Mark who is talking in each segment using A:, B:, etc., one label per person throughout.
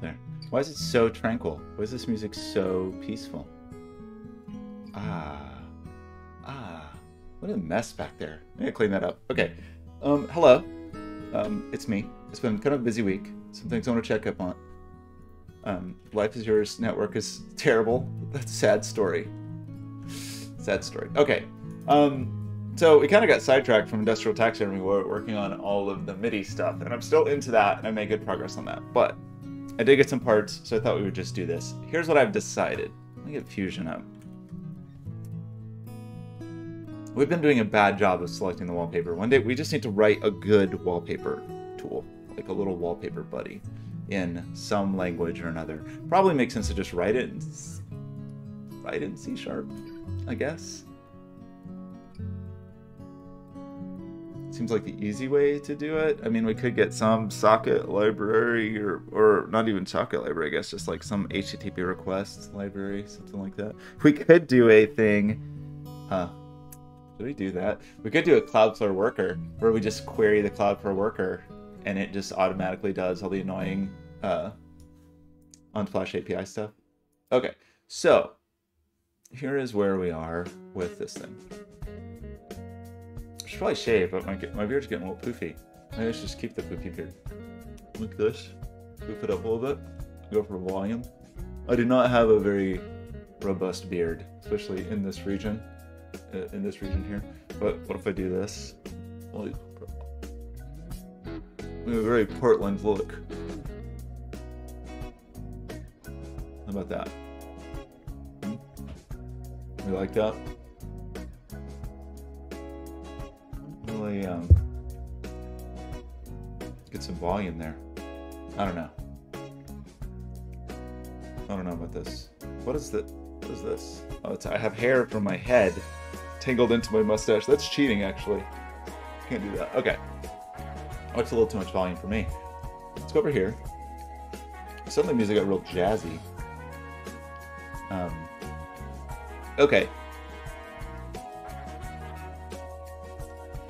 A: There. Why is it so tranquil? Why is this music so peaceful? Ah. Ah. What a mess back there. I gotta clean that up. Okay. Um, hello. Um, it's me. It's been kind of a busy week. Some things I want to check up on. Um, Life is Yours network is terrible. That's a sad story. Sad story. Okay. Um, so we kind of got sidetracked from industrial taxidermy. We were working on all of the MIDI stuff, and I'm still into that, and I made good progress on that. But I did get some parts, so I thought we would just do this. Here's what I've decided. Let me get Fusion up. We've been doing a bad job of selecting the wallpaper. One day we just need to write a good wallpaper tool, like a little wallpaper buddy in some language or another. Probably makes sense to just write it in, write it in C sharp, I guess. Seems like the easy way to do it. I mean, we could get some socket library or, or not even socket library, I guess, just like some HTTP request library, something like that. We could do a thing, huh? Should we do that? We could do a Cloudflare worker where we just query the Cloudflare worker and it just automatically does all the annoying uh, Unsplash API stuff. Okay, so here is where we are with this thing. Should probably shave, but my, my beard's getting a little poofy. Maybe I should just keep the poofy beard. Like this. Poof it up a little bit. Go for volume. I do not have a very robust beard, especially in this region. Uh, in this region here. But what if I do this? Like, a very Portland look. How about that? Hmm? You like that? Really, um, get some volume there. I don't know. I don't know about this. What is that? What is this? Oh, it's, I have hair from my head tangled into my mustache. That's cheating, actually. Can't do that. Okay. Oh, it's a little too much volume for me. Let's go over here. Suddenly music got real jazzy. Um, okay.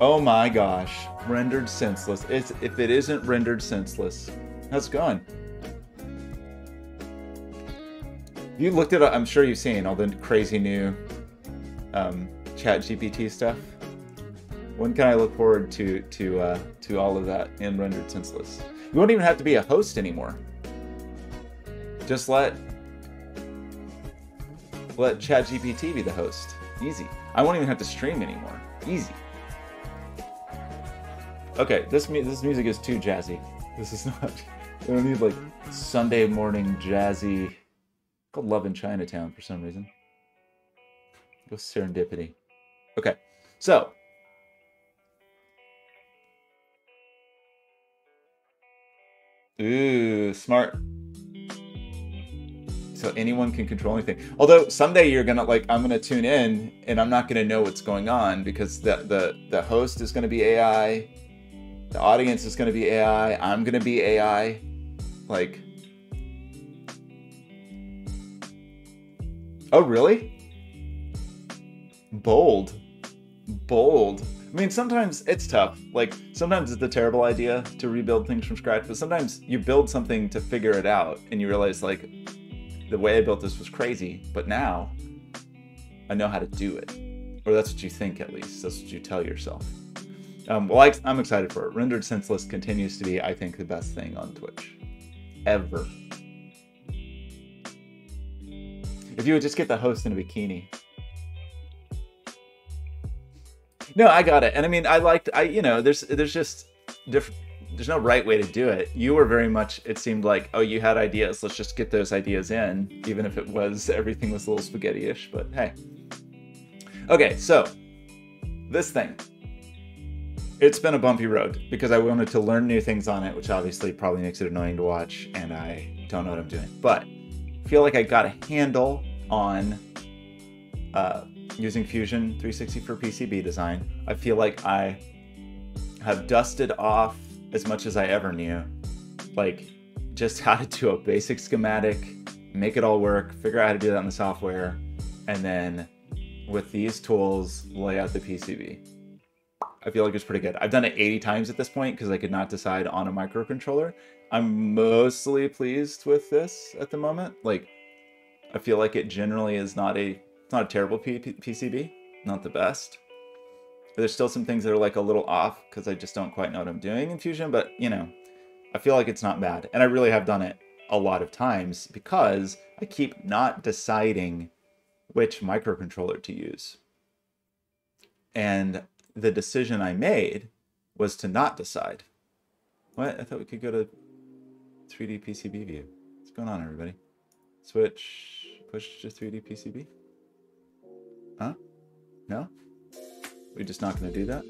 A: Oh my gosh. Rendered senseless. It's, if it isn't rendered senseless, how's it going? You looked at I'm sure you've seen all the crazy new um, chat GPT stuff. When can I look forward to to uh, to all of that in rendered senseless? You won't even have to be a host anymore. Just let let ChatGPT be the host. Easy. I won't even have to stream anymore. Easy. Okay, this this music is too jazzy. This is not. We don't need like Sunday morning jazzy. called Love in Chinatown for some reason. Go serendipity. Okay, so Ooh, smart. So anyone can control anything. Although someday you're gonna like I'm gonna tune in and I'm not gonna know what's going on because the the the host is gonna be AI, the audience is gonna be AI, I'm gonna be AI. Like Oh really? Bold. Bold. I mean, sometimes it's tough. Like, sometimes it's a terrible idea to rebuild things from scratch, but sometimes you build something to figure it out and you realize, like, the way I built this was crazy, but now I know how to do it. Or that's what you think, at least. That's what you tell yourself. Um, well, I, I'm excited for it. Rendered Senseless continues to be, I think, the best thing on Twitch. Ever. If you would just get the host in a bikini, No, I got it. And I mean, I liked I you know, there's there's just different there's no right way to do it. You were very much it seemed like, oh, you had ideas, let's just get those ideas in, even if it was everything was a little spaghetti-ish, but hey. Okay, so this thing. It's been a bumpy road because I wanted to learn new things on it, which obviously probably makes it annoying to watch, and I don't know what I'm doing. But I feel like I got a handle on uh, using Fusion 360 for PCB design. I feel like I have dusted off as much as I ever knew. Like, just how to do a basic schematic, make it all work, figure out how to do that in the software, and then with these tools, lay out the PCB. I feel like it's pretty good. I've done it 80 times at this point because I could not decide on a microcontroller. I'm mostly pleased with this at the moment. Like, I feel like it generally is not a not a terrible P P PCB, not the best. There's still some things that are like a little off because I just don't quite know what I'm doing in Fusion. But you know, I feel like it's not bad, and I really have done it a lot of times because I keep not deciding which microcontroller to use. And the decision I made was to not decide. What? I thought we could go to 3D PCB view. What's going on, everybody? Switch, push to 3D PCB? Huh? No? We're just not going to do that?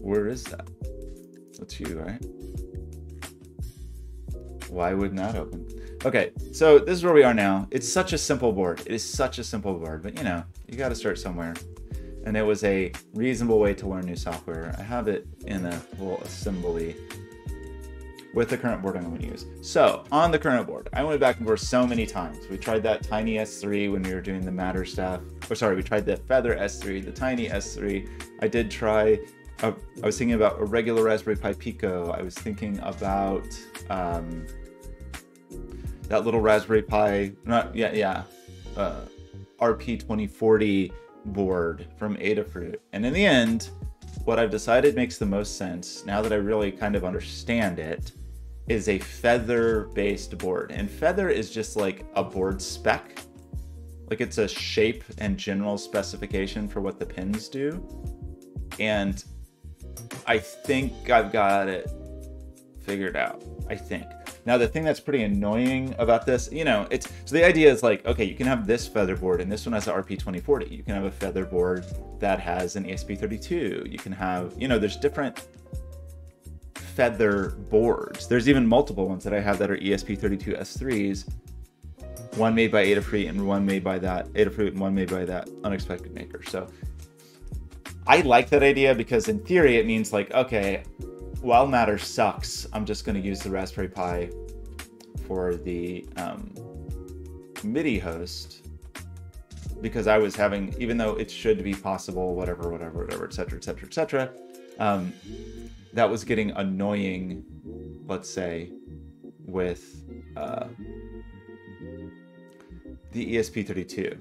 A: Where is that? That's you, right? Why wouldn't that open? Okay, so this is where we are now. It's such a simple board. It is such a simple board, but you know, you got to start somewhere. And it was a reasonable way to learn new software. I have it in a little assembly with the current board I'm going to use. So on the current board, I went back and forth so many times. We tried that tiny S3 when we were doing the Matter stuff. Or sorry, we tried the Feather S3, the tiny S3. I did try I was thinking about a regular Raspberry Pi Pico. I was thinking about um, that little Raspberry Pi, not yeah, yeah, uh, RP2040 board from Adafruit. And in the end, what I've decided makes the most sense now that I really kind of understand it is a feather-based board. And feather is just like a board spec. Like it's a shape and general specification for what the pins do. And I think I've got it figured out. I think. Now the thing that's pretty annoying about this, you know, it's so the idea is like, okay, you can have this feather board and this one has an RP2040. You can have a feather board that has an ESP32. You can have, you know, there's different feather boards. There's even multiple ones that I have that are ESP32 S3s. One made by Adafruit and one made by that Adafruit and one made by that unexpected maker. So I like that idea because in theory it means like, okay, while Matter sucks, I'm just going to use the Raspberry Pi for the um, MIDI host because I was having, even though it should be possible, whatever, whatever, whatever, etc., etc., etc., that was getting annoying. Let's say with uh, the ESP32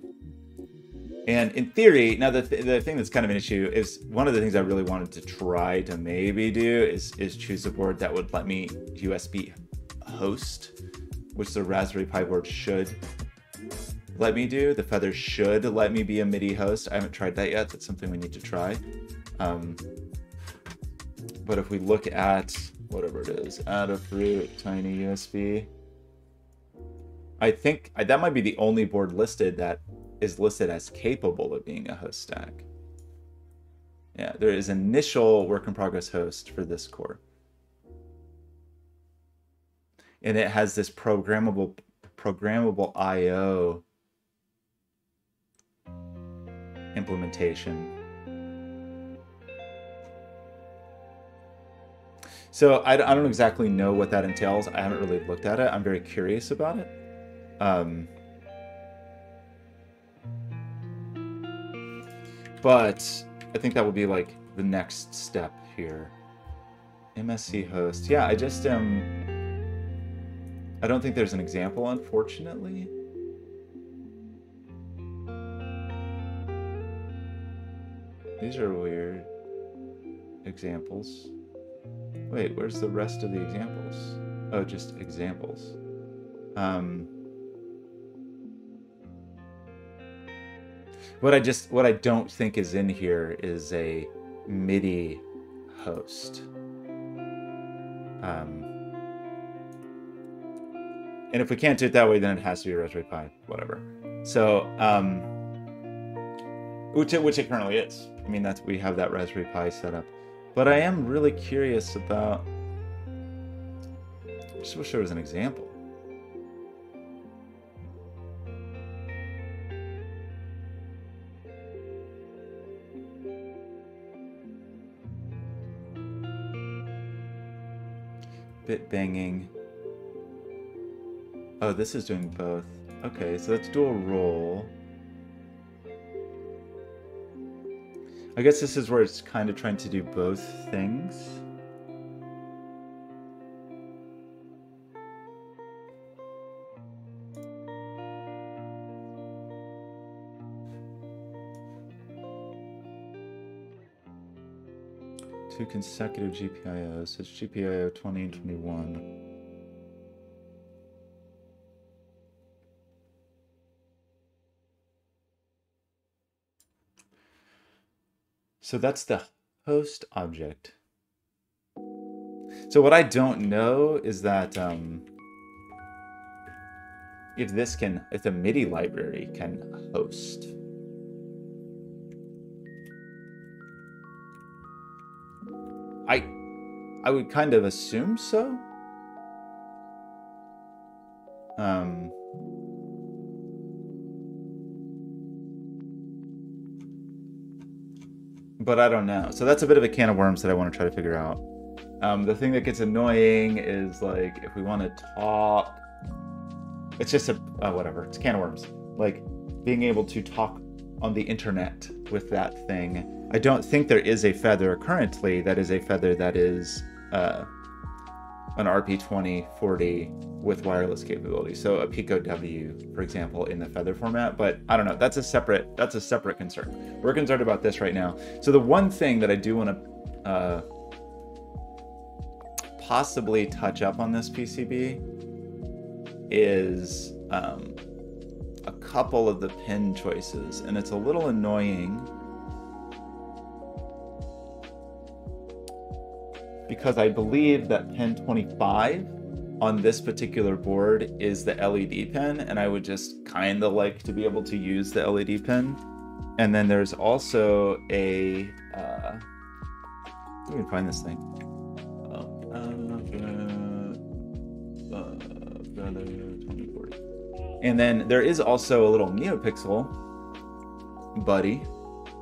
A: and in theory, now the, th- the thing that's kind of an issue is one of the things I really wanted to try to maybe do is is choose a board that would let me USB host, which the Raspberry Pi board should let me do. The Feather should let me be a MIDI host. I haven't tried that yet. That's something we need to try. Um, but if we look at whatever it is, Adafruit tiny USB, I think that might be the only board listed that is listed as capable of being a host stack. Yeah, there is initial work in progress host for this core. And it has this programmable programmable IO implementation. So I, I don't exactly know what that entails. I haven't really looked at it. I'm very curious about it. Um, But I think that would be like the next step here. MSC host. Yeah, I just um I don't think there's an example, unfortunately. These are weird examples. Wait, where's the rest of the examples? Oh, just examples. Um, What I just what I don't think is in here is a MIDI host. Um, and if we can't do it that way, then it has to be a Raspberry Pi, whatever. So, um, which it, which it currently is. I mean, that's we have that Raspberry Pi set up. But I am really curious about. I just wish there was an example. Bit banging. Oh, this is doing both. Okay, so let's do a roll. I guess this is where it's kind of trying to do both things. Two consecutive GPIOs. It's GPIO 20 and 21. So that's the host object. So what I don't know is that um, if this can, if the MIDI library can host. I would kind of assume so. Um, but I don't know. So that's a bit of a can of worms that I want to try to figure out. Um, the thing that gets annoying is like if we want to talk, it's just a uh, whatever. It's a can of worms. Like being able to talk on the internet with that thing. I don't think there is a feather currently that is a feather that is uh, an RP2040 with wireless capability. So a Pico W, for example, in the feather format. But I don't know. That's a separate. That's a separate concern. We're concerned about this right now. So the one thing that I do want to uh, possibly touch up on this PCB is um, a couple of the pin choices, and it's a little annoying because I believe that pin 25 on this particular board is the LED pin, and I would just kind of like to be able to use the LED pin. And then there's also a, uh, you can find this thing. Oh, and then there is also a little NeoPixel buddy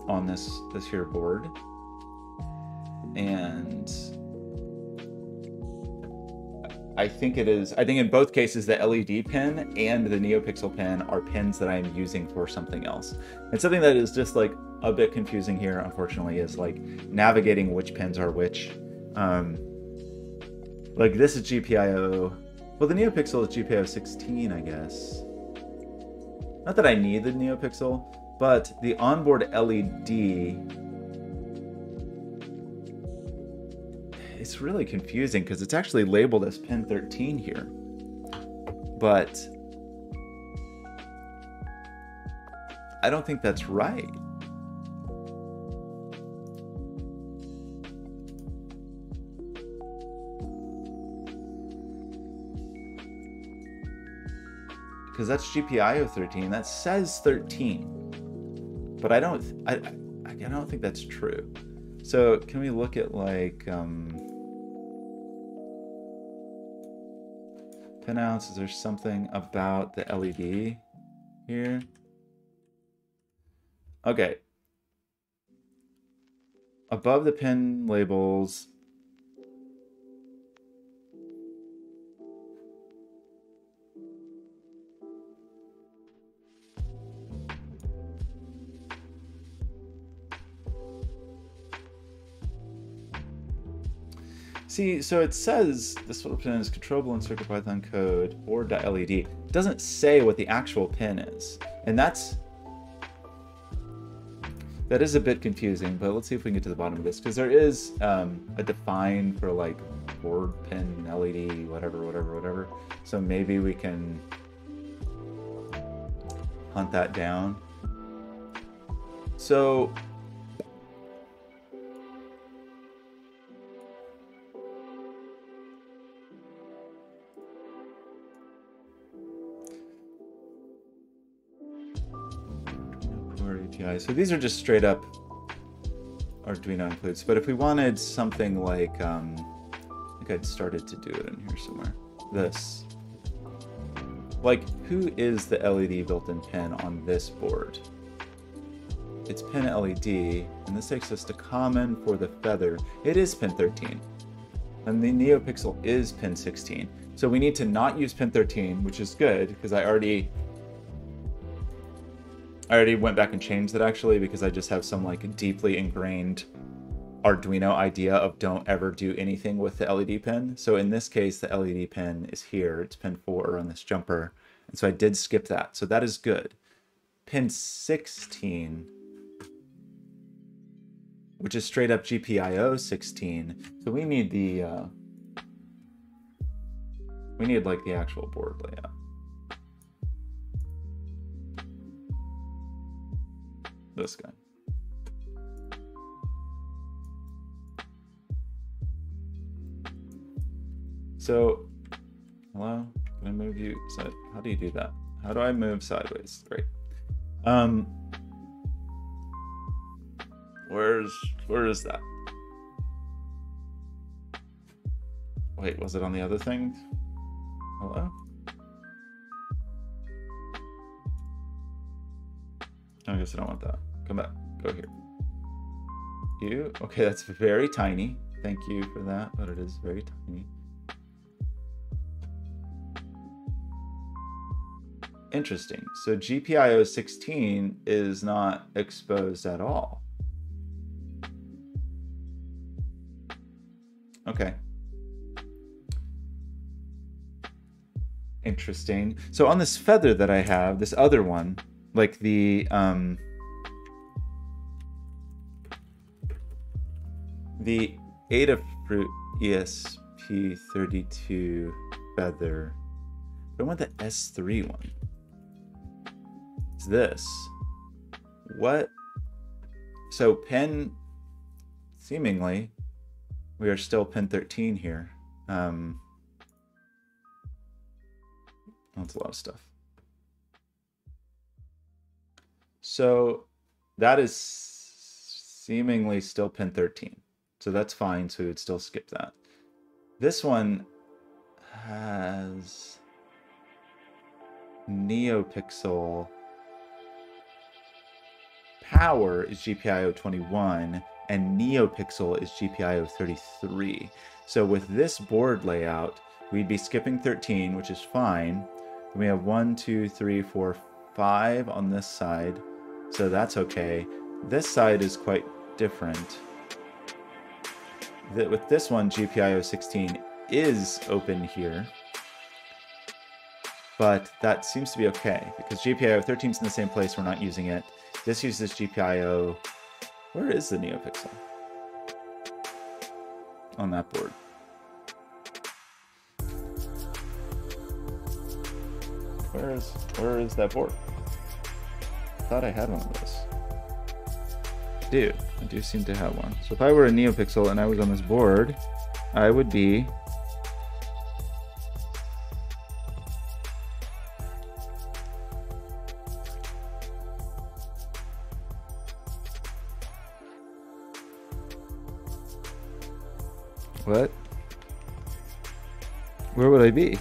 A: on this this here board. And I think it is, I think in both cases, the LED pin and the NeoPixel pin are pins that I'm using for something else. And something that is just like a bit confusing here, unfortunately, is like navigating which pins are which. Um, like this is GPIO, well, the NeoPixel is GPIO 16, I guess. Not that I need the NeoPixel, but the onboard LED it's really confusing because it's actually labeled as pin 13 here. But I don't think that's right. Because that's GPIO 13. That says 13. But I don't I, I, don't think that's true. So can we look at like um Pinouts, is there something about the LED here? Okay. Above the pin labels, See, so it says this little pin is controllable in CircuitPython code or .led. It doesn't say what the actual pin is. And that's that is a bit confusing, but let's see if we can get to the bottom of this because there is um, a define for like board pin, LED, whatever, whatever, whatever. So maybe we can hunt that down. So So these are just straight up Arduino includes. But if we wanted something like, um, I think I'd started to do it in here somewhere. This. Like, who is the LED built-in pin on this board? It's pin LED, and this takes us to common for the feather. It is pin 13. And the NeoPixel is pin 16. So we need to not use pin 13, which is good, because I already I already went back and changed it actually because I just have some like deeply ingrained Arduino idea of don't ever do anything with the LED pin. So in this case, the LED pin is here. It's pin four on this jumper. And so I did skip that. So that is good. Pin 16, which is straight up GPIO 16. So we need the, uh, we need like the actual board layout. This guy. So, hello? Can I move you? Side? How do you do that? How do I move sideways? Great. Um, where's where is that? Wait, was it on the other thing? Hello? I guess I don't want that. Come back. Go here. You? Okay, that's very tiny. Thank you for that, but it is very tiny. Interesting. So GPIO 16 is not exposed at all. Okay. Interesting. So on this feather that I have, this other one, like the um the Adafruit ESP32 feather. I want the S3 one. It's this. What? So pin, seemingly, we are still pin 13 here. Um, that's a lot of stuff. So that is seemingly still pin 13. So that's fine. So we would still skip that. This one has NeoPixel power is GPIO 21 and NeoPixel is GPIO 33. So with this board layout, we'd be skipping 13, which is fine. Then we have one, two, three, four, five on this side. So that's okay. This side is quite different. That with this one, GPIO 16 is open here. But that seems to be okay because GPIO 13 is in the same place. We're not using it. This uses GPIO. Where is the NeoPixel? On that board. Where is where is that board? I thought I had one of those. Do. I do seem to have one. So if I were a NeoPixel and I was on this board, I would be What? Where would I be?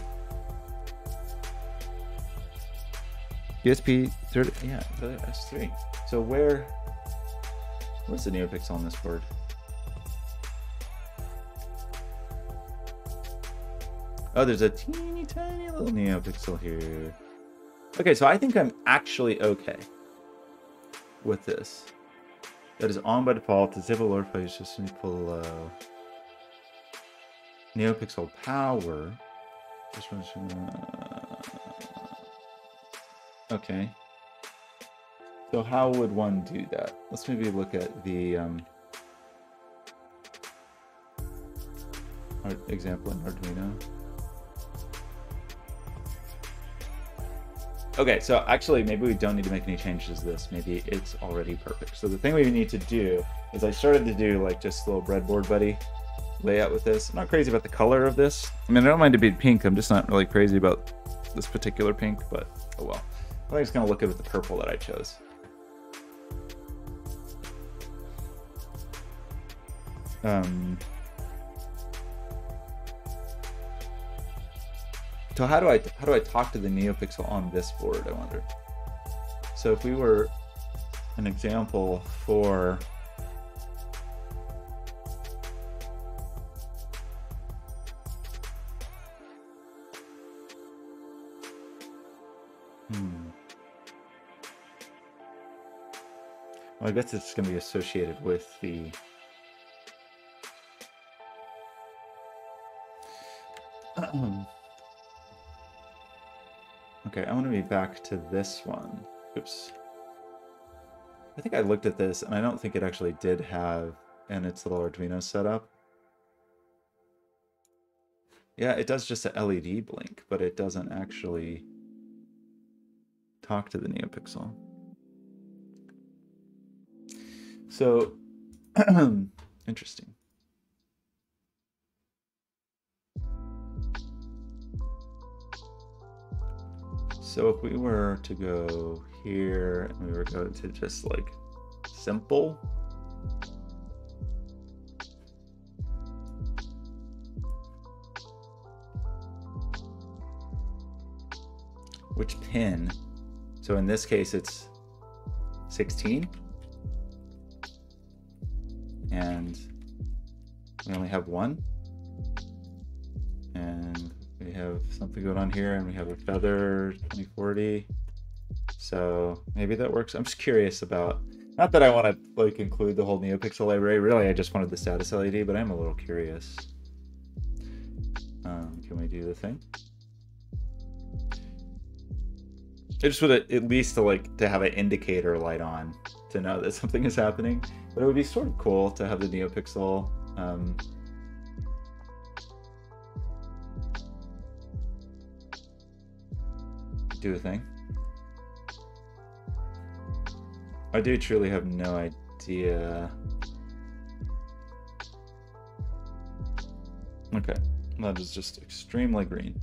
A: ESP 30, yeah, S3. So where, where's the NeoPixel on this board? Oh, there's a teeny tiny little NeoPixel here. Okay, so I think I'm actually okay with this. That is on by default. Disable Lord Face just below. NeoPixel power. This one's uh, okay. So how would one do that? Let's maybe look at the um, example in Arduino. Okay, so actually maybe we don't need to make any changes to this. Maybe it's already perfect. So the thing we need to do is I started to do like just a little breadboard buddy layout with this. I'm not crazy about the color of this. I mean, I don't mind it being pink. I'm just not really crazy about this particular pink, but oh well. I think it's gonna look good with the purple that I chose. Um, so how do I how do I talk to the NeoPixel on this board? I wonder. So if we were an example for Well, I guess it's going to be associated with the Hmm. okay, I want to be back to this one. Oops. I think I looked at this, and I don't think it actually did have in its little Arduino setup. Yeah, it does just a LED blink, but it doesn't actually talk to the NeoPixel. So, interesting. So if we were to go here and we were going to just like simple, which pin? So in this case, it's 16 and we only have one. And have something going on here and we have a feather 2040 so maybe that works. I'm just curious about not that i want to like include the whole neopixel library really i just wanted the status led but i'm a little curious. Um, can we do the thing? I just would at least to like to have an indicator light on to know that something is happening. But it would be sort of cool to have the NeoPixel um, do a thing. I do truly have no idea. Okay, that is just extremely green.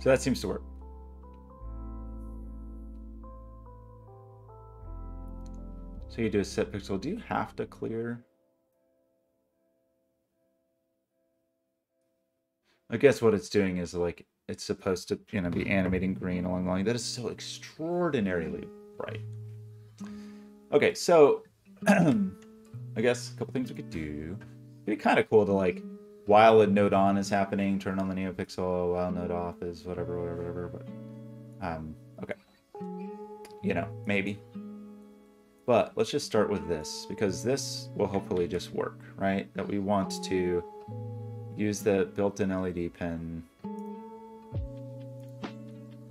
A: So that seems to work. So you do a set pixel. Do you have to clear? I guess what it's doing is like it's supposed to, you know, be animating green along the line. That is so extraordinarily bright. Okay, so I guess a couple things we could do. It'd be kind of cool to like while a note on is happening, turn on the NeoPixel, while note off is whatever, whatever, whatever. But, um, okay. You know, maybe. But let's just start with this, because this will hopefully just work, right? That we want to use the built-in LED pin.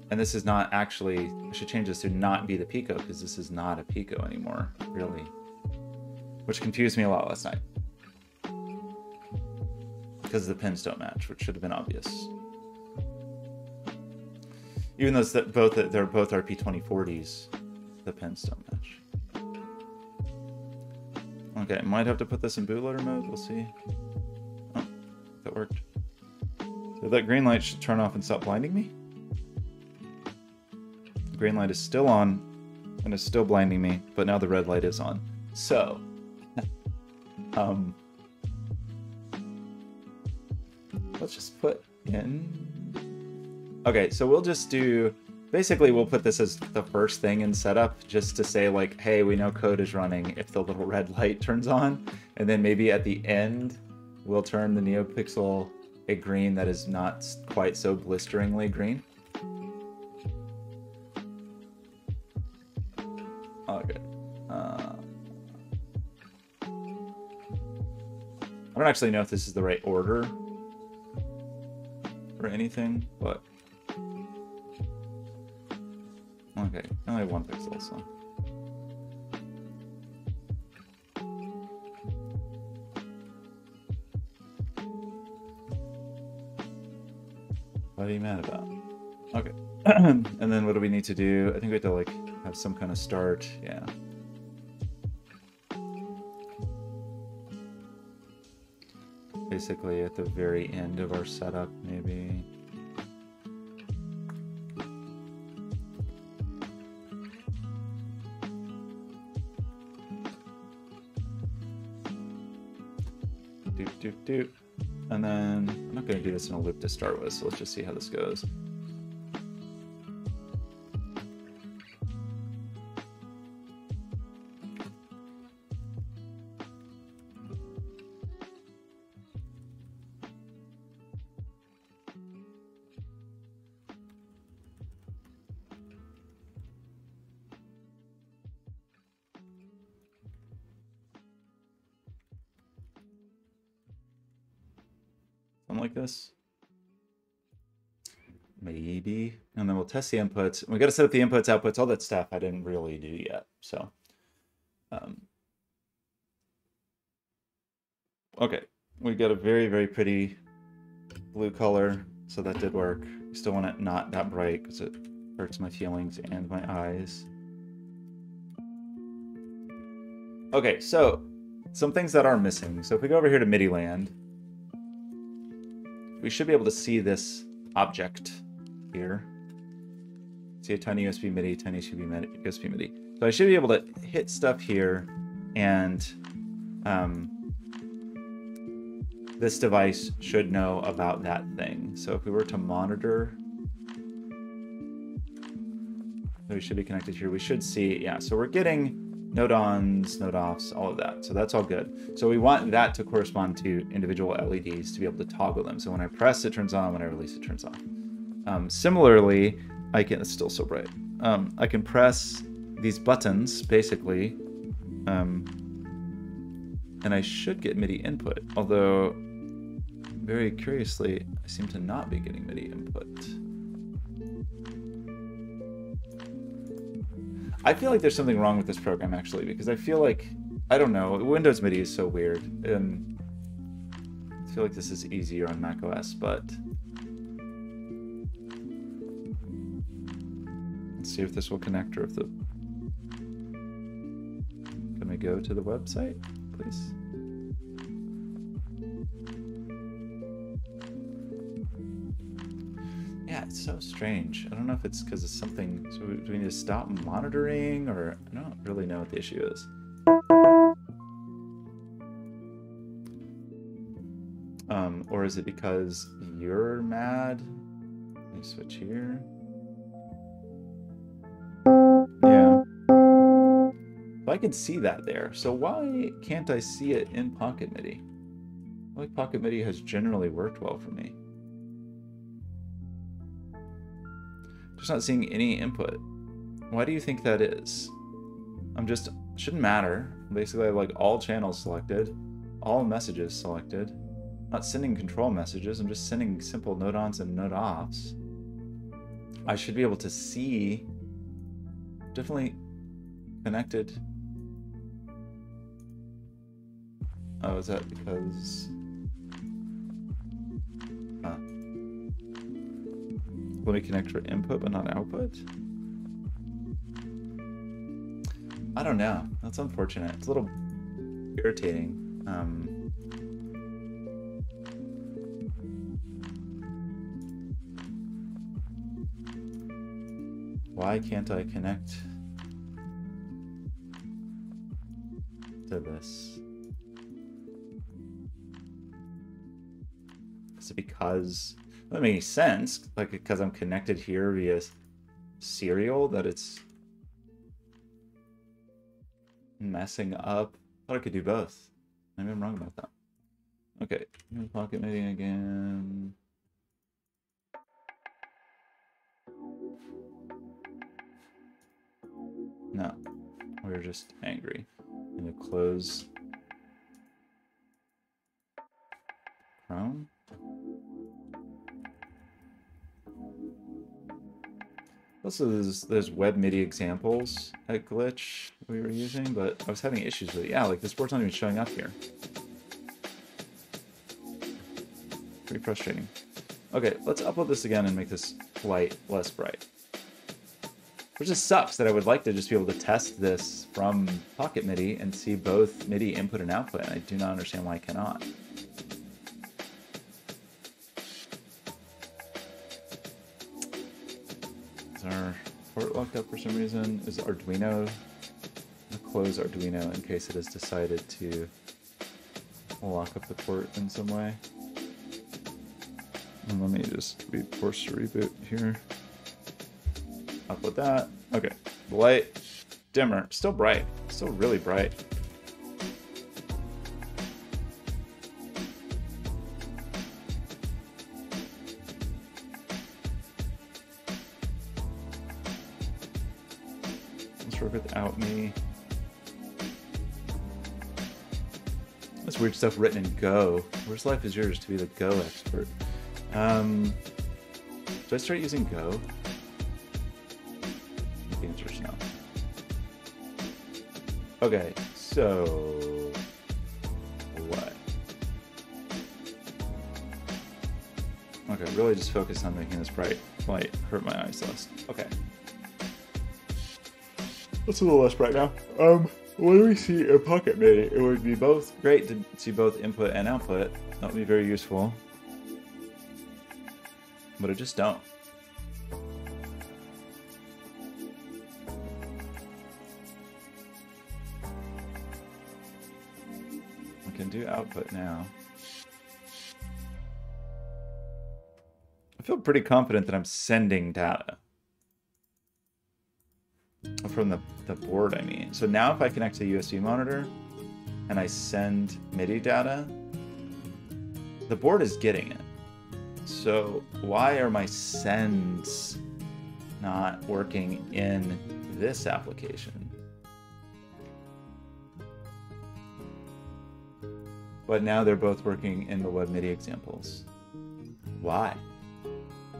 A: And this is not actually, I should change this to not be the Pico, because this is not a Pico anymore, really. Which confused me a lot last night because the pins don't match, which should have been obvious. Even though both they're both RP2040s, the pins don't match. Okay, might have to put this in bootloader mode. We'll see. Oh, that worked. So that green light should turn off and stop blinding me. The green light is still on and is still blinding me, but now the red light is on. So, um, let's just put in. Okay, so we'll just do, basically we'll put this as the first thing in setup just to say like, hey, we know code is running if the little red light turns on. And then maybe at the end, we'll turn the NeoPixel a green that is not quite so blisteringly green. Okay. Uh, I don't actually know if this is the right order or anything, but... Okay, I only have one pixel, so... What are you mad about? Okay. and then what do we need to do? I think we have to, like, have some kind of start. Yeah. basically at the very end of our setup, maybe. Doop, doop. And then I'm not going to do this in a loop to start with, so let's just see how this goes. Test the inputs. We got to set up the inputs, outputs, all that stuff I didn't really do yet. So, um, okay. We got a very, very pretty blue color. So that did work. still want it not that bright because it hurts my feelings and my eyes. Okay, so some things that are missing. So if we go over here to MIDI land, we should be able to see this object here. See a tiny USB MIDI, tiny USB MIDI, USB MIDI. So I should be able to hit stuff here and um, this device should know about that thing. So if we were to monitor, we should be connected here. We should see, yeah, so we're getting note ons, note offs, all of that. So that's all good. So we want that to correspond to individual LEDs to be able to toggle them. So when I press, it turns on. When I release, it turns off. Um, similarly, I can, it's still so bright. Um, I can press these buttons, basically, um, and I should get MIDI input. Although, very curiously, I seem to not be getting MIDI input. I feel like there's something wrong with this program actually because I feel like I don't know Windows MIDI is so weird and I feel like this is easier on Mac OS but see if this will connect or if the can we go to the website please Yeah, it's so strange. I don't know if it's because it's something. So do we need to stop monitoring, or I don't really know what the issue is. Um, or is it because you're mad? Let me switch here. I can see that there. So why can't I see it in Pocket MIDI? like Pocket MIDI has generally worked well for me. Just not seeing any input. Why do you think that is? I'm just, shouldn't matter. Basically I have like all channels selected, all messages selected. not sending control messages, I'm just sending simple note ons and note offs. I should be able to see, definitely connected. Oh, is that because Let me connect for input but not output? I don't know. That's unfortunate. It's a little irritating. Um, why can't I connect to this? It because that makes sense, like because I'm connected here via serial, that it's messing up. Thought I could do both. Maybe I'm wrong about that. Okay, pocket MIDI again. No, we're just angry. I'm gonna close Chrome. Also, there's, there's web MIDI examples at Glitch we were using, but I was having issues with it. Yeah, like this board's not even showing up here. Pretty frustrating. Okay, let's upload this again and make this light less bright. Which just sucks that I would like to just be able to test this from Pocket MIDI and see both MIDI input and output, and I do not understand why I cannot. Locked up for some reason. Is Arduino. Close Arduino in case it has decided to lock up the port in some way. And let me just be forced to reboot here. Upload that. Okay. The light, dimmer, still bright, still really bright. Weird stuff written in Go. Where's life is yours to be the Go expert? Um, should I start using Go? The answer is no. Okay, so what? Okay, really just focus on making this bright light hurt my eyes less. Okay. That's a little less bright now. Um, do we see in Pocket MIDI? It would be both great to see both input and output. That would be very useful. But I just don't. I can do output now. I feel pretty confident that I'm sending data. From the, the board, I mean. So now if I connect to a USB monitor and I send MIDI data, the board is getting it. So why are my sends not working in this application? But now they're both working in the web MIDI examples. Why?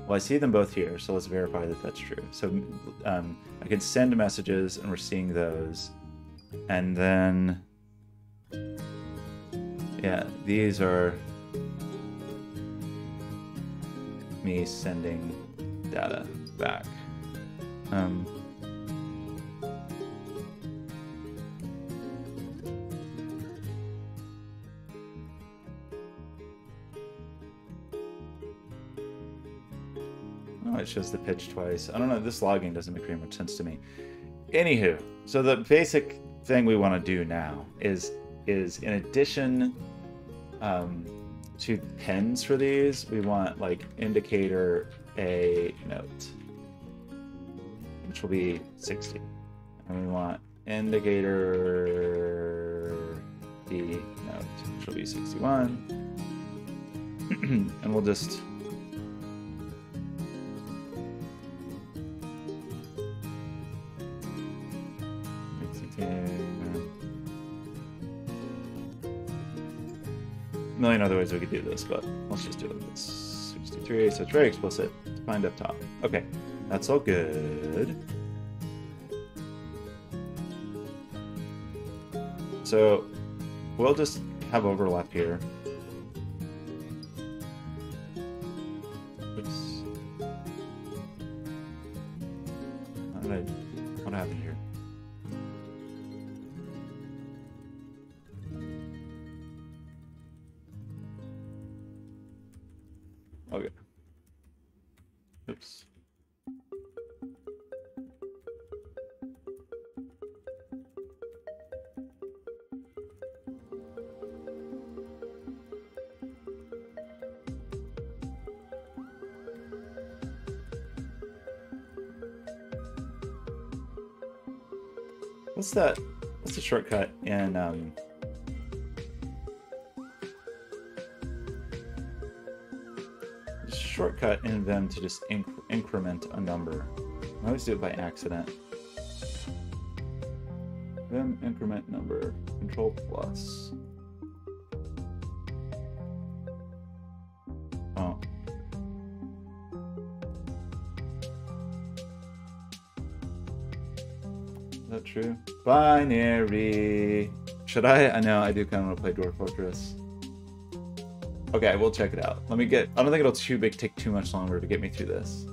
A: Well, I see them both here, so let's verify that that's true. So um, I can send messages, and we're seeing those. And then, yeah, these are me sending data back. Um, it shows the pitch twice. I don't know. This logging doesn't make very much sense to me. Anywho, so the basic thing we want to do now is is in addition um, to pens for these, we want like indicator a note, which will be 60. And we want indicator D note, which will be 61. and we'll just million other ways we could do this, but let's just do it. It's 63, so it's very explicit. Find up top. Okay, that's all good. So we'll just have overlap here. What's that? What's the shortcut in um, shortcut in them to just inc increment a number. I always do it by accident. Vim increment number, control plus. Binary. Should I? I know I do kind of want to play Dwarf Fortress. Okay, we'll check it out. Let me get. I don't think it'll too big take too much longer to get me through this.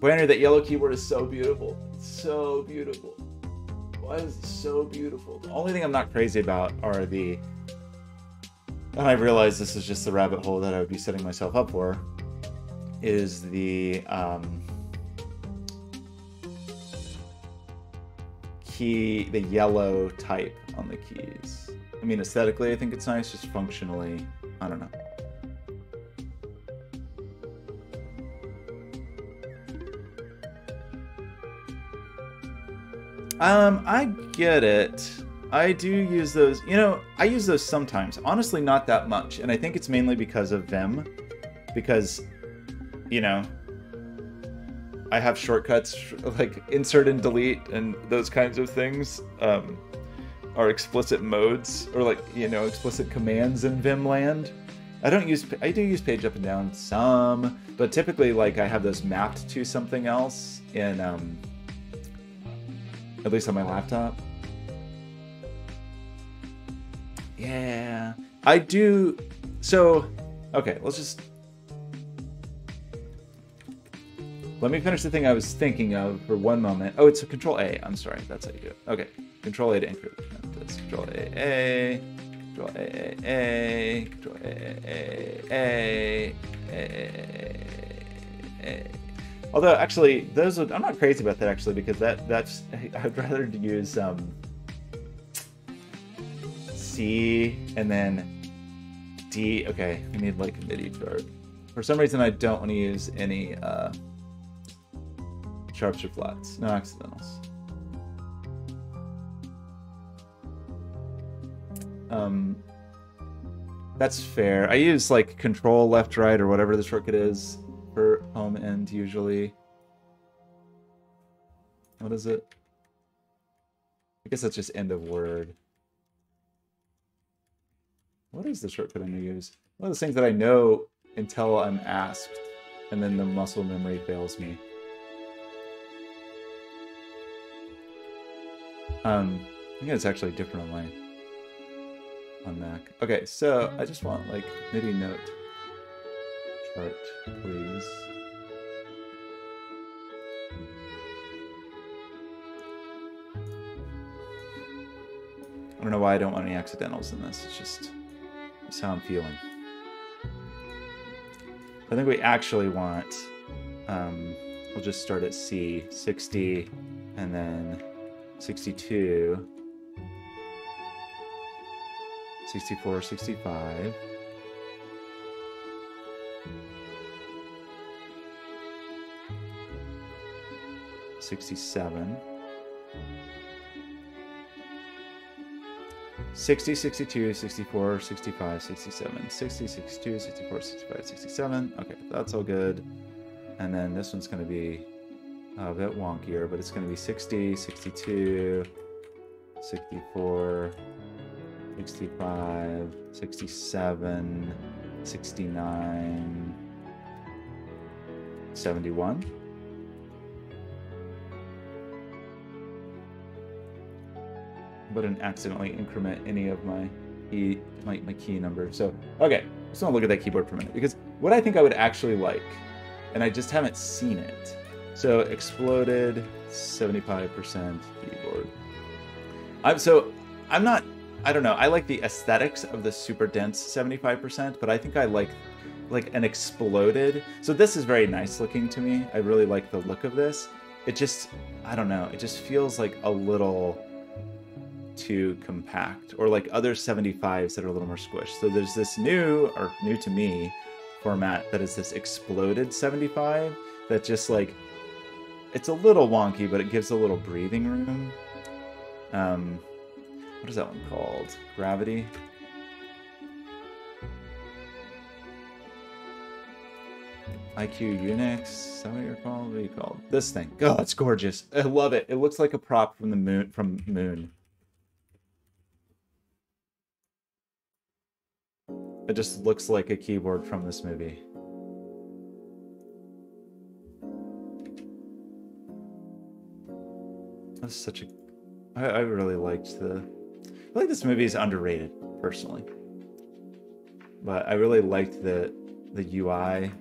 A: Banner, that yellow keyboard is so beautiful. It's so beautiful. Why is it so beautiful? The only thing I'm not crazy about are the. And I realize this is just the rabbit hole that I would be setting myself up for. Is the um, key the yellow type on the keys? I mean, aesthetically, I think it's nice. Just functionally, I don't know. Um, I get it. I do use those. You know, I use those sometimes. Honestly, not that much. And I think it's mainly because of Vim. Because, you know, I have shortcuts like insert and delete and those kinds of things. Um, are explicit modes or like you know explicit commands in Vim land. I don't use I do use page up and down some, but typically like I have those mapped to something else in um, at least on my laptop. Yeah, I do. So, okay, let's just let me finish the thing I was thinking of for one moment. Oh, it's a Control A. I'm sorry, that's how you do it. Okay, Control A to increment. That's Control A A. Control A A. Control A A A A. A. Although actually, those would, I'm not crazy about that actually because that that's I'd rather use um, C and then D. Okay, we need like a MIDI chart. For some reason, I don't want to use any uh, sharps or flats. No accidentals. Um, that's fair. I use like control left right or whatever the shortcut is for home end usually. What is it? I guess that's just end of word. What is the shortcut I'm going to use? One of those things that I know until I'm asked, and then the muscle memory fails me. Um, I think it's actually different on my on Mac. Okay, so I just want like MIDI note chart, please. I don't know why I don't want any accidentals in this. It's just it's how I'm feeling. I think we actually want, um, we'll just start at C, 60, and then 62, 64, 65. Sixty-seven. 60, 62, 64, 65, 67, 60, 62, 64, 65, 67. Okay, that's all good. And then this one's going to be a bit wonkier, but it's going to be 60, 62, 64, 65, 67, 69, 71. wouldn't accidentally increment any of my key, my, my key number. So, okay, just want to look at that keyboard for a minute because what I think I would actually like, and I just haven't seen it. So exploded 75% keyboard. I'm so I'm not I don't know. I like the aesthetics of the super dense 75%, but I think I like like an exploded. So this is very nice looking to me. I really like the look of this. It just I don't know. It just feels like a little too compact or like other 75s that are a little more squished. So there's this new or new to me format that is this exploded 75 that just like it's a little wonky, but it gives a little breathing room. Um, what is that one called? Gravity. IQUNIX, is that what you're called? What are you called? This thing. Oh, it's gorgeous. I love it. It looks like a prop from the moon from Moon. It just looks like a keyboard from this movie. That's such a. I, I really liked the. I like this movie is underrated, personally. But I really liked the the UI.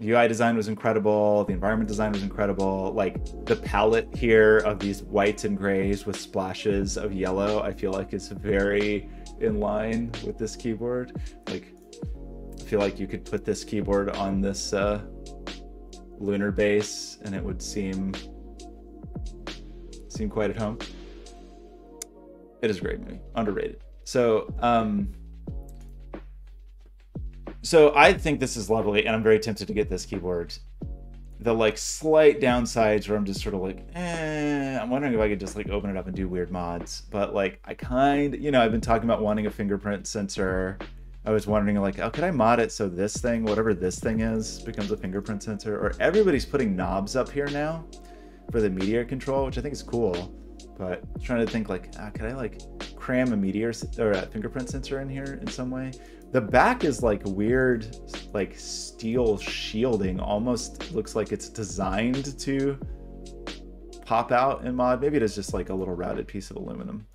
A: UI design was incredible. The environment design was incredible. Like the palette here of these whites and grays with splashes of yellow, I feel like is very in line with this keyboard. Like, I feel like you could put this keyboard on this uh, lunar base and it would seem seem quite at home. It is a great movie, underrated. So, um, so I think this is lovely, and I'm very tempted to get this keyboard. The like slight downsides where I'm just sort of like, eh, I'm wondering if I could just like open it up and do weird mods. But like, I kind, you know, I've been talking about wanting a fingerprint sensor. I was wondering like, oh, could I mod it so this thing, whatever this thing is, becomes a fingerprint sensor? Or everybody's putting knobs up here now for the media control, which I think is cool. but I'm trying to think like, ah, could I like cram a meteor or a fingerprint sensor in here in some way? The back is like weird, like steel shielding. Almost looks like it's designed to pop out in mod. Maybe it is just like a little routed piece of aluminum.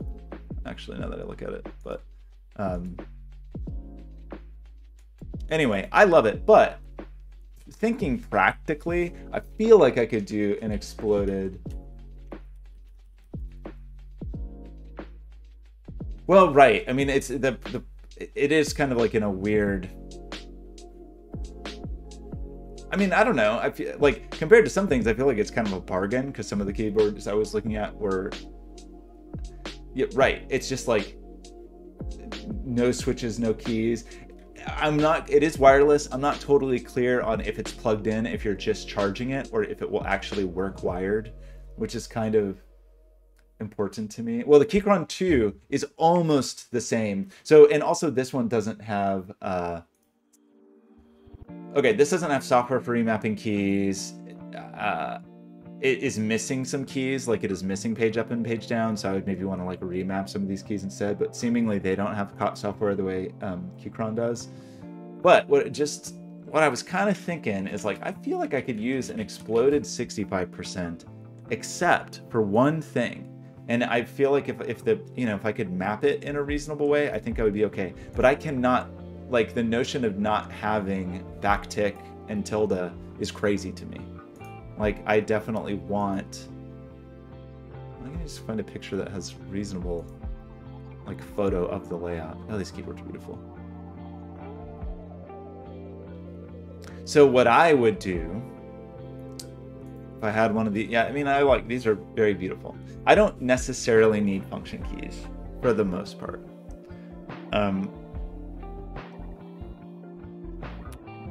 A: Actually, now that I look at it, but um, anyway, I love it. But thinking practically, I feel like I could do an exploded. Well, right. I mean, it's the the it is kind of like in a weird I mean, I don't know. I feel like compared to some things, I feel like it's kind of a bargain because some of the keyboards I was looking at were, yeah, right. It's just like no switches, no keys. I'm not. It is wireless. I'm not totally clear on if it's plugged in, if you're just charging it, or if it will actually work wired, which is kind of important to me. Well, the Keychron 2 is almost the same. So, and also this one doesn't have, uh, okay, this doesn't have software for remapping keys. Uh, it is missing some keys, like it is missing page up and page down. So I would maybe want to like remap some of these keys instead, but seemingly they don't have software the way um, does. But what just, what I was kind of thinking is like, I feel like I could use an exploded 65% except for one thing and I feel like if, if the you know if I could map it in a reasonable way, I think I would be okay. But I cannot like the notion of not having backtick and tilde is crazy to me. Like I definitely want. I'm gonna just find a picture that has reasonable like photo of the layout. Oh, these keyboards are beautiful. So what I would do if I had one of these, yeah, I mean, I like these are very beautiful. I don't necessarily need function keys for the most part. Um,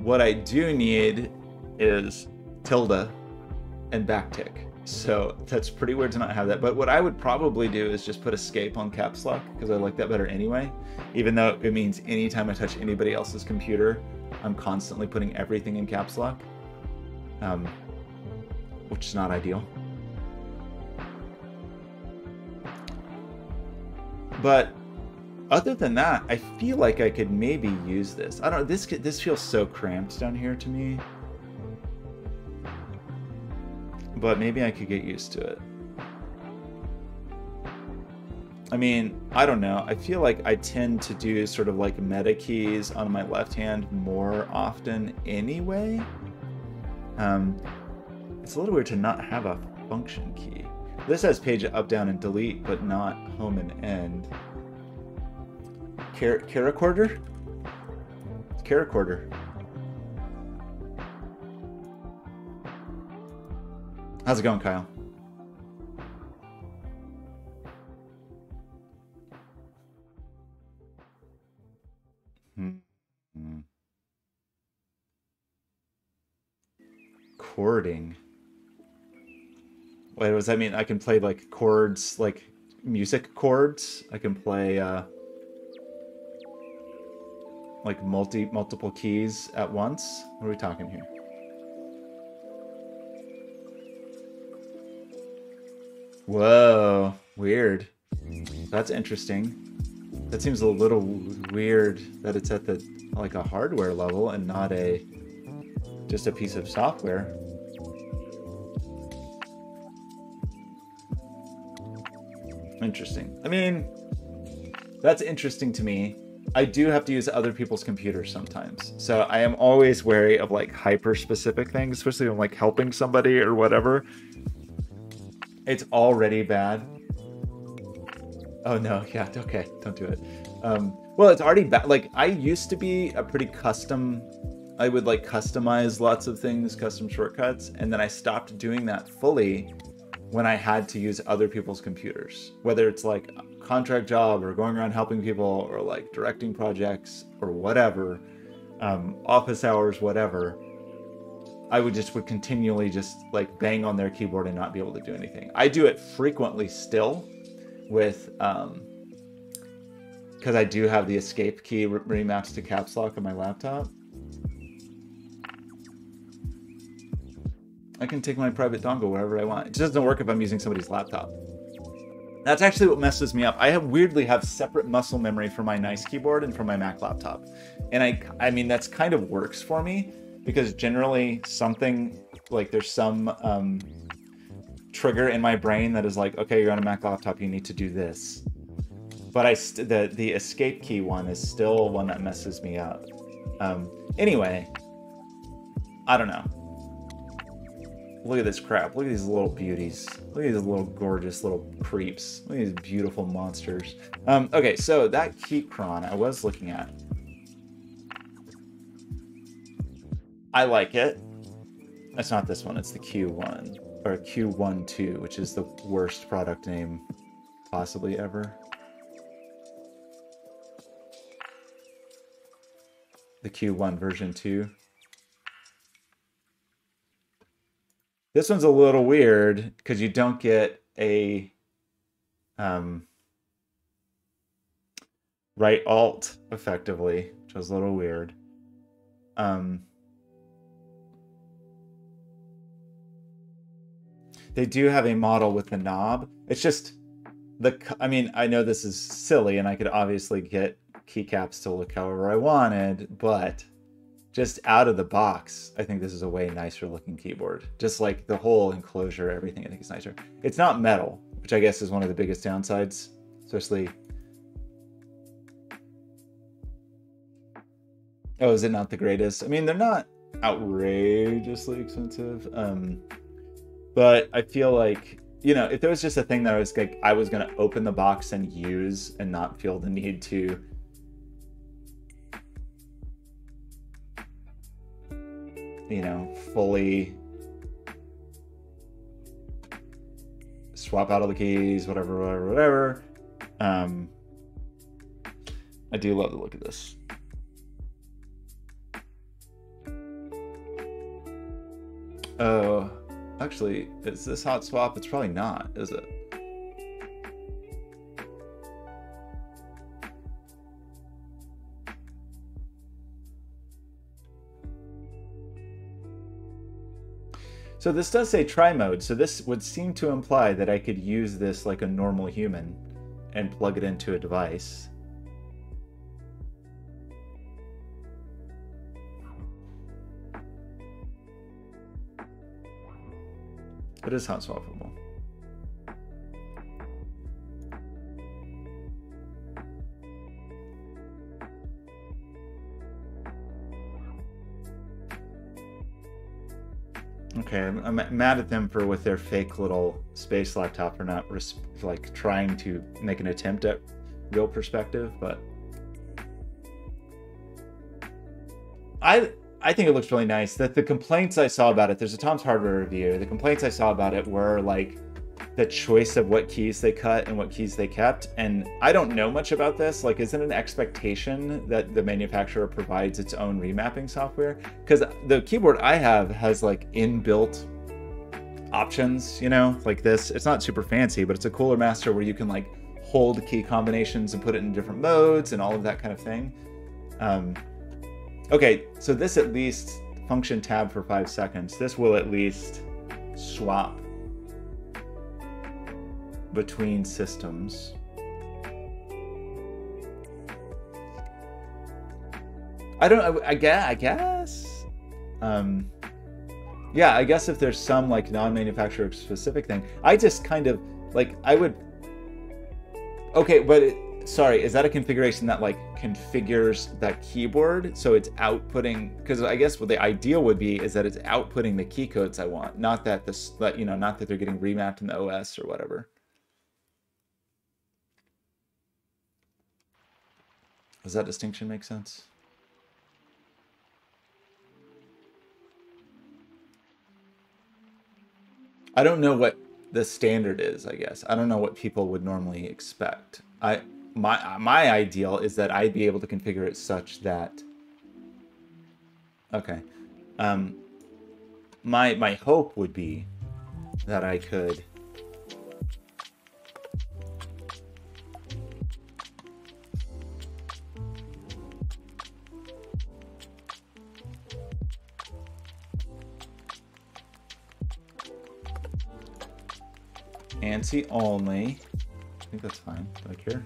A: what I do need is tilde and backtick. So that's pretty weird to not have that. But what I would probably do is just put escape on caps lock because I like that better anyway. Even though it means anytime I touch anybody else's computer, I'm constantly putting everything in caps lock. Um, which is not ideal. But other than that, I feel like I could maybe use this. I don't this this feels so cramped down here to me. But maybe I could get used to it. I mean, I don't know. I feel like I tend to do sort of like meta keys on my left hand more often anyway. Um, it's a little weird to not have a function key. This has page up, down, and delete, but not home and end. Car CharaChorder? CharaChorder. How's it going, Kyle? Hmm. Chording. What does that mean? I can play like chords, like music chords. I can play uh, like multi multiple keys at once. What are we talking here? Whoa, weird. That's interesting. That seems a little weird that it's at the like a hardware level and not a just a piece of software. Interesting. I mean, that's interesting to me. I do have to use other people's computers sometimes. So I am always wary of like hyper specific things, especially when like helping somebody or whatever. It's already bad. Oh no, yeah, okay, don't do it. Um, well, it's already bad. Like I used to be a pretty custom. I would like customize lots of things, custom shortcuts, and then I stopped doing that fully when I had to use other people's computers, whether it's like contract job or going around helping people or like directing projects or whatever, um, office hours, whatever. I would just would continually just like bang on their keyboard and not be able to do anything. I do it frequently still with um because I do have the escape key remapped to caps lock on my laptop. I can take my private dongle wherever I want. It just doesn't work if I'm using somebody's laptop. That's actually what messes me up. I have weirdly have separate muscle memory for my nice keyboard and for my Mac laptop. And I I mean that's kind of works for me because generally something like there's some um, trigger in my brain that is like, okay, you're on a Mac laptop, you need to do this. But I st- the the escape key one is still one that messes me up. Um, anyway, I don't know. Look at this crap. Look at these little beauties. Look at these little gorgeous little creeps. Look at these beautiful monsters. Um, okay, so that Keychron I was looking at. I like it. It's not this one, it's the Q1. Or Q12, which is the worst product name possibly ever. The Q1 version 2. This one's a little weird because you don't get a um, right alt effectively, which was a little weird. Um, they do have a model with the knob. It's just the. I mean, I know this is silly, and I could obviously get keycaps to look however I wanted, but just out of the box, I think this is a way nicer looking keyboard. Just like the whole enclosure, everything I think is nicer. It's not metal, which I guess is one of the biggest downsides, especially. Oh, is it not the greatest? I mean, they're not outrageously expensive. Um, but I feel like, you know, if there was just a thing that I was like, I was going to open the box and use and not feel the need to you know, fully swap out all the keys, whatever, whatever, whatever. Um, I do love the look of this. Oh, actually, is this hot swap? It's probably not, is it? So this does say tri mode, so this would seem to imply that I could use this like a normal human and plug it into a device. It is hot swappable. Okay, I'm, mad at them for with their fake little space laptop for not like trying to make an attempt at real perspective, but I I think it looks really nice. That the complaints I saw about it, there's a Tom's Hardware review. The complaints I saw about it were like the choice of what keys they cut and what keys they kept. And I don't know much about this. Like, is it an expectation that the manufacturer provides its own remapping software? Because the keyboard I have has like inbuilt options, you know, like this. It's not super fancy, but it's a cooler master where you can like hold key combinations and put it in different modes and all of that kind of thing. Um, okay, so this at least function tab for five seconds. This will at least swap between systems. I don't. I, I guess. I guess. Um, yeah, I guess if there's some like non-manufacturer specific thing, I just kind of like I would. Okay, but it, sorry, is that a configuration that like configures that keyboard so it's outputting? Because I guess what the ideal would be is that it's outputting the key codes I want, not that this, that you know, not that they're getting remapped in the OS or whatever. Does that distinction make sense? I don't know what the standard is, I guess. I don't know what people would normally expect. I my my ideal is that I'd be able to configure it such that Okay. Um my my hope would be that I could ANSI only. I think that's fine. Do I care?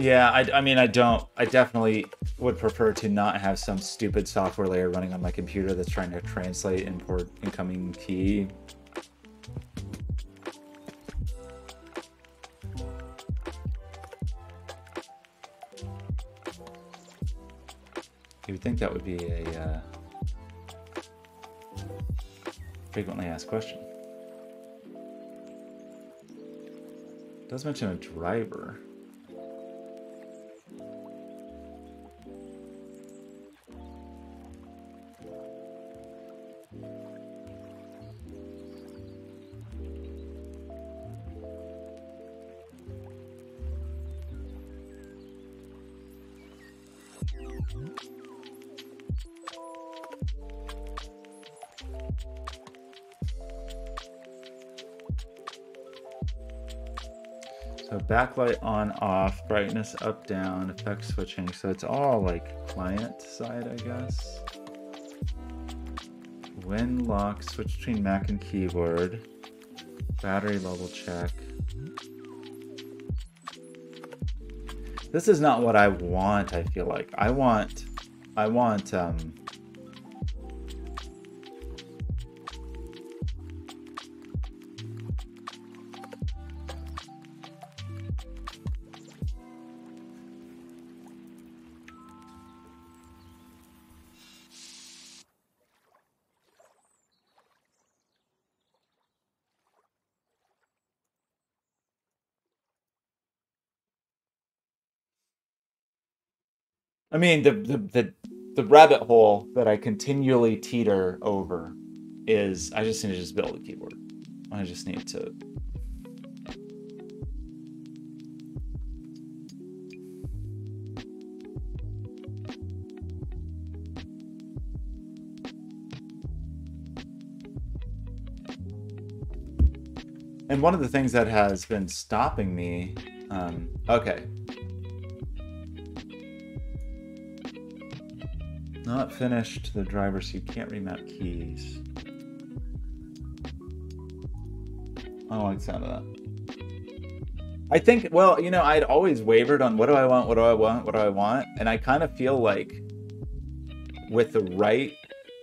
A: Yeah, I, I mean, I don't. I definitely would prefer to not have some stupid software layer running on my computer that's trying to translate import incoming key. You would think that would be a uh, frequently asked question. It does mention a driver. Backlight on off, brightness up down, effect switching. So it's all like client side, I guess. When lock, switch between Mac and keyboard. Battery level check. This is not what I want, I feel like. I want I want um I mean, the, the the the rabbit hole that I continually teeter over is I just need to just build a keyboard. I just need to. And one of the things that has been stopping me, um, okay, Not finished the driver, so you can't remap keys. I don't like the sound of that. I think, well, you know, I'd always wavered on what do I want, what do I want, what do I want, and I kind of feel like with the right,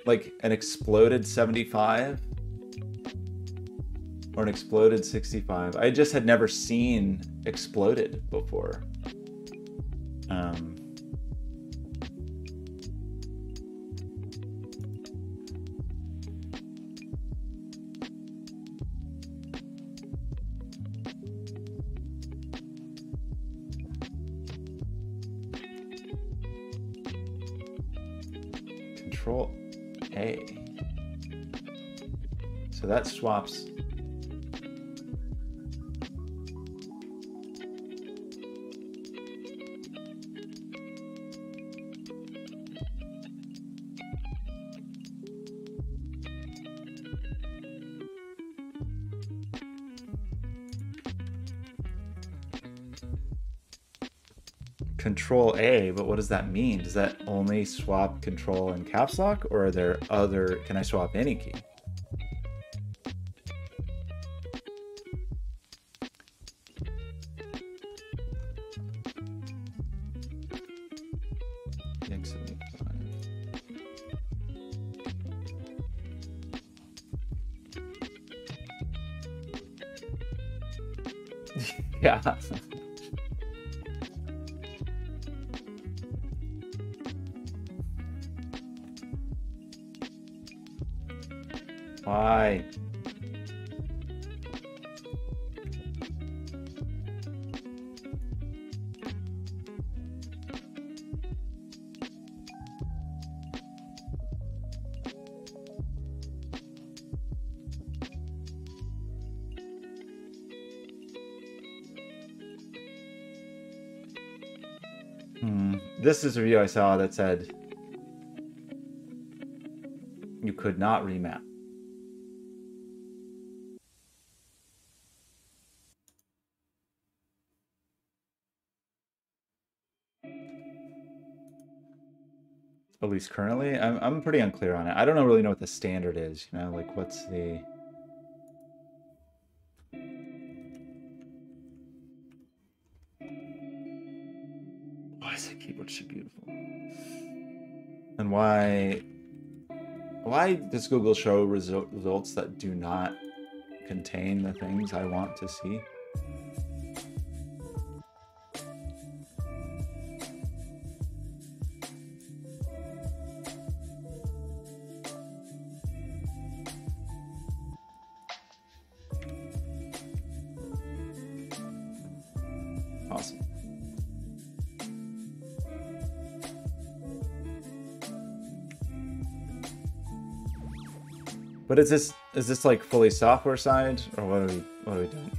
A: like an exploded 75 or an exploded 65, I just had never seen exploded before. Um, swaps. Control A, but what does that mean? Does that only swap Control and Caps Lock, or are there other? Can I swap any key? Hmm. This is a review I saw that said you could not remap. At least currently, I'm I'm pretty unclear on it. I don't really know what the standard is. You know, like what's the why does Google show result, results that do not contain the things I want to see? But is this is this like fully software side or what are we what are we doing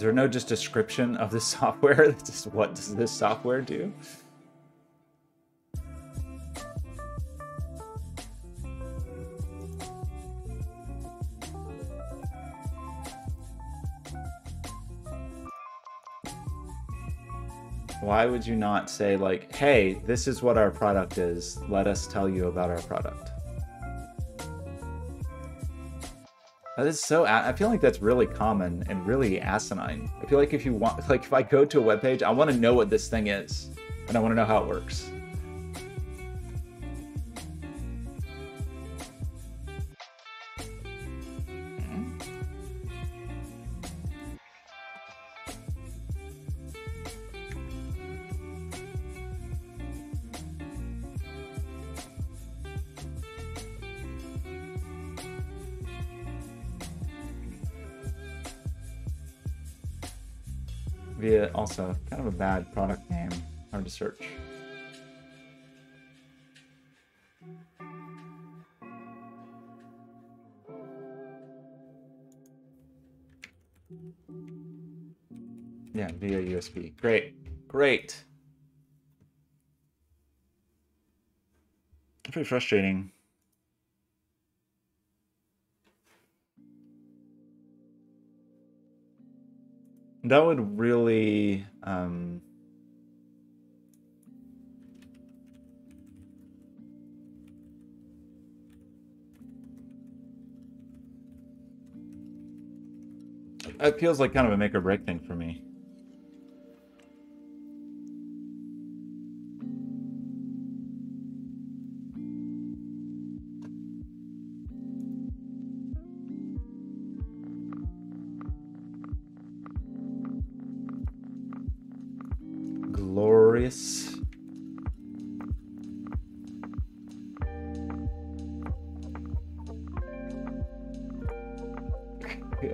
A: Is there no just description of the software? just what does this software do? Why would you not say like, hey, this is what our product is. Let us tell you about our product. That is so. I feel like that's really common and really asinine. I feel like if you want, like, if I go to a web page, I want to know what this thing is, and I want to know how it works. Also kind of a bad product name, hard to search. Yeah, via USB. Great, great. Pretty frustrating. That would really um, it feels like kind of a make or break thing for me.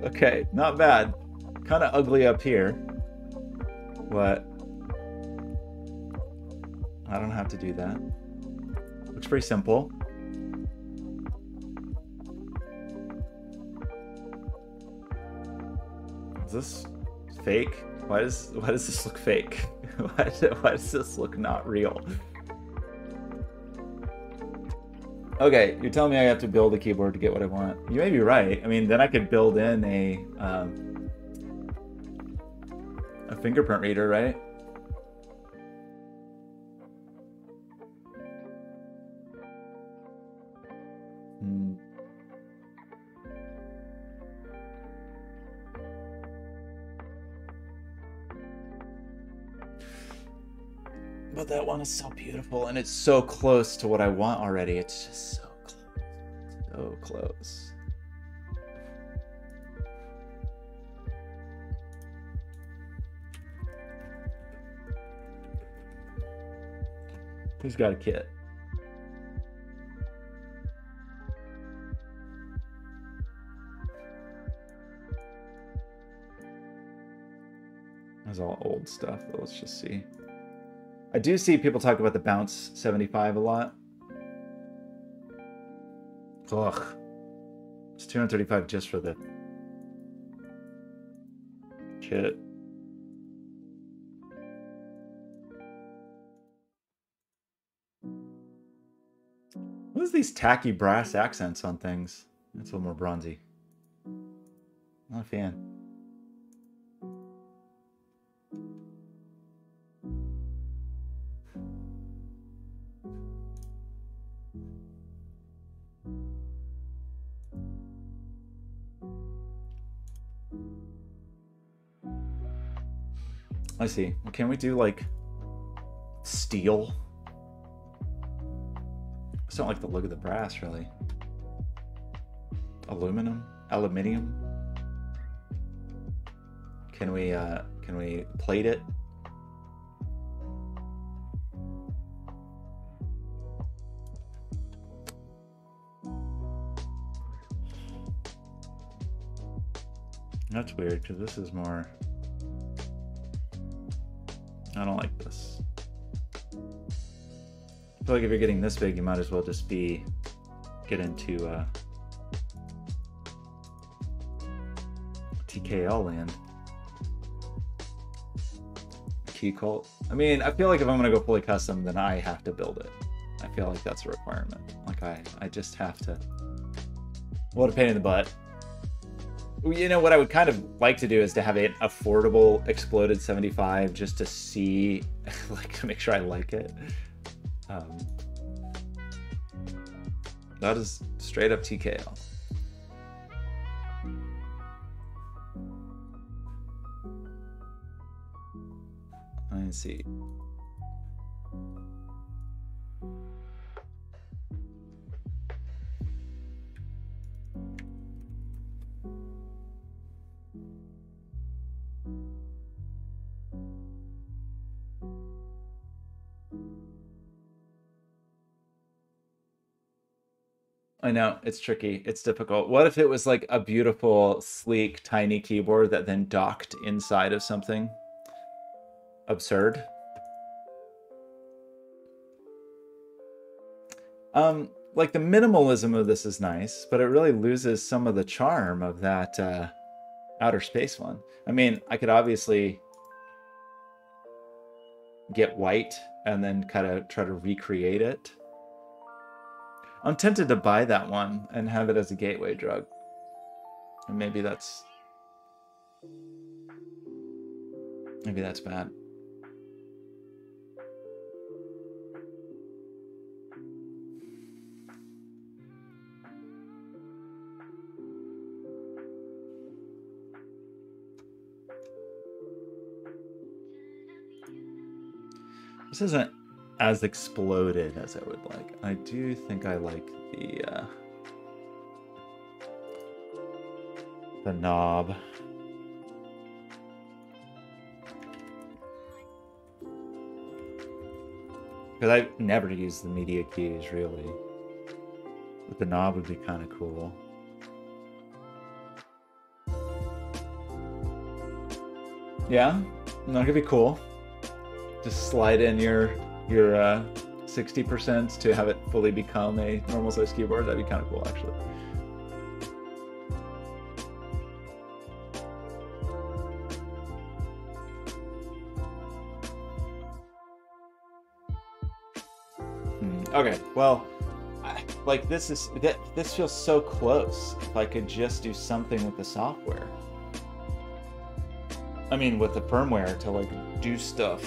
A: Okay, not bad. Kind of ugly up here. But I don't have to do that. Looks pretty simple. Is this fake? Why does why does this look fake? why, why does this look not real? Okay, you're telling me I have to build a keyboard to get what I want. You may be right. I mean, then I could build in a um, a fingerprint reader, right? Is so beautiful, and it's so close to what I want already. It's just so close. So close. Who's got a kit? That's all old stuff, let's just see. I do see people talk about the bounce 75 a lot. Ugh. It's 235 just for the kit. What is these tacky brass accents on things? That's a little more bronzy. Not a fan. See. Can we do like steel? I just don't like the look of the brass really. Aluminum? Aluminium? Can we uh can we plate it? That's weird because this is more I don't like this. I feel like if you're getting this big, you might as well just be get into uh, TKL land. Keycult. I mean, I feel like if I'm gonna go fully custom, then I have to build it. I feel like that's a requirement. Like I, I just have to. What a pain in the butt you know what I would kind of like to do is to have an affordable exploded 75 just to see like to make sure I like it. Um, that is straight up TKL. I see. I know it's tricky. It's difficult. What if it was like a beautiful, sleek, tiny keyboard that then docked inside of something absurd? Um, like the minimalism of this is nice, but it really loses some of the charm of that uh, outer space one. I mean, I could obviously get white and then kind of try to recreate it I'm tempted to buy that one and have it as a gateway drug. And maybe that's maybe that's bad. This isn't as exploded as I would like. I do think I like the uh, the knob. Because I've never use the media keys really. But the knob would be kind of cool. Yeah, that could be cool. Just slide in your your uh, 60% to have it fully become a normal size keyboard. That'd be kind of cool, actually. Hmm, okay, well, I, like this is that this feels so close. If I could just do something with the software, I mean, with the firmware to like do stuff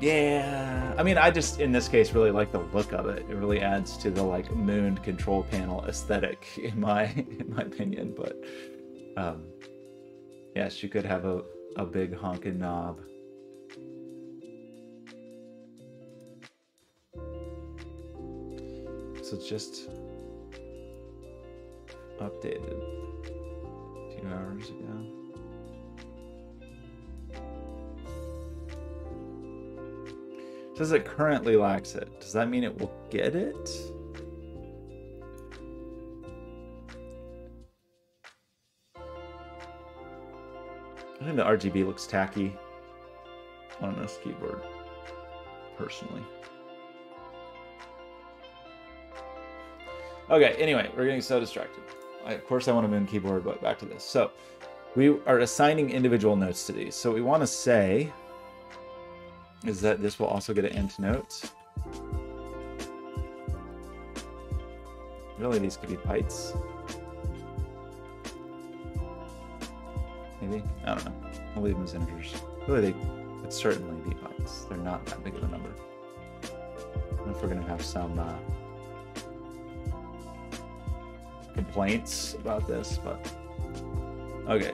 A: yeah, I mean, I just in this case really like the look of it. It really adds to the like moon control panel aesthetic, in my in my opinion. But um, yes, you could have a a big honking knob. So it's just updated a few hours ago. Says it currently lacks it. Does that mean it will get it? I think the RGB looks tacky on this keyboard, personally. Okay, anyway, we're getting so distracted. I, of course, I want a moon keyboard, but back to this. So, we are assigning individual notes to these. So we want to say is that this will also get an int note. Really, these could be bytes. Maybe? I don't know. I'll leave them as integers. Really, they could certainly be bytes. They're not that big of a number. I'm if we're going to have some uh, complaints about this, but... Okay.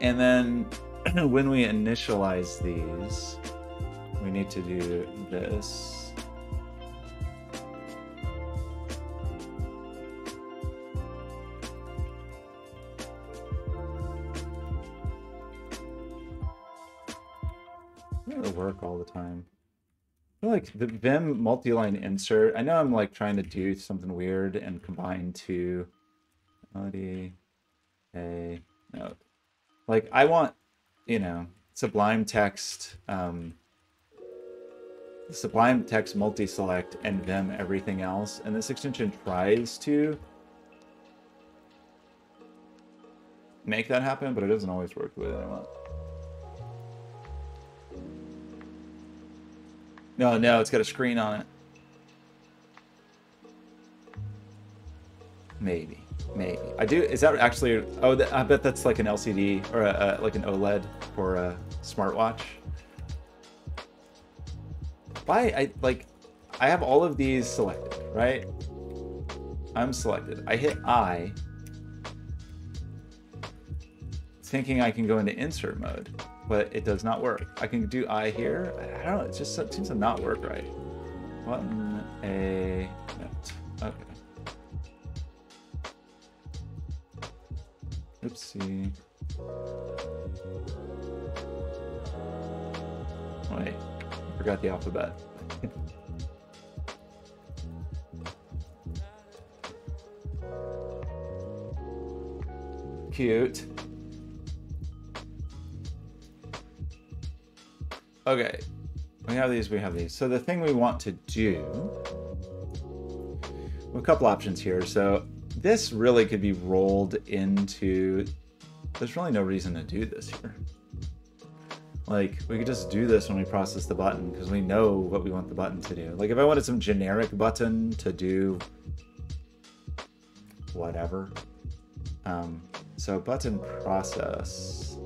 A: And then when we initialize these we need to do this. It'll work all the time. I feel like the Vim multi-line insert, I know I'm like trying to do something weird and combine two melody, a note. Like I want, you know, Sublime Text, um, Sublime Text multi-select and Vim everything else. And this extension tries to make that happen, but it doesn't always work the way that I want. No, no, it's got a screen on it. Maybe, maybe. I do. Is that actually? Oh, I bet that's like an LCD or a, a, like an OLED for a smartwatch. Why? I like. I have all of these selected, right? I'm selected. I hit I, thinking I can go into insert mode but it does not work. I can do I here. I don't know. It just seems to not work right. Button a. Okay. Oopsie. Wait, forgot the alphabet. Cute. Okay, we have these, we have these. So the thing we want to do, a couple options here. So this really could be rolled into, there's really no reason to do this here. Like, we could just do this when we process the button because we know what we want the button to do. Like, if I wanted some generic button to do whatever. Um, so button process.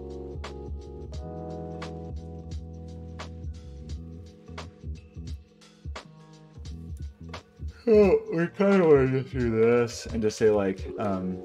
A: Oh, we kind of want to just do this and just say like, um,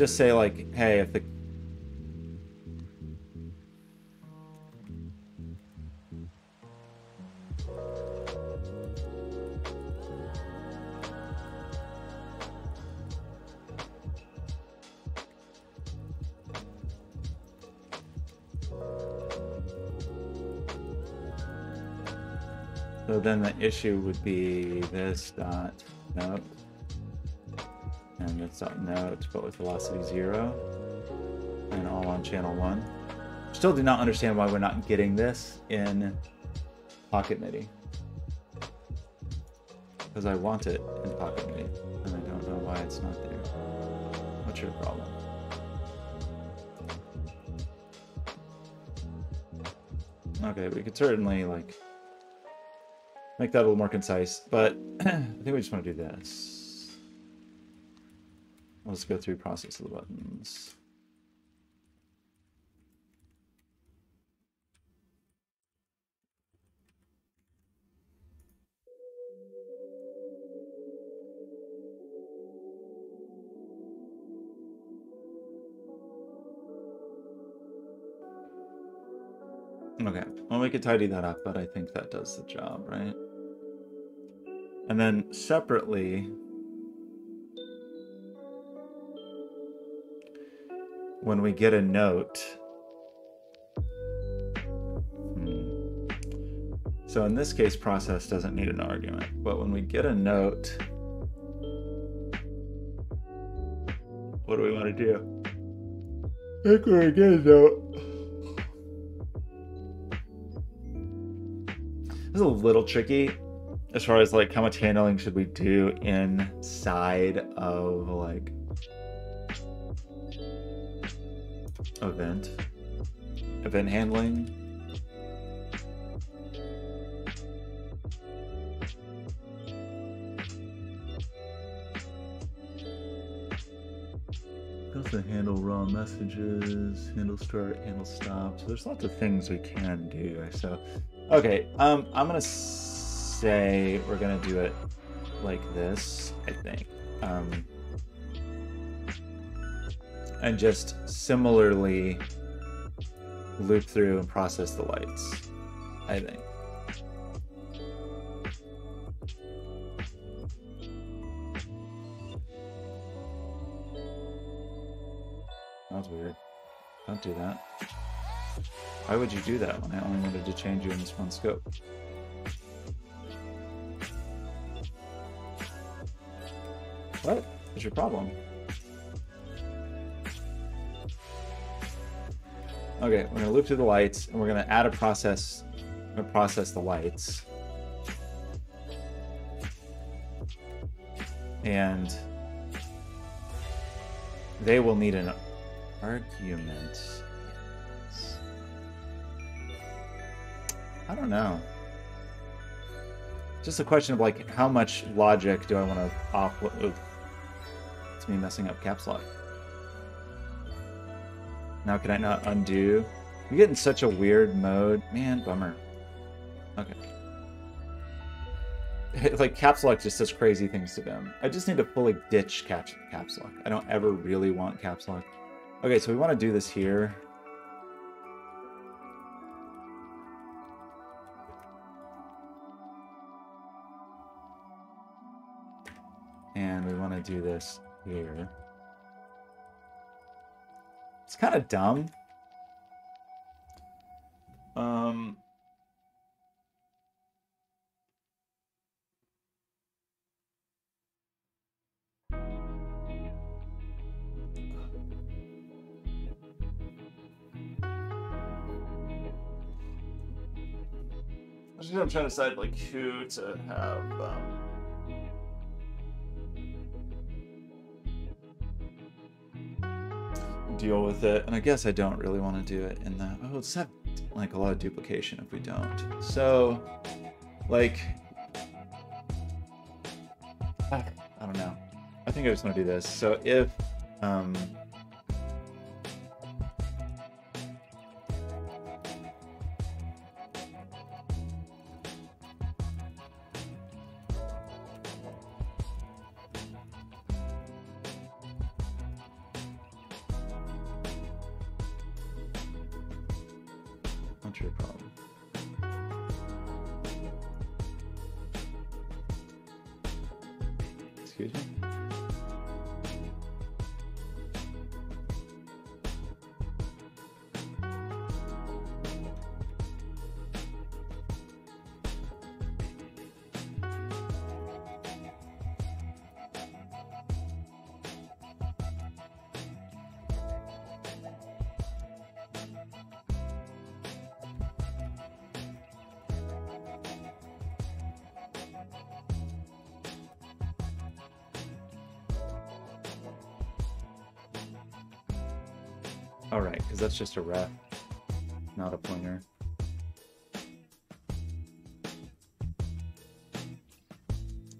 A: just say like, hey, if the So then the issue would be this dot note and this dot note, but with velocity zero and all on channel one. Still do not understand why we're not getting this in Pocket MIDI. Because I want it in Pocket MIDI, and I don't know why it's not there. What's your problem? Okay, we could certainly like make that a little more concise. But I think we just want to do this. Let's go through process of the buttons. Okay, well, we could tidy that up, but I think that does the job, right? And then separately, when we get a note, hmm, So in this case, process doesn't need an argument. But when we get a note, what do we want to do? I think we're get a note. This is a little tricky as far as like how much handling should we do inside of like event. Event handling. Also handle raw messages handle start handle stop. So there's lots of things we can do so okay um i'm gonna say we're gonna do it like this i think. Um and just similarly loop through and process the lights, I think. That's weird. Don't do that. Why would you do that when I only wanted to change you in this one scope? What is your problem? Okay, we're gonna loop through the lights and we're gonna add a process, gonna process the lights. And they will need an argument. I don't know. Just a question of like how much logic do I want to offload? It's me messing up caps lock. Now can I not undo? We get in such a weird mode. Man, bummer. Okay. like caps lock just does crazy things to them. I just need to fully ditch caps caps lock. I don't ever really want caps lock. Okay, so we want to do this here. And we want to do this here. Kind of dumb. Um, I'm trying to decide like who to have. Um, deal with it. And I guess I don't really want to do it in that. Oh, it's have like a lot of duplication if we don't. So, like, I don't know. I think I just want to do this. So if um, just a ref, not a pointer.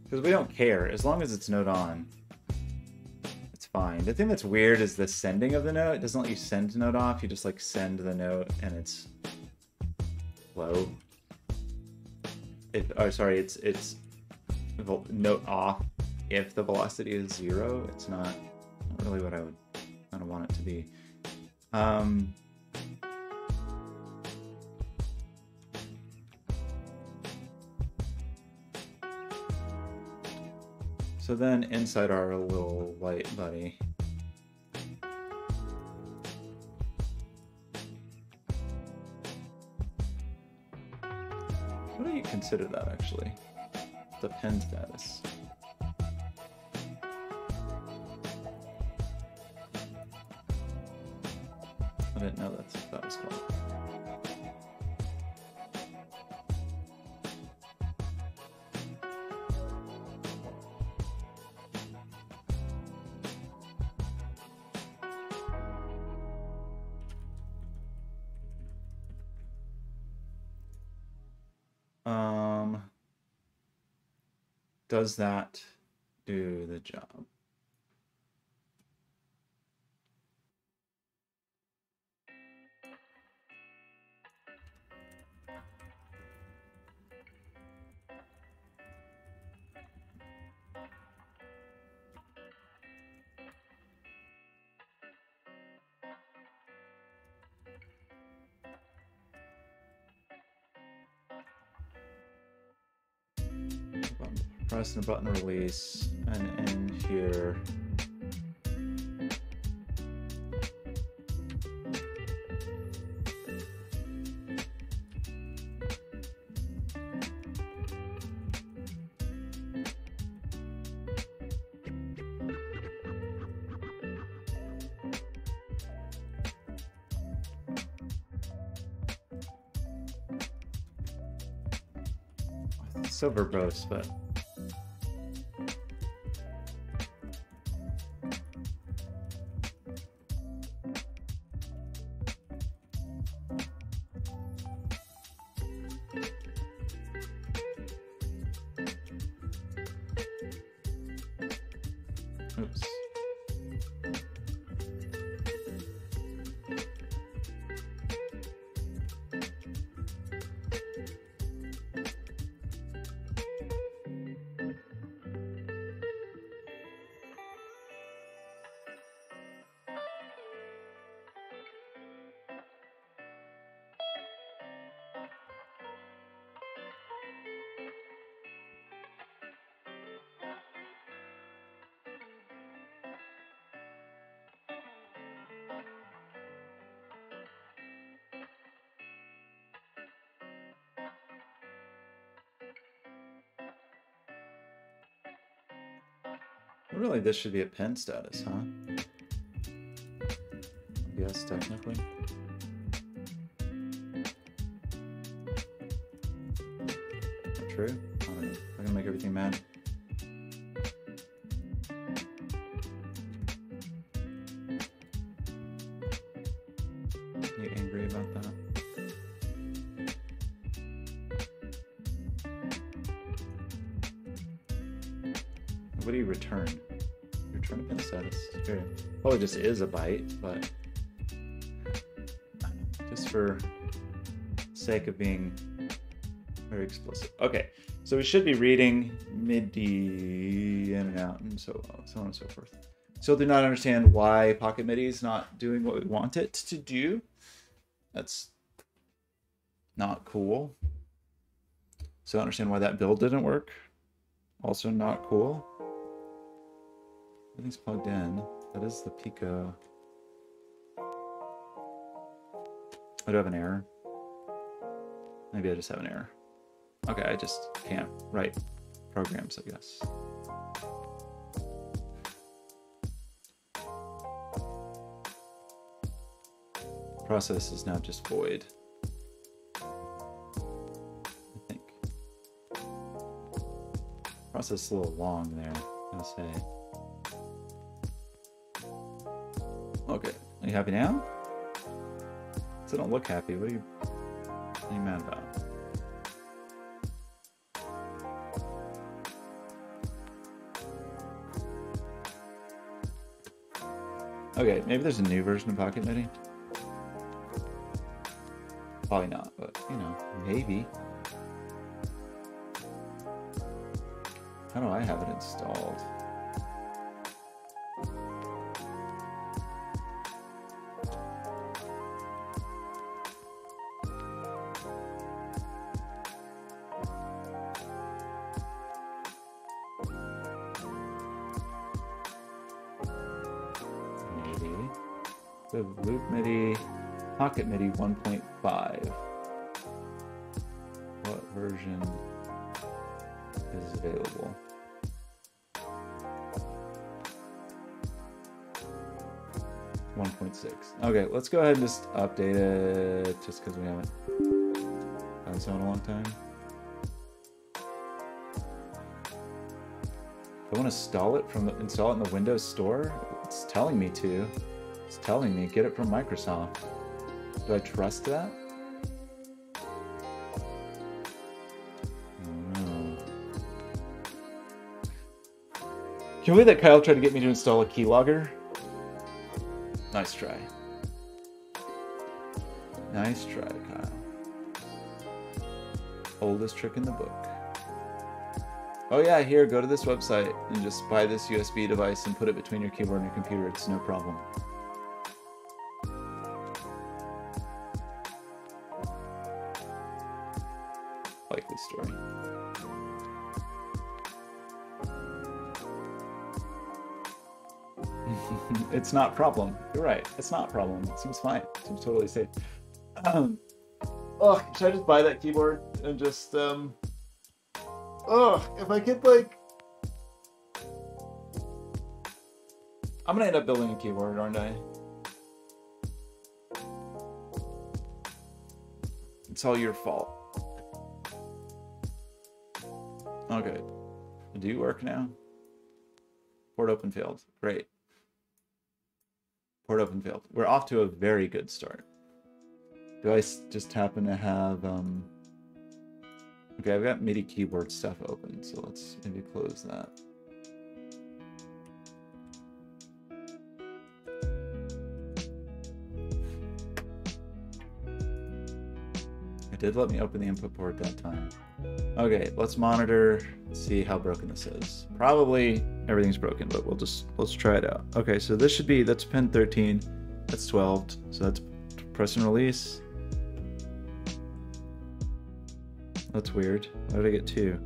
A: Because we don't care. As long as it's note on, it's fine. The thing that's weird is the sending of the note. It doesn't let you send note off. You just like send the note and it's low. If, oh, sorry, it's it's note off if the velocity is zero. It's not, not really what I would kind of want it to be. Um, so then inside our little light buddy, What do you consider that actually? The pen status. Does that do the job? Press the button release and in here. So verbose, but oops. Really, this should be a pen status, huh? Yes, technically. Probably just is a byte, but just for sake of being very explicit. Okay, so we should be reading MIDI in and out and so so on and so forth. Still do not understand why Pocket MIDI is not doing what we want it to do. That's not cool. So I understand why that build didn't work. Also not cool. Everything's plugged in. That is the Pico. I do have an error. Maybe I just have an error. Okay, I just can't write programs, I guess. Process is now just void. I think. Process is a little long there, I'll say. You happy now? Still don't look happy. What are you, what are you mad about? Okay, maybe there's a new version of Pocket MIDI. Probably not, but you know, maybe. How do I have it installed? Pocket MIDI 1.5. what version is available. One point six. Okay, let's go ahead and just update it, just because we haven't done so in a long time. I want to install it from the, install it in the Windows Store, it's telling me to. It's telling me get it from Microsoft. Do I trust that? Can believe that Kyle tried to get me to install a keylogger? Nice try. Nice try, Kyle. Oldest trick in the book. Oh yeah, here, go to this website and just buy this USB device and put it between your keyboard and your computer. It's no problem. It's not problem. You're right. It's not problem. It seems fine. It seems totally safe. Um, oh, should I just buy that keyboard and just um? Oh, if I could like, I'm gonna end up building a keyboard, aren't I? It's all your fault. Okay. Do you work now? Port open failed. Great. Port open failed. We're off to a very good start. Do I just happen to have, um... Okay, I've got MIDI keyboard stuff open, so let's maybe close that. Did let me open the input port that time. Okay, let's monitor, see how broken this is. Probably everything's broken, but we'll just, let's try it out. Okay, so this should be, that's pin 13, that's 12, so that's press and release. That's weird. Why did I get two?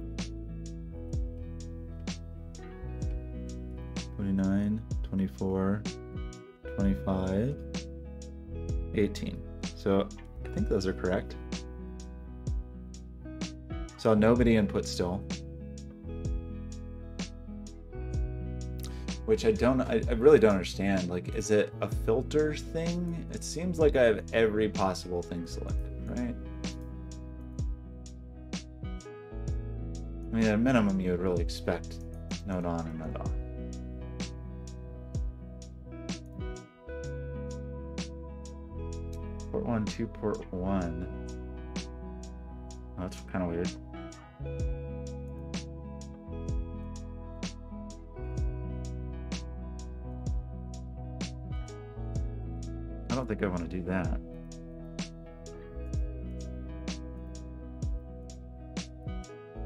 A: 29, 24, 25, 18. So I think those are correct. So nobody input still. Which I don't, I, I really don't understand. Like, is it a filter thing? It seems like I have every possible thing selected, right? I mean, at a minimum, you would really expect note on and note off. Port one, two, port one. Oh, that's kind of weird. I don't think I want to do that.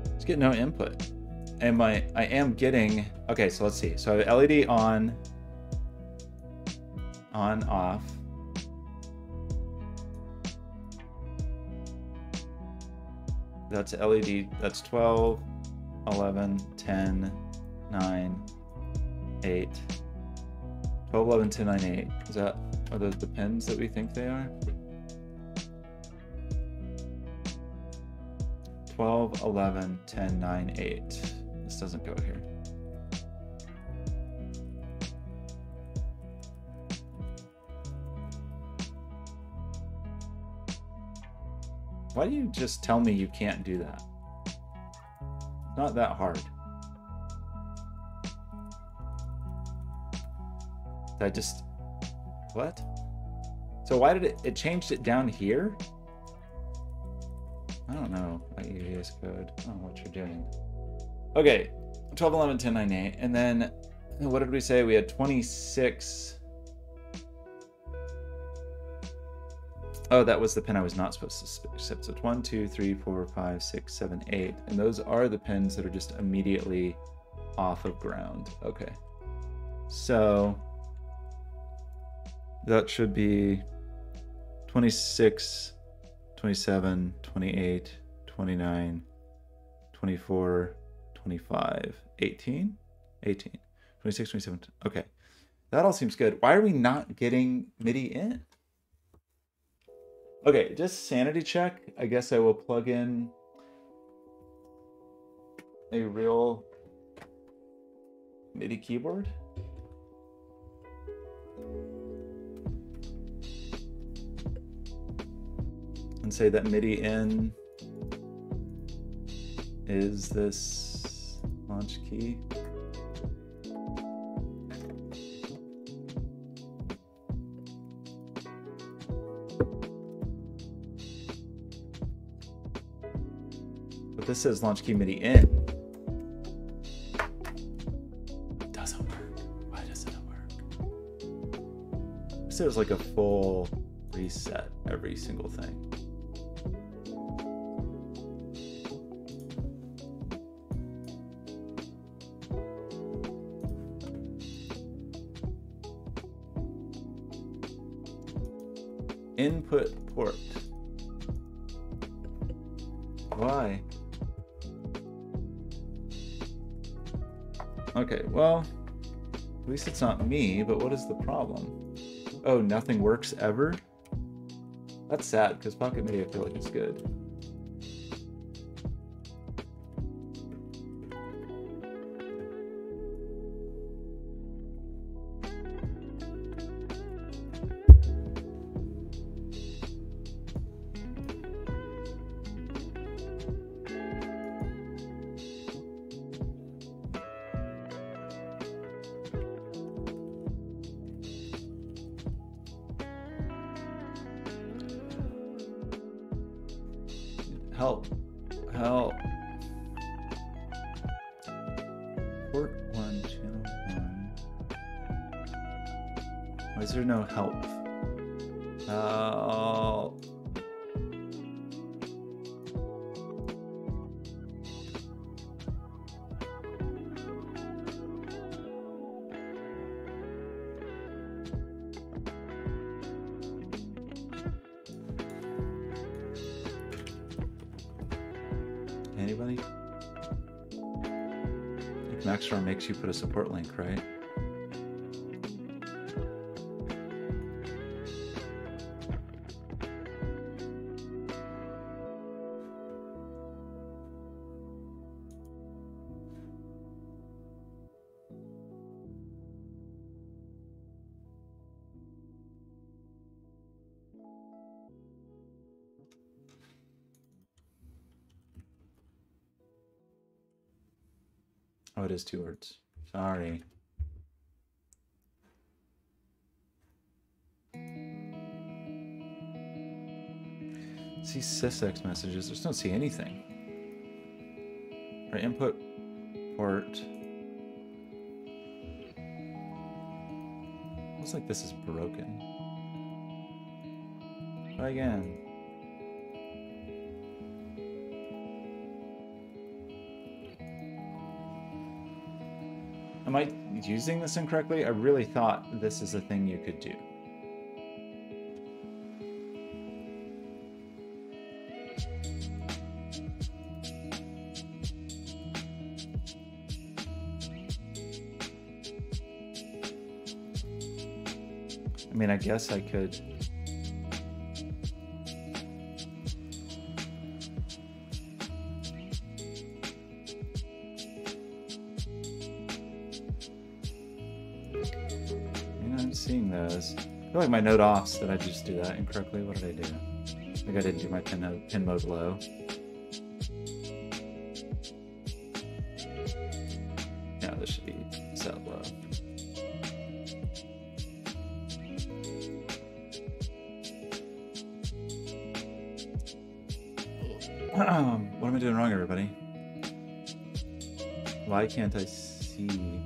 A: Let's get no input. And my I am getting okay, so let's see. So I have LED on on off. That's LED, that's 12, 11, 10, 9, 8. 12, 11, 10, 9, 8. Is that, are those the pins that we think they are? 12, 11, 10, 9, 8. This doesn't go here. Why do you just tell me you can't do that? Not that hard. I just what? So why did it it changed it down here? I don't know my EVS code. I don't know what you're doing. Okay, 12, 11, 10, 9, 8. And then what did we say? We had 26 Oh, that was the pin I was not supposed to accept. So it's one, two, three, four, five, six, seven, eight. And those are the pins that are just immediately off of ground. Okay. So that should be 26, 27, 28, 29, 24, 25, 18, 18, 26, 27. Okay. That all seems good. Why are we not getting MIDI in? Okay, just sanity check. I guess I will plug in. a real MIDI keyboard? And say that MIDI in is this launch key. This says Launchkey MIDI in. Doesn't work. Why doesn't it work? So it's like a full reset every single thing. It's not me, but what is the problem? Oh, nothing works ever? That's sad, because Pocket MIDI I feel like is good. Anybody? Like makes you put a support link, right? Is two words. Sorry. See SysEx messages. I Just don't see anything. Right, input port. Looks like this is broken. Try again. Am I using this incorrectly? I really thought this is a thing you could do. I mean, I guess I could. My note offs. Did I just do that incorrectly? What did I do? I think I didn't do my pin, mode, pin mode low. Yeah, this should be set low. Um, what am I doing wrong, everybody? Why can't I see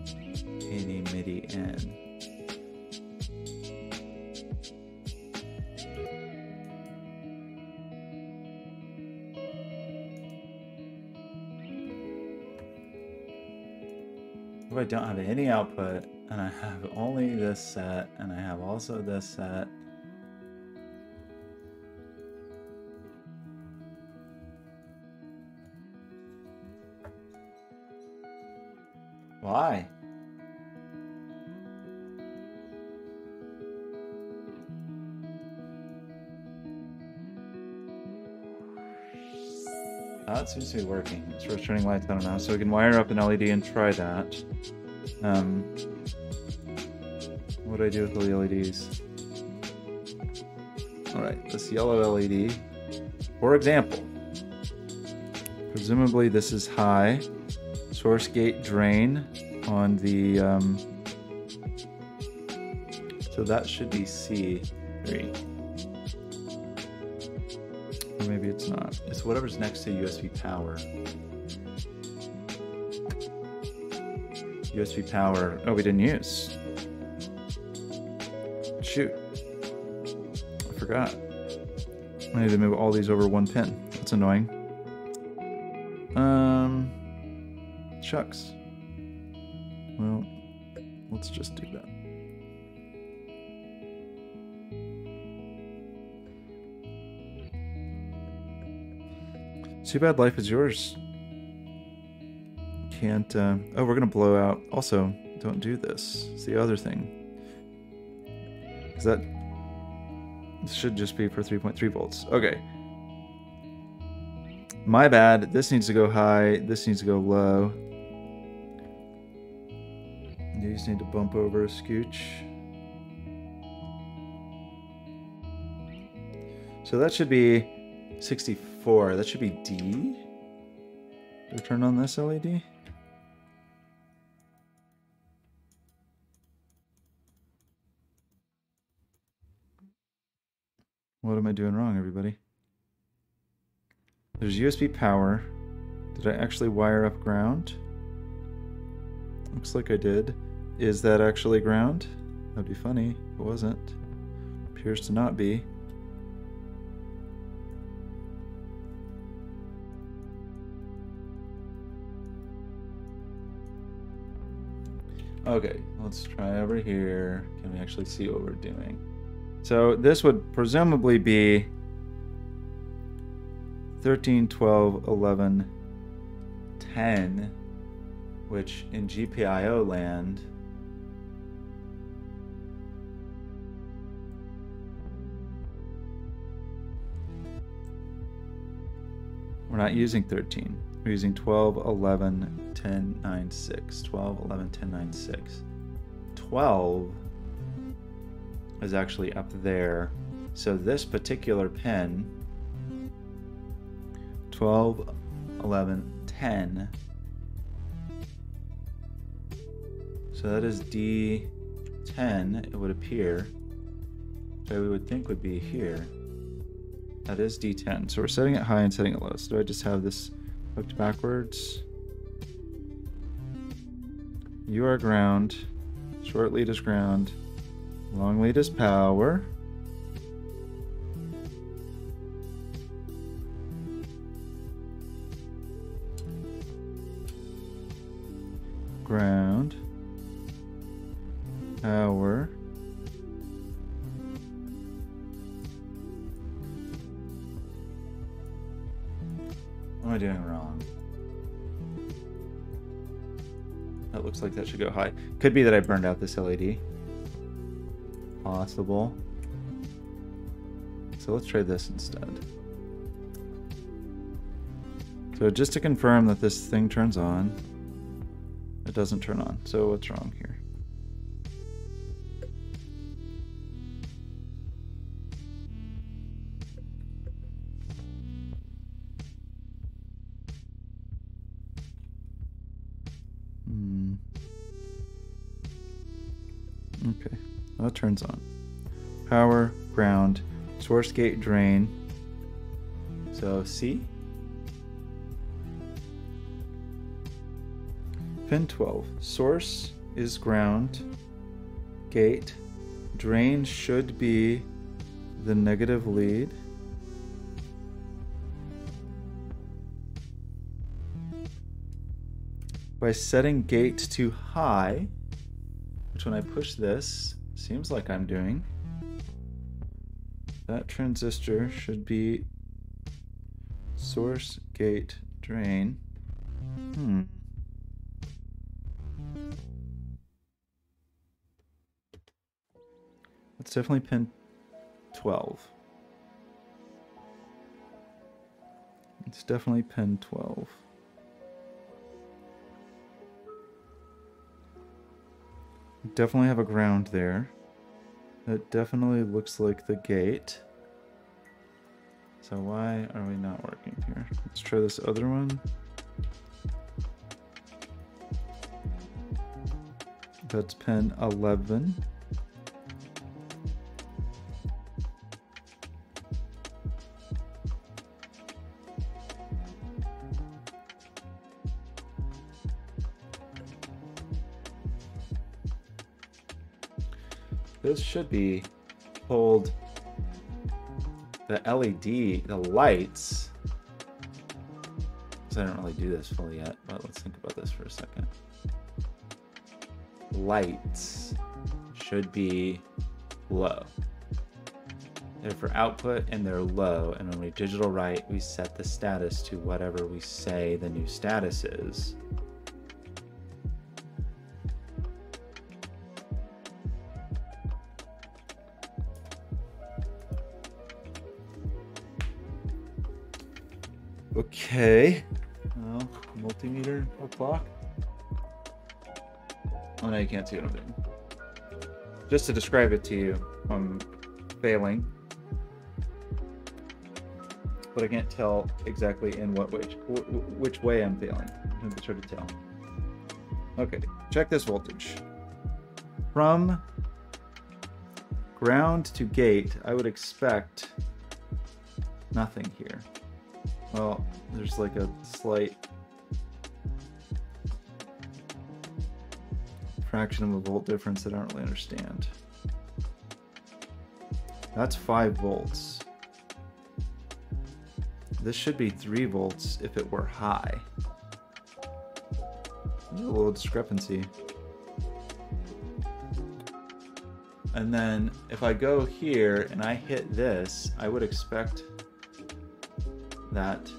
A: any output and I have only this set and I have also this set Why? It seems to be working. It's first turning lights on now, so we can wire up an LED and try that. Um, what do I do with all the LEDs? Alright, this yellow LED. For example, presumably this is high. Source gate drain on the... Um, so that should be C3. Or maybe it's not. It's whatever's next to USB power. USB power. Oh, we didn't use. Shoot. I forgot. I need to move all these over one pin. That's annoying. Um, shucks. Well, let's just do that. Too bad life is yours. Can't, uh, oh, we're gonna blow out. Also, don't do this. It's the other thing. Is that, this should just be for 3.3 volts. Okay. My bad. This needs to go high. This needs to go low. These need to bump over a scooch. So that should be 64. That should be D. Turn on this LED? Am I doing wrong, everybody? There's USB power. Did I actually wire up ground? Looks like I did. Is that actually ground? That'd be funny if it wasn't. Appears to not be. Okay, let's try over here. Can we actually see what we're doing? So this would presumably be 13, 12, 11, 10, which in GPIO land we're not using 13. We're using 12, 11, 10, 9, 6. 12, 11, 10, 9, 6. 12 is actually up there. So this particular pin, 12, 11, 10. So that is D10, it would appear. So we would think would be here. That is D10. So we're setting it high and setting it low. So do I just have this hooked backwards? You are ground. Short lead is ground. Long lead is power. Ground. Power. What am I doing wrong? That looks like that should go high. Could be that I burned out this LED. Possible. So let's try this instead. So just to confirm that this thing turns on, it doesn't turn on. So what's wrong here? Hmm. Okay, well, turns on. Power, ground, source gate drain. So C. Pin 12. Source is ground. Gate. Drain should be the negative lead. By setting gate to high, which when I push this, seems like I'm doing, that transistor should be source gate drain. Hmm. That's definitely pin 12. It's definitely pin 12. Definitely have a ground there. That definitely looks like the gate. So why are we not working here? Let's try this other one. That's pin 11. Should be hold the LED, the lights. So I don't really do this fully yet, but let's think about this for a second. Lights should be low. They're for output and they're low. And when we digital write, we set the status to whatever we say the new status is. Okay. Well, multimeter o'clock. Oh no, you can't see what I'm doing. Just to describe it to you, I'm failing. But I can't tell exactly in what which which way I'm failing. I'm sure to tell. Okay, check this voltage. From ground to gate, I would expect nothing here. Well, there's like a slight fraction of a volt difference that I don't really understand. That's 5 volts. This should be 3 volts if it were high. There's a little discrepancy. And then if I go here and I hit this, I would expect that.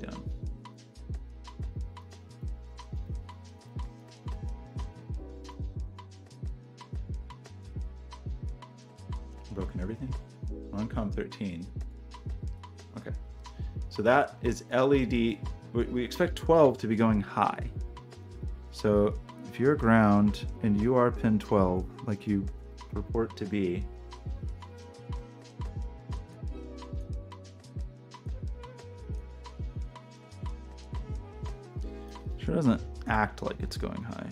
A: Done? broken everything? On com 13 okay. So that is led we, expect 12 to be going high. So if you're ground and you are pin 12 like you purport to be doesn't act like it's going high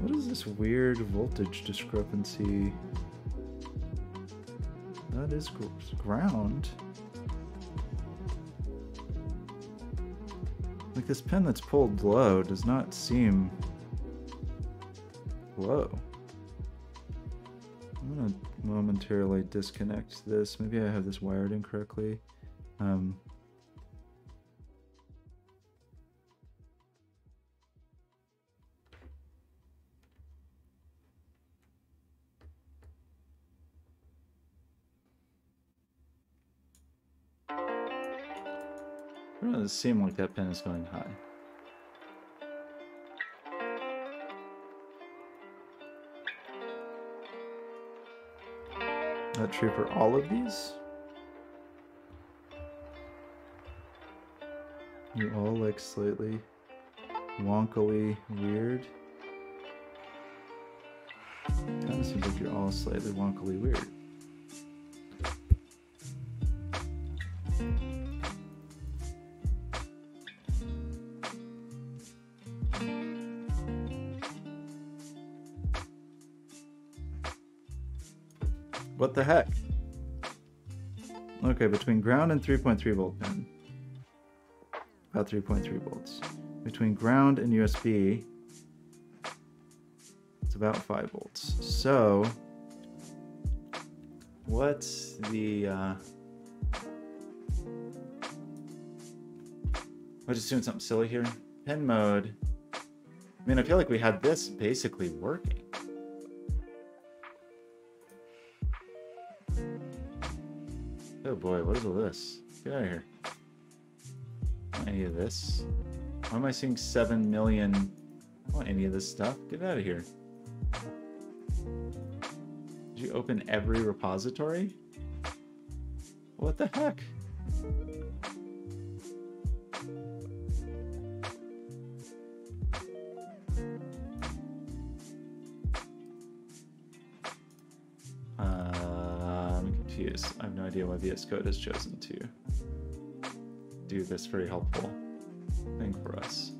A: What is this weird voltage discrepancy? That is ground. Like this pin that's pulled low does not seem low. Momentarily disconnect this. Maybe I have this wired incorrectly. Um, It doesn't seem like that pin is going high. That true for all of these? You all like slightly wonkily weird? Kind of seems like you're all slightly wonkily weird. the heck? Okay, between ground and 3.3 volt pin. About 3.3 volts. Between ground and USB, it's about 5 volts. So, what's the... Uh, I'm just doing something silly here. Pin mode. I mean, I feel like we had this basically working. Boy, what is all this? Get out of here. any of this. Why am I seeing 7 million? I want any of this stuff. Get out of here. Did you open every repository? What the heck? VS Code has chosen to do this very helpful thing for us.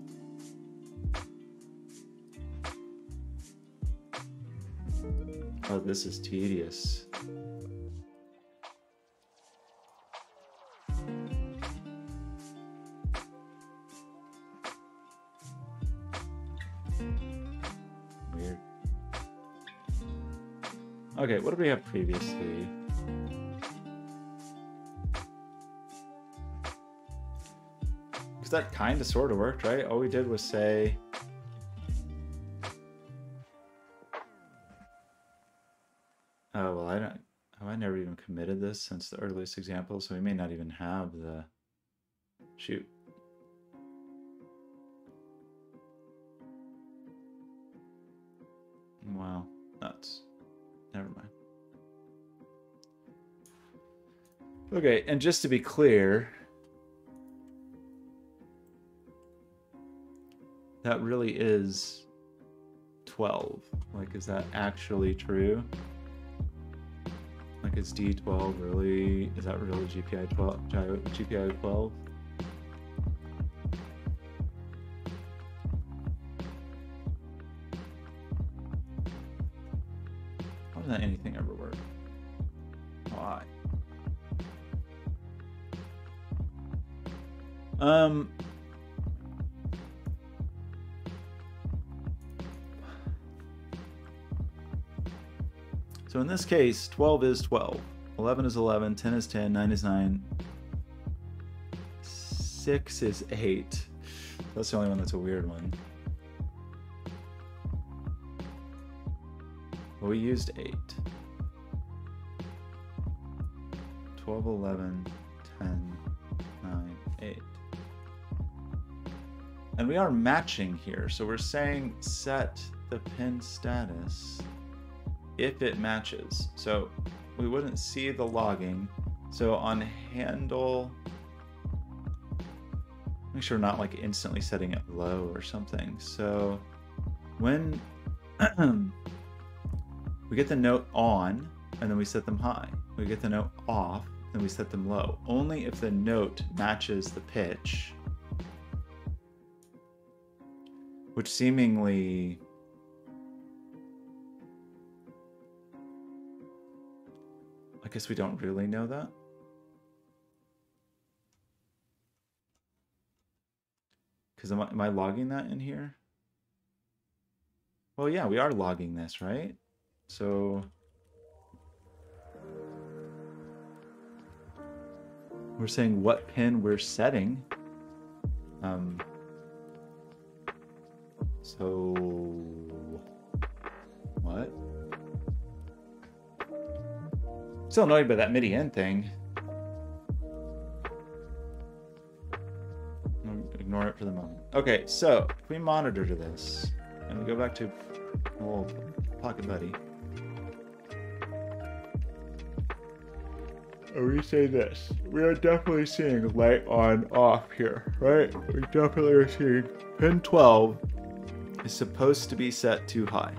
A: Oh, this is tedious. Weird. Okay, what did we have previously? That kind of sort of worked, right? All we did was say... Oh, well, I don't... I never even committed this since the earliest example, so we may not even have the... Shoot. Wow, nuts. Never mind. Okay, and just to be clear, that really is 12. Like, is that actually true? Like, is D12 really, is that really GPI 12? GPI 12? This case, 12 is 12, 11 is 11, 10 is 10, 9 is 9, 6 is 8. That's the only one that's a weird one. Well, we used 8. 12, 11, 10, 9, 8. And we are matching here, so we're saying set the pin status if it matches. So we wouldn't see the logging. So on handle, make sure we're not like instantly setting it low or something. So when we get the note on and then we set them high, we get the note off, then we set them low. Only if the note matches the pitch, which seemingly guess we don't really know that. Because am, am I logging that in here? Well, yeah, we are logging this, right? So... We're saying what pin we're setting. Um, so... What? Still annoyed by that MIDI in thing. Ignore it for the moment. Okay, so if we monitor to this, and we go back to old Pocket Buddy. We say this. We are definitely seeing light on off here, right? We definitely are seeing pin 12 is supposed to be set too high.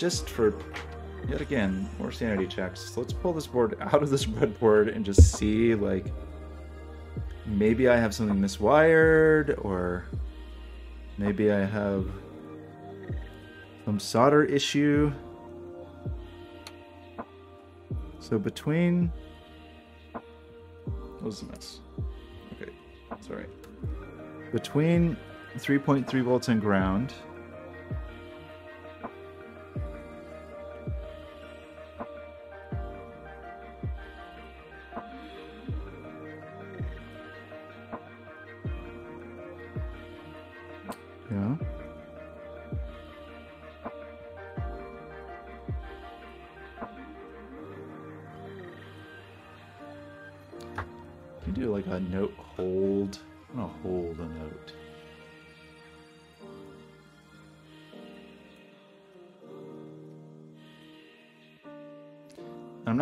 A: Just for yet again more sanity checks. So let's pull this board out of this breadboard and just see like maybe I have something miswired, or maybe I have some solder issue. So between what was the mess? Okay, sorry. Between 3.3 volts and ground.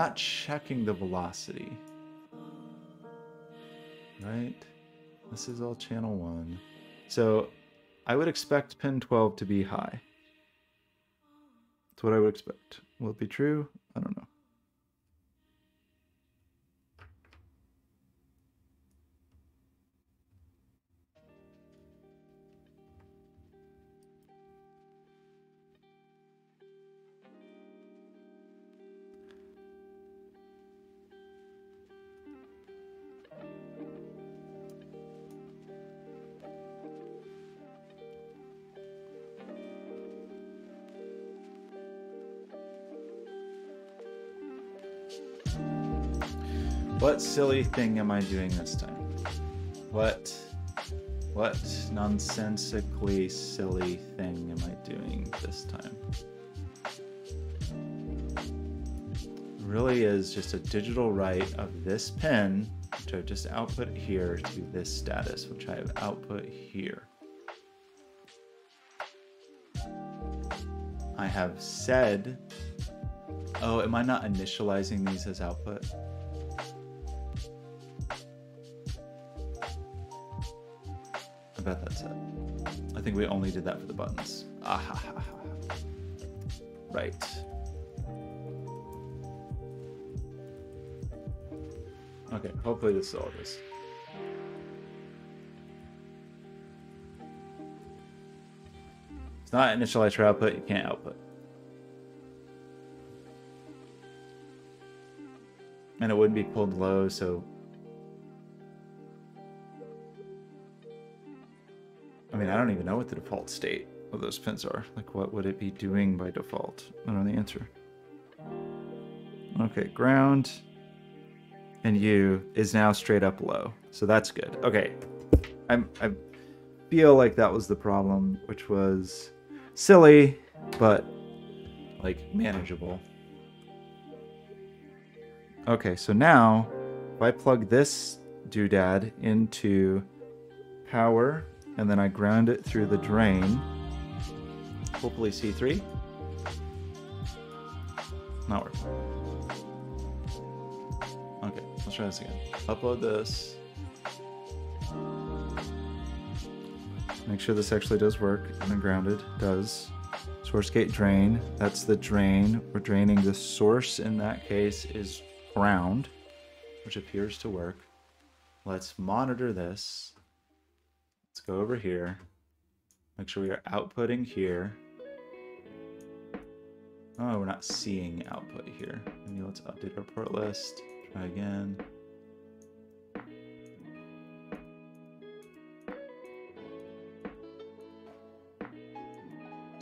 A: Not checking the velocity. Right? This is all channel one. So I would expect pin 12 to be high. That's what I would expect. Will it be true? Thing am I doing this time? What what nonsensically silly thing am I doing this time? really is just a digital write of this pin, which I've just output here to this status, which I have output here. I have said, oh, am I not initializing these as output? We only did that for the buttons. Ah, ha, ha, ha. Right. Okay, hopefully this is all it is. It's not initialized for output, you can't output. And it wouldn't be pulled low, so... know what the default state of those pins are. Like, what would it be doing by default? I don't know the answer. Okay, ground and U is now straight up low. So that's good. Okay. I'm, I feel like that was the problem, which was silly, but like manageable. Okay, so now if I plug this doodad into power and then I ground it through the drain, hopefully C3. Not working. Okay, let's try this again. Upload this. Make sure this actually does work. And then grounded does. Source gate drain. That's the drain. We're draining the source in that case is ground, which appears to work. Let's monitor this. Let's go over here. Make sure we are outputting here. Oh, we're not seeing output here. Maybe let's update our port list. Try again.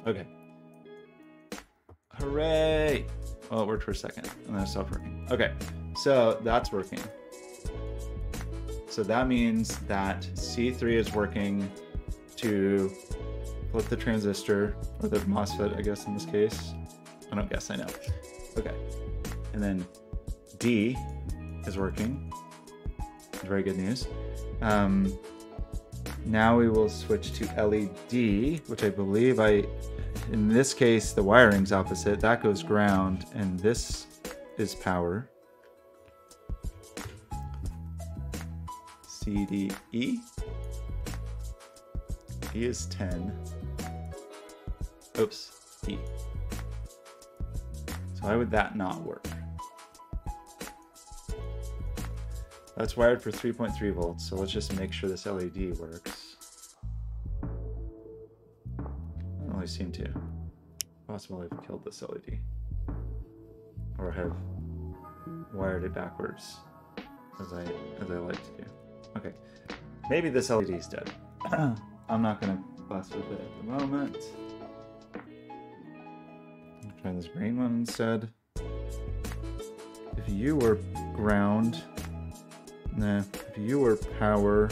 A: Okay. Hooray! Oh, it worked for a second, and then it stopped working. Okay, so that's working. So that means that C3 is working to flip the transistor, or the MOSFET, I guess in this case. I don't guess, I know. Okay. And then D is working. Very good news. Um, now we will switch to LED, which I believe I, in this case, the wiring's opposite. That goes ground, and this is power. C, D, E. E is 10. Oops, E. So why would that not work? That's wired for 3.3 volts, so let's just make sure this LED works. Doesn't really seem to. Possible I've killed this LED. Or have wired it backwards as I as I like to do. Okay. Maybe this LED is dead. I'm not gonna fuss with it at the moment. I'll try this green one instead. If you were ground, nah, if you were power,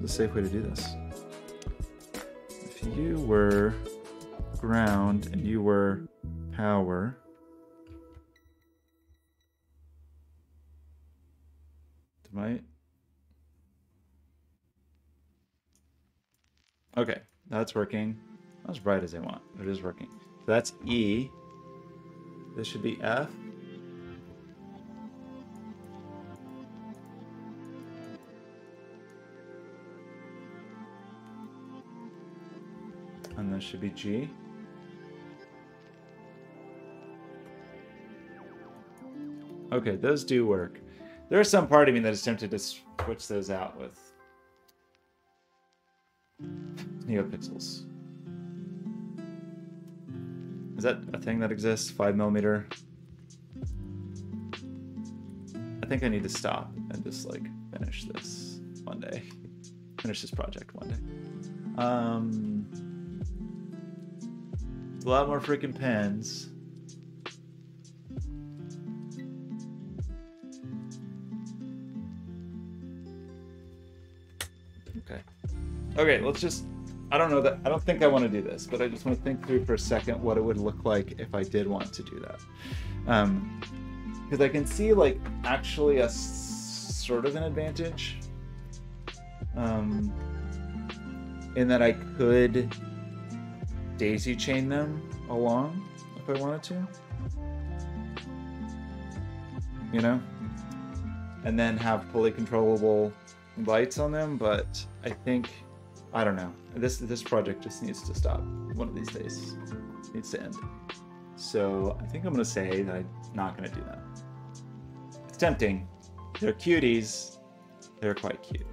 A: the safe way to do this. If you were ground and you were power, might. Okay, that's working. Not as bright as I want, but it is working. So that's E. This should be F. And this should be G. Okay, those do work. There's some part of me that is tempted to switch those out with neopixels. Is that a thing that exists? Five millimeter? I think I need to stop and just like finish this one day. Finish this project one day. Um, a lot more freaking pens. Okay, let's just. I don't know that. I don't think I want to do this, but I just want to think through for a second what it would look like if I did want to do that. Um, because I can see like actually a sort of an advantage. Um, in that I could daisy chain them along if I wanted to. You know? And then have fully controllable lights on them, but I think I don't know. This this project just needs to stop one of these days. It needs to end. So I think I'm gonna say that I'm not gonna do that. It's tempting. They're cuties. They're quite cute.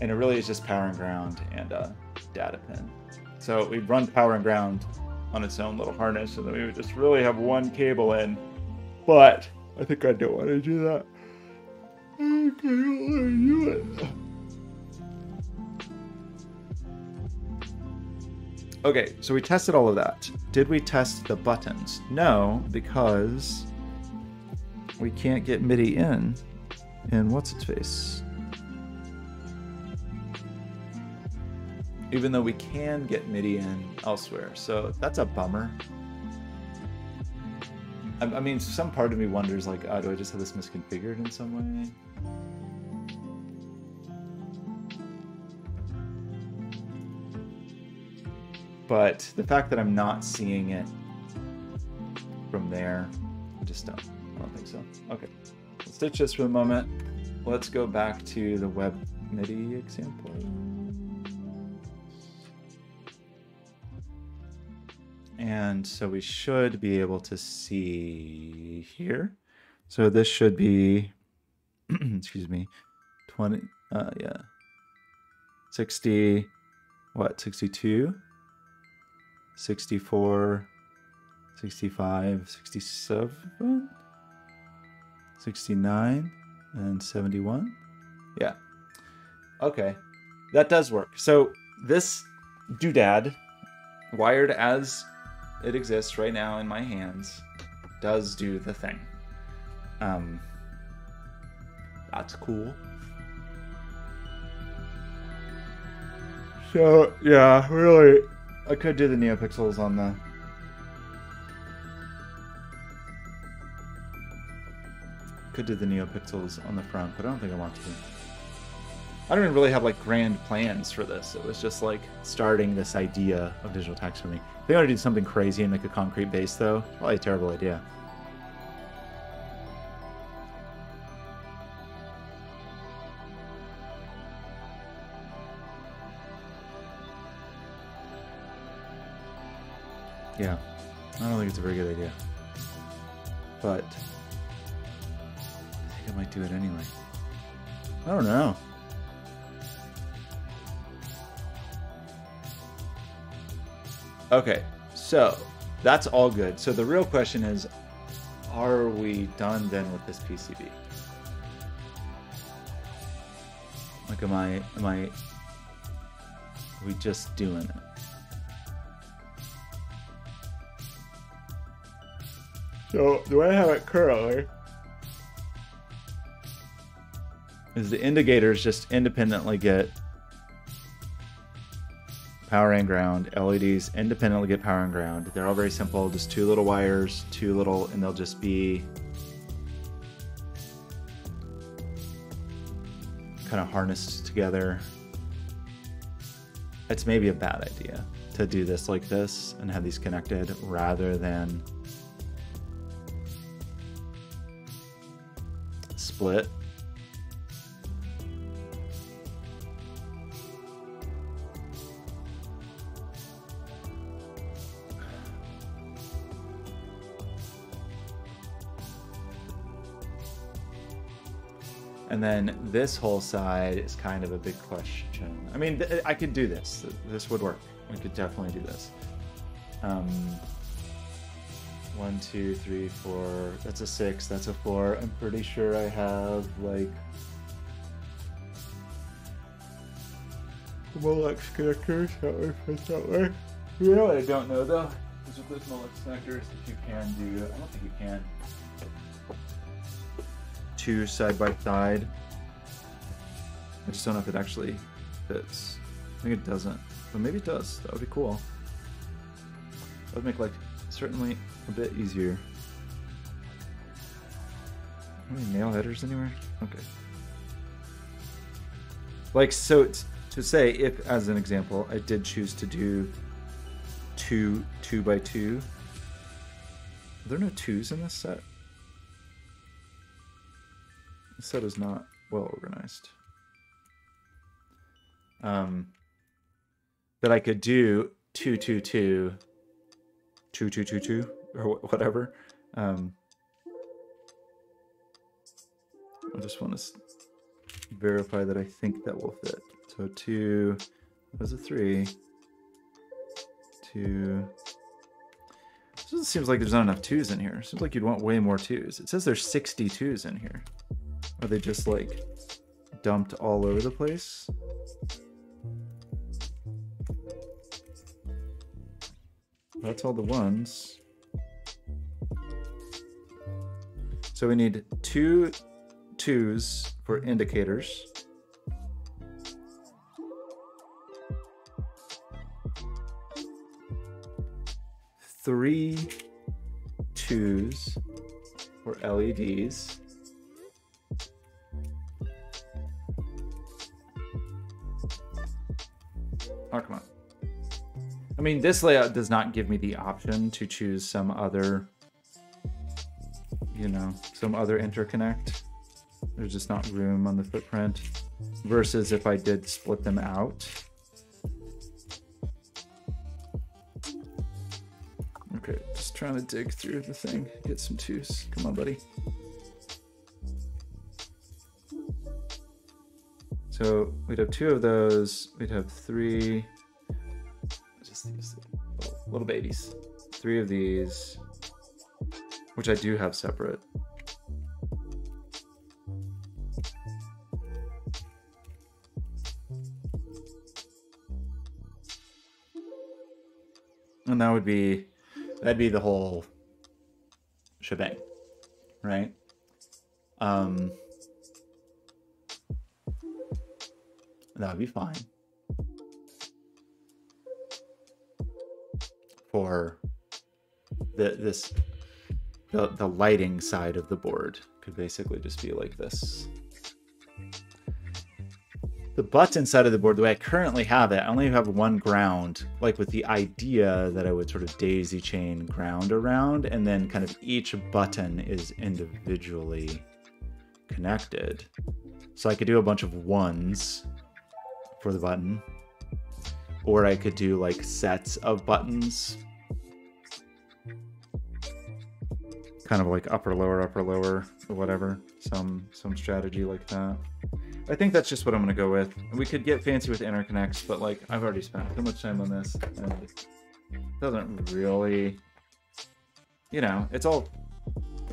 A: And it really is just power and ground and a data pin. So we run power and ground on its own little harness, and then we would just really have one cable in. But I think I don't want to do that. Okay, so we tested all of that. Did we test the buttons? No, because we can't get MIDI in. And what's its face? Even though we can get MIDI in elsewhere. So that's a bummer. I, I mean, some part of me wonders, like, oh, do I just have this misconfigured in some way? But the fact that I'm not seeing it from there, I just don't. I don't think so. Okay, let's ditch this for the moment. Let's go back to the web MIDI example. And so we should be able to see here. So this should be, excuse me, 20, uh, yeah, 60, what, 62, 64, 65, 67, 69, and 71. Yeah. Okay. That does work. So this doodad, wired as it exists right now in my hands, does do the thing. Um, that's cool. So yeah, really, I could do the neopixels on the. Could do the neopixels on the front, but I don't think I want to. I don't even really have like grand plans for this. It was just like starting this idea of digital. If they want to do something crazy and make a concrete base, though, probably a terrible idea. Yeah, I don't think it's a very good idea. But I think I might do it anyway. I don't know. Okay, so that's all good. So the real question is, are we done then with this PCB? Like, am I, am I, are we just doing it? So the way I have it currently is the indicators just independently get power and ground. LEDs independently get power and ground. They're all very simple, just two little wires, two little, and they'll just be kind of harnessed together. It's maybe a bad idea to do this like this and have these connected rather than split. And then this whole side is kind of a big question. I mean, I could do this. This would work. We could definitely do this. Um, one, two, three, four. That's a six. That's a four. I'm pretty sure I have like Molex connectors that way fit that way. You know what I don't know though? Is with those Molex connectors, if you can do, I don't think you can. Two side by side. I just don't know if it actually fits. I think it doesn't, but maybe it does. That would be cool. That would make like certainly a bit easier. Any nail headers anywhere? Okay. Like so to say if as an example I did choose to do two two by two. Are there no twos in this set? This set is not well organized. Um that I could do two two two two two two two or whatever. Um, I just want to verify that I think that will fit. So two, was a three, two. This seems like there's not enough twos in here. Seems like you'd want way more twos. It says there's 60 twos in here. Are they just like dumped all over the place? That's all the ones. So we need two twos for indicators. Three twos for LEDs. I mean, this layout does not give me the option to choose some other, you know, some other interconnect. There's just not room on the footprint. Versus if I did split them out. Okay, just trying to dig through the thing. Get some twos. Come on, buddy. So we'd have two of those. We'd have three little, babies. Three of these, which I do have separate. And that would be, that'd be the whole shebang, right? Um, that would be fine. For the this the, the lighting side of the board could basically just be like this. The button side of the board, the way I currently have it, I only have one ground, like with the idea that I would sort of daisy chain ground around, and then kind of each button is individually connected. So I could do a bunch of ones for the button, or I could do like sets of buttons. Kind of like upper lower upper lower or whatever. Some some strategy like that. I think that's just what i'm gonna go with. We could get fancy with interconnects but like i've already spent too much time on this and it doesn't really you know it's all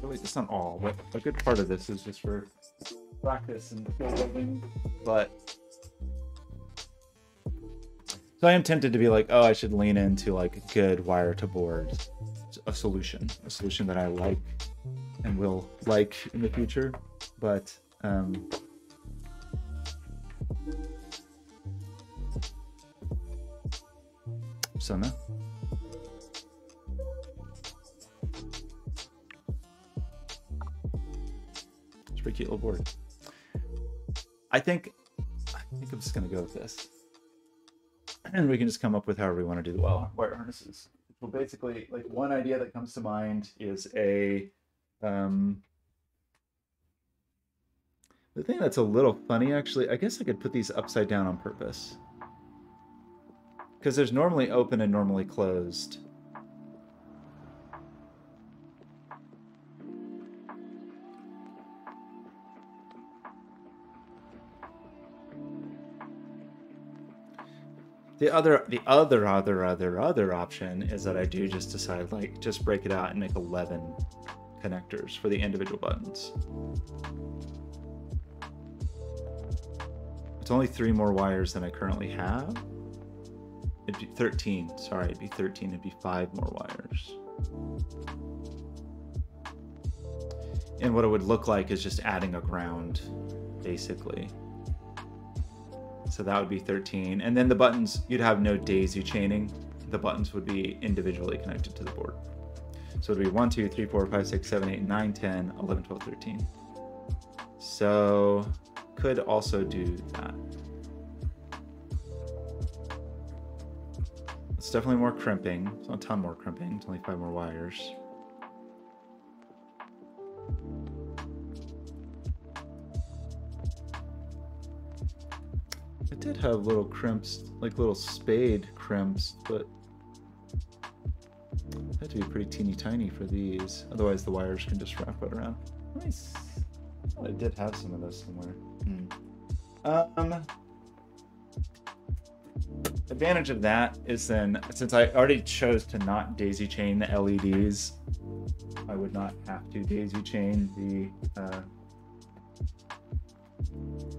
A: really it's not all but a good part of this is just for practice and building. But so i am tempted to be like oh i should lean into like a good wire to board a solution, a solution that I like and will like in the future. But um, so no. It's pretty cute little board. I think I think I'm just gonna go with this. And we can just come up with however we want to do the well wire harnesses well, basically, like one idea that comes to mind is a um, the thing that's a little funny, actually. I guess I could put these upside down on purpose because there's normally open and normally closed. The other, the other, other, other, other option is that I do just decide like just break it out and make 11 connectors for the individual buttons. It's only three more wires than I currently have. It'd be 13. Sorry, it'd be 13. It'd be five more wires. And what it would look like is just adding a ground, basically. So that would be 13. And then the buttons, you'd have no daisy chaining. The buttons would be individually connected to the board. So it'd be 1, 2, 3, 4, 5, 6, 7, 8, 9, 10, 11, 12, 13. So could also do that. It's definitely more crimping. It's not a ton more crimping. It's only five more wires. Did have little crimps, like little spade crimps, but had to be pretty teeny tiny for these. Otherwise, the wires can just wrap it around. Nice. I did have some of this somewhere. Hmm. Um, advantage of that is then, since I already chose to not daisy chain the LEDs, I would not have to daisy chain the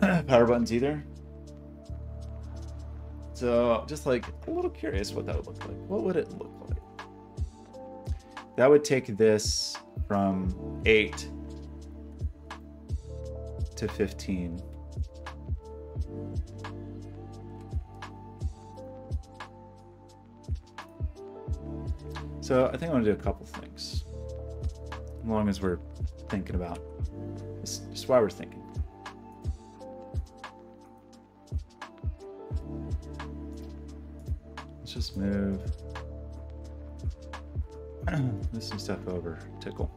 A: uh, power buttons either. So just like a little curious what that would look like. What would it look like? That would take this from 8 to 15. So I think I want to do a couple things. As long as we're thinking about just why we're thinking. Just move this some stuff over, tickle.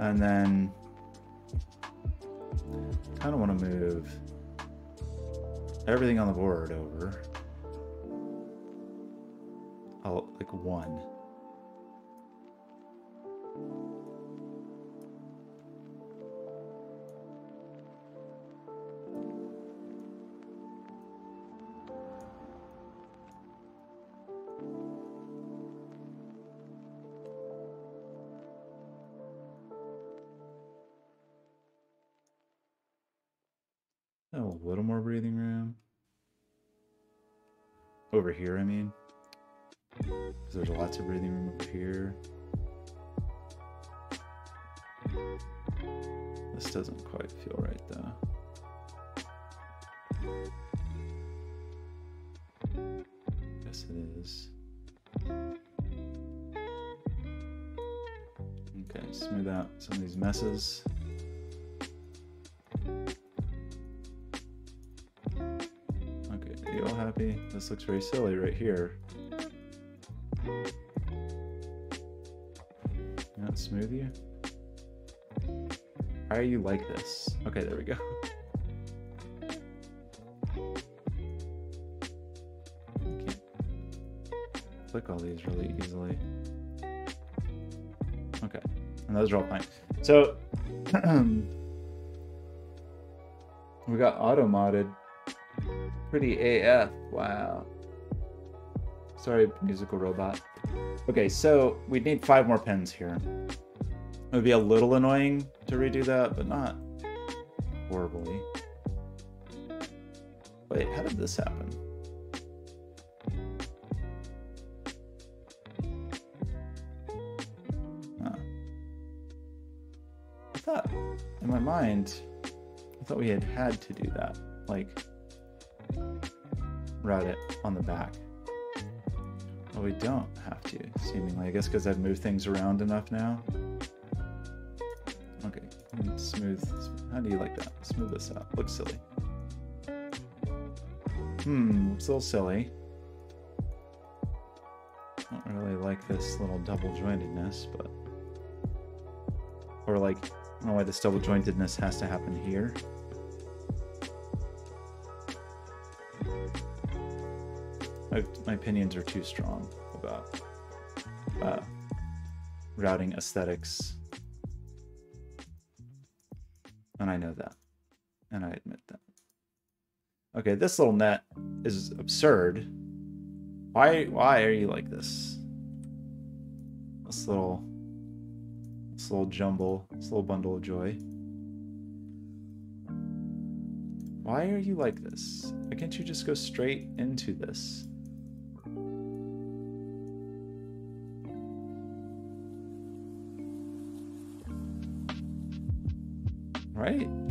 A: And then kind of want to move everything on the board over. Oh, like one. Here, I mean. There's lots of breathing room over here. This doesn't quite feel right though. Yes, it is. Okay, smooth out some of these messes. This looks very silly right here. Not smoothie? Why are you like this? Okay, there we go. Can't click all these really easily. Okay. And those are all fine. So we got auto modded. Pretty AF. Wow. Sorry, musical robot. Okay, so we need five more pens here. It would be a little annoying to redo that, but not horribly. Wait, how did this happen? Huh. I thought, in my mind, I thought we had had to do that. Like, route it on the back. Well, we don't have to, seemingly. I guess because I've moved things around enough now. Okay, smooth. How do you like that? Smooth this out. Looks silly. Hmm, it's a little silly. I don't really like this little double jointedness, but. Or like, I don't know why this double jointedness has to happen here. My, my opinions are too strong about uh, routing aesthetics. And I know that. And I admit that. Okay, this little net is absurd. Why why are you like this? This little this little jumble, this little bundle of joy. Why are you like this? Why can't you just go straight into this? Right?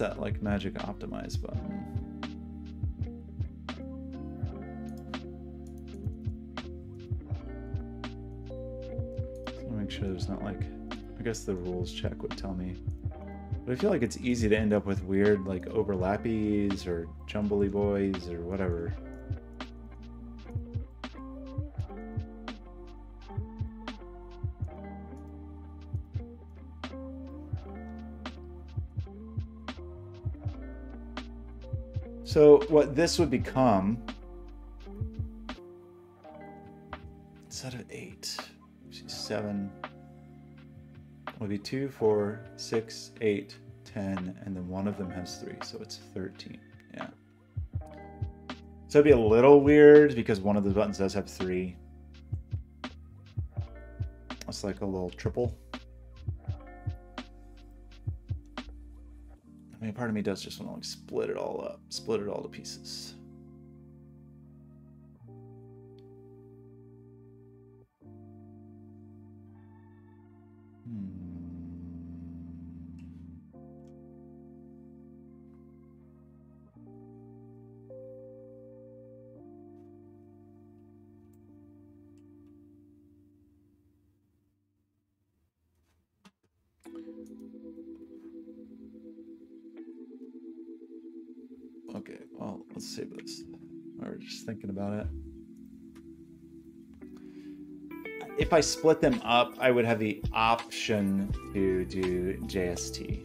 A: That like magic optimize button? Make sure there's not like, I guess the rules check would tell me. But I feel like it's easy to end up with weird like overlappies or jumbly boys or whatever. So what this would become instead of eight, seven would be two, four, six, eight, ten, and then one of them has three, so it's thirteen. Yeah. So it'd be a little weird because one of the buttons does have three. It's like a little triple. Mean, part of me does just want to like split it all up, split it all to pieces. Hmm. Okay, well, let's save this. Or just thinking about it. If I split them up, I would have the option to do JST.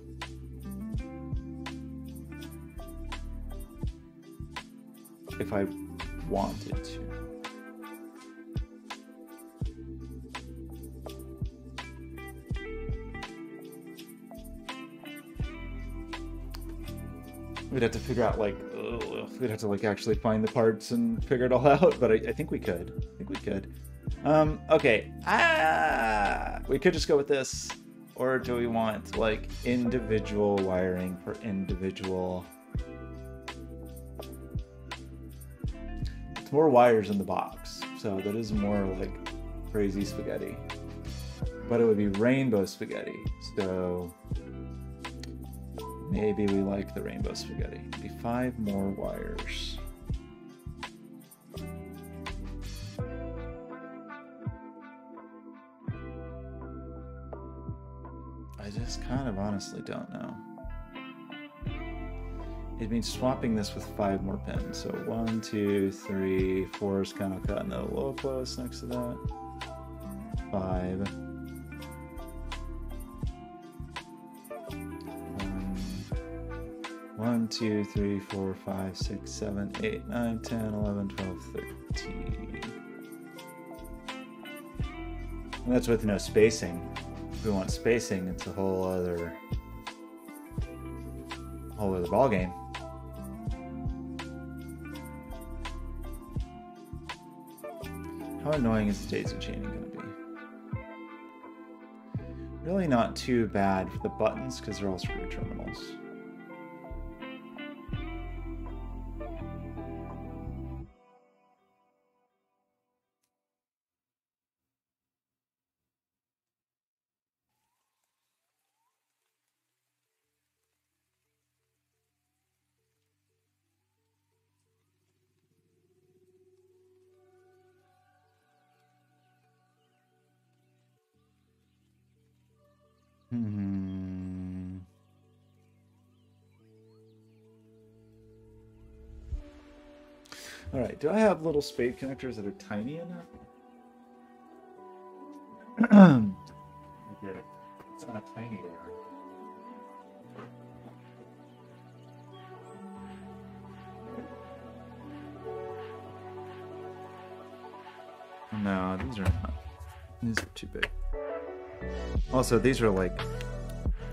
A: If I wanted to. We'd have to figure out like ugh, we'd have to like actually find the parts and figure it all out. But I, I think we could. I think we could. Um, okay. Ah, we could just go with this, or do we want like individual wiring for individual? It's more wires in the box, so that is more like crazy spaghetti. But it would be rainbow spaghetti, so Maybe we like the rainbow spaghetti. Maybe five more wires. I just kind of honestly don't know. It means swapping this with five more pins. So one, two, three, four is kind of cutting the low close next to that. Five. One, two, three, four, five, six, seven, eight, nine, ten, eleven, twelve, thirteen. And that's with no spacing. If we want spacing, it's a whole other whole other ball game. How annoying is the daisy chaining going to be? Really not too bad for the buttons because they're all screw terminals. Do I have little spade connectors that are tiny enough? It's not tiny. No, these are not. These are too big. Also, these are like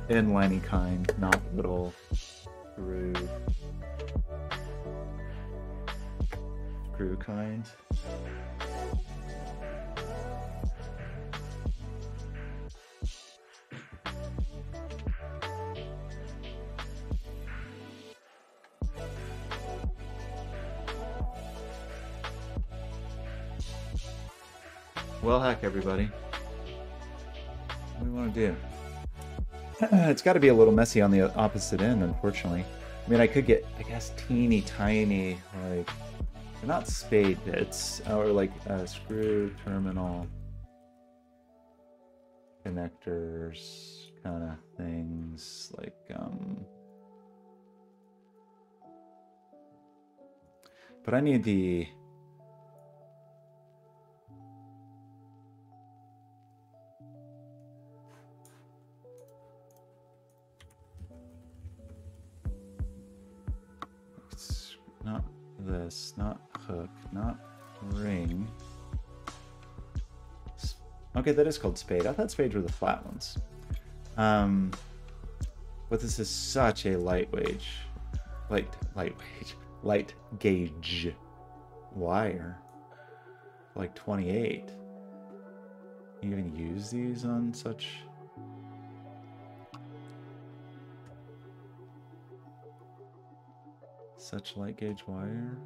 A: inliney kind, not little kind. Well, heck, everybody. What do we want to do? it's got to be a little messy on the opposite end, unfortunately. I mean, I could get, I guess, teeny tiny, like, not spade bits, or like screw terminal connectors kind of things, like, um, but I need the not this, not hook, not ring. Okay, that is called spade. I thought spades were the flat ones. Um, but this is such a light lightweight, light, light lightweight, light gauge wire. Like 28. You even use these on such such light gauge wire.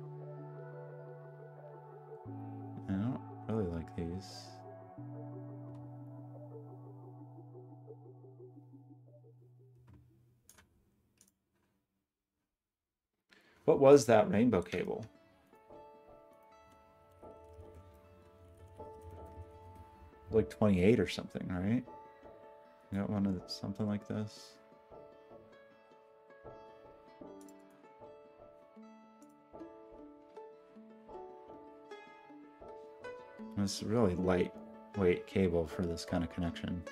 A: What was that rainbow cable? Like 28 or something, right? You got one of something like this? It's really lightweight cable for this kind of connection.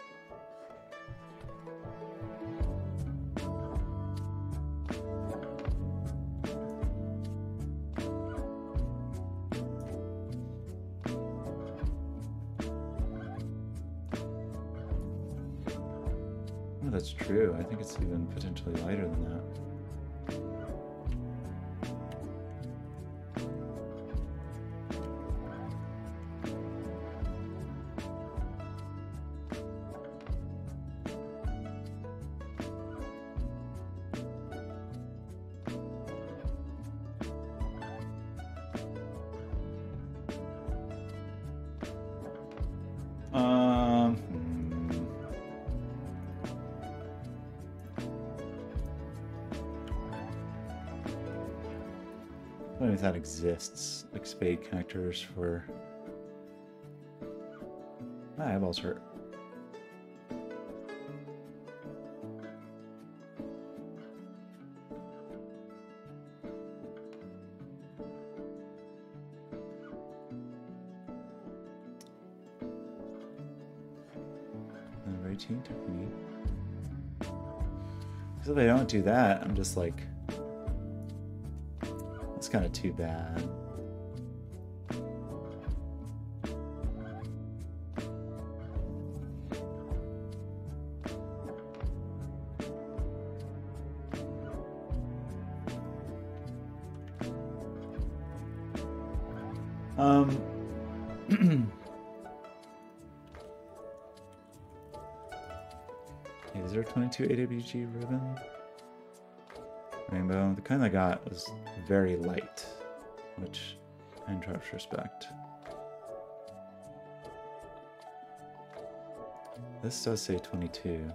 A: exists Xfade connectors for. My eyeballs hurt. routine technique. Because if I don't do that, I'm just like kind of too bad. Um, is there a 22 AWG ribbon? Kind I got was very light, which in retrospect. This does say 22.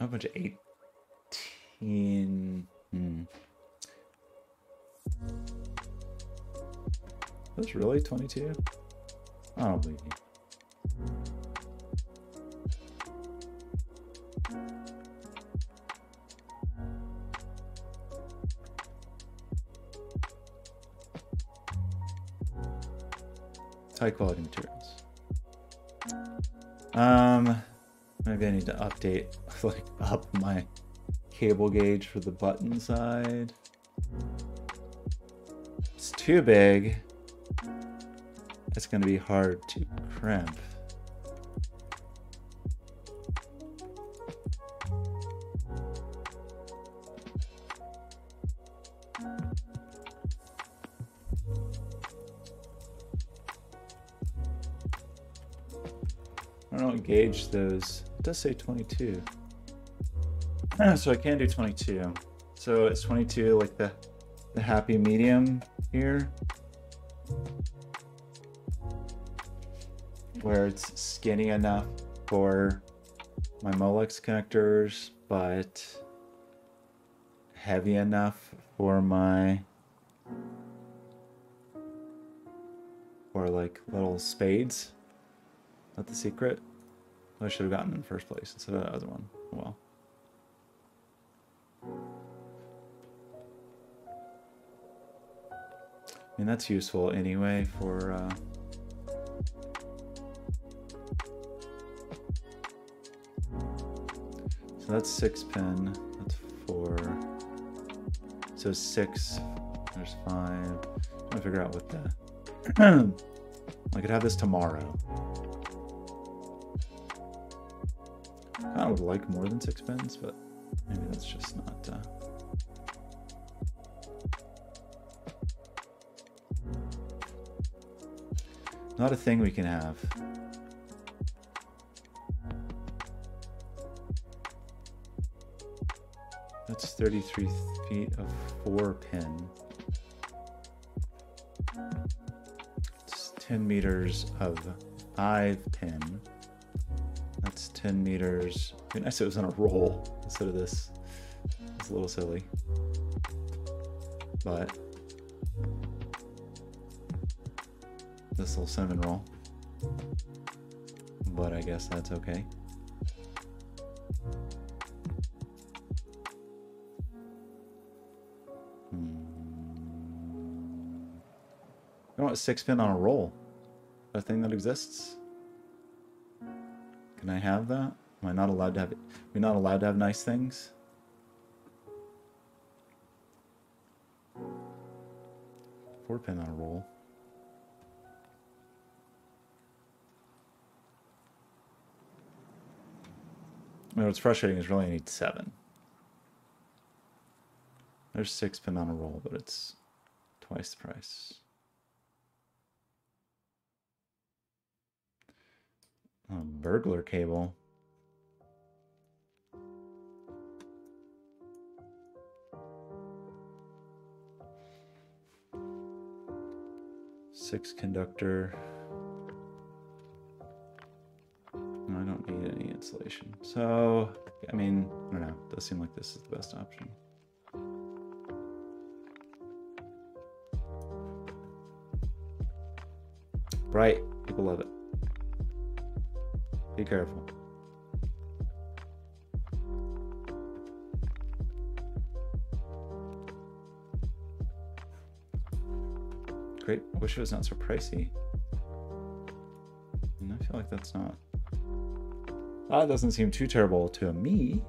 A: A bunch of Really 22? I don't believe you. high quality materials. Um, maybe I need to update, like, up my cable gauge for the button side. It's too big. It's going to be hard to crimp. I don't gauge those. It does say 22. so I can do 22. So it's 22 like the the happy medium here. Where it's skinny enough for my Molex connectors, but heavy enough for my or like little spades. Not the secret. I should have gotten in the first place instead of the other one. Well. I mean, that's useful anyway for... Uh, that's six pin. That's four. So six. There's five. I'm trying to figure out what the... I could have this tomorrow. I would like more than six pins, but maybe that's just not... Uh... Not a thing we can have. 33 feet of four pin. It's 10 meters of five pin. That's 10 meters. It'd be nice it was on a roll instead of this. It's a little silly. But this little cinnamon roll. But I guess that's okay. I want six pin on a roll. A thing that exists. Can I have that? Am I not allowed to have it? We're not allowed to have nice things? Four pin on a roll. I mean, what's frustrating is really I need seven. There's six pin on a roll, but it's twice the price. A burglar cable. Six conductor. I don't need any insulation. So, I mean, I don't know. It does seem like this is the best option. Right. People love it. Be careful. Great. Wish it was not so pricey. And I feel like that's not... That doesn't seem too terrible to me.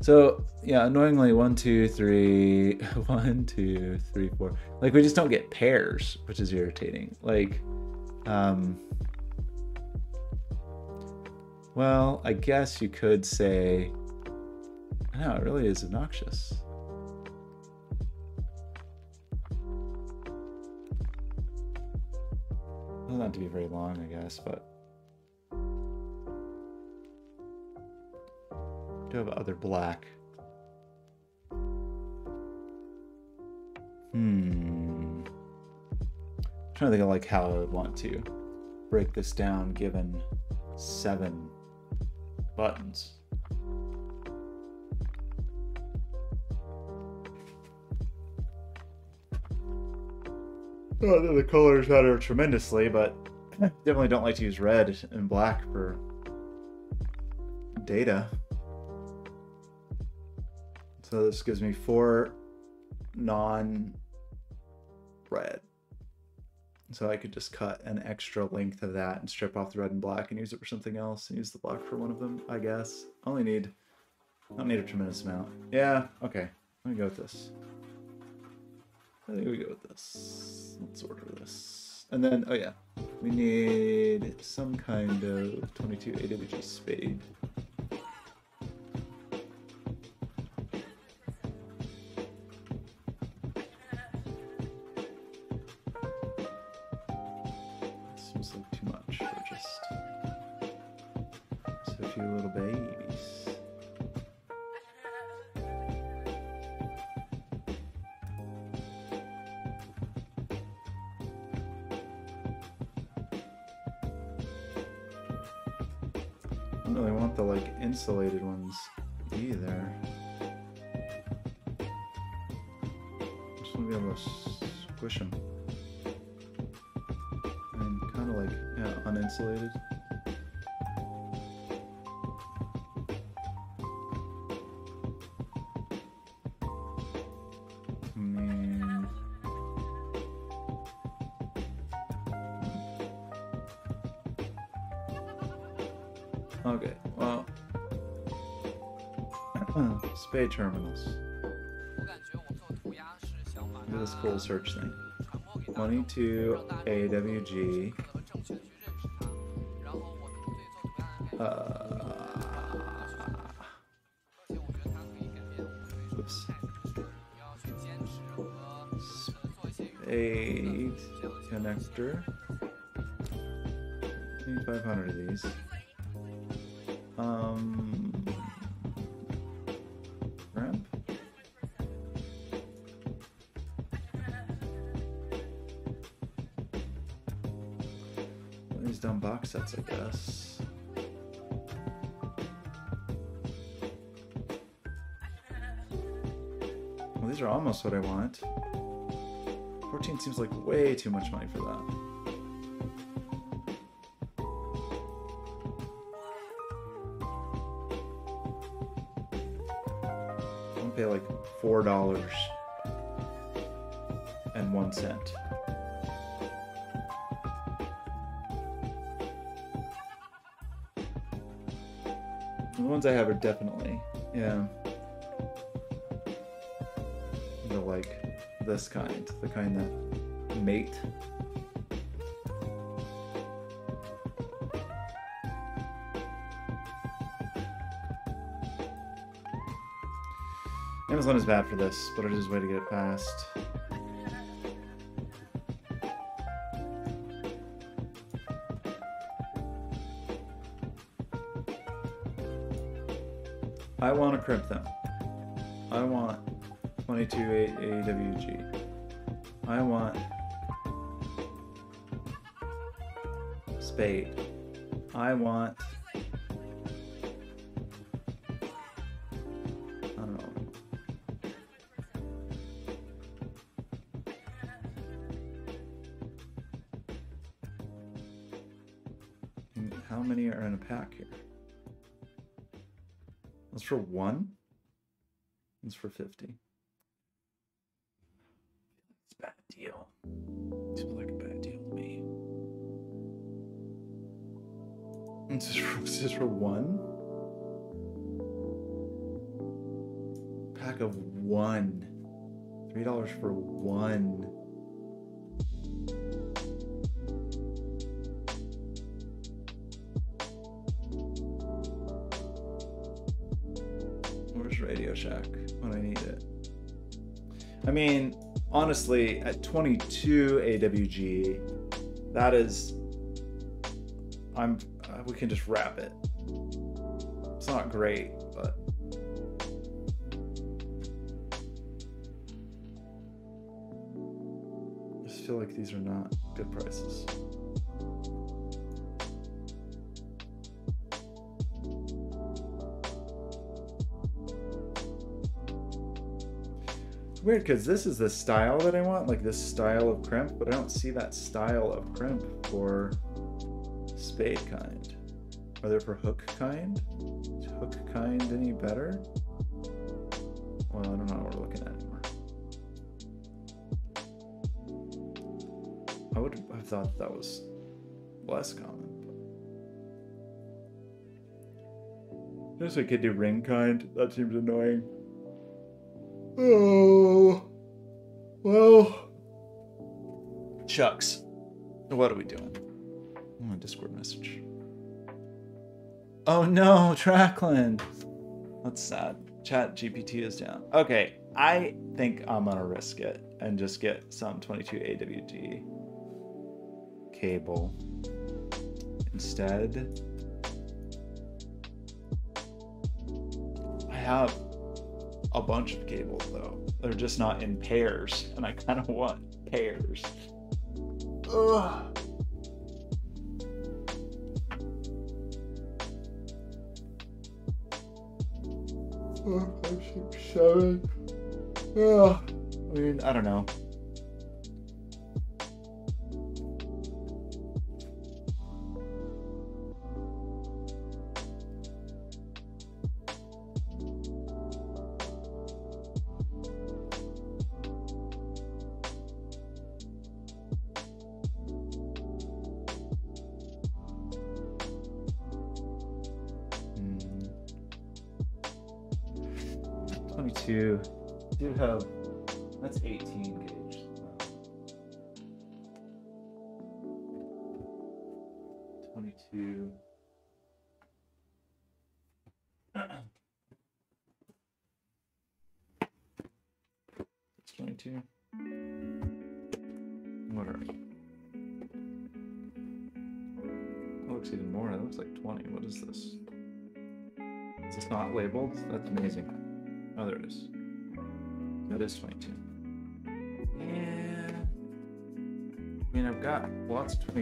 A: So, yeah, annoyingly, one, two, three, one, two, three, four. Like, we just don't get pairs, which is irritating. Like, um well, I guess you could say, no, it really is obnoxious. Well, not to be very long, I guess, but do have other black. Hmm. I'm trying to think of like how I would want to break this down given seven buttons. The colors matter tremendously, but definitely don't like to use red and black for data. So this gives me four non So I could just cut an extra length of that and strip off the red and black and use it for something else and use the black for one of them, I guess. I only need, I don't need a tremendous amount. Yeah, okay. Let me go with this. I think we go with this. Let's order this. And then, oh yeah, we need some kind of 22 AWG spade. terminals. at this cool search thing. 22 AWG. Uh, oops. Eight connector. Need 500 of these. Are almost what I want. 14 seems like way too much money for that. I'm gonna pay like four dollars and one cent. The ones I have are definitely, yeah. Like this kind, the kind that mate. Amazon is bad for this, but it is a way to get it fast. I want to crimp them. I want 22 A- AWG. I want spade. I want. I don't know. How many are in a pack here? That's for one. That's for 50. Honestly, at 22 AWG, that is. I'm. Uh, we can just wrap it. It's not great, but. I just feel like these are not good prices. Weird, because this is the style that I want, like this style of crimp, but I don't see that style of crimp for spade kind. Are there for hook kind? Is hook kind any better? Well, I don't know what we're looking at anymore. I would have thought that was less common. But... Guess I could do ring kind. That seems annoying. Oh, Chucks. What are we doing? Oh, Discord message. Oh no, Trackland. That's sad. Chat GPT is down. Okay, I think I'm gonna risk it and just get some 22 AWG cable instead. I have a bunch of cables though. They're just not in pairs, and I kind of want pairs. Ugh. Four, five, six, seven. Yeah. I mean, I don't know.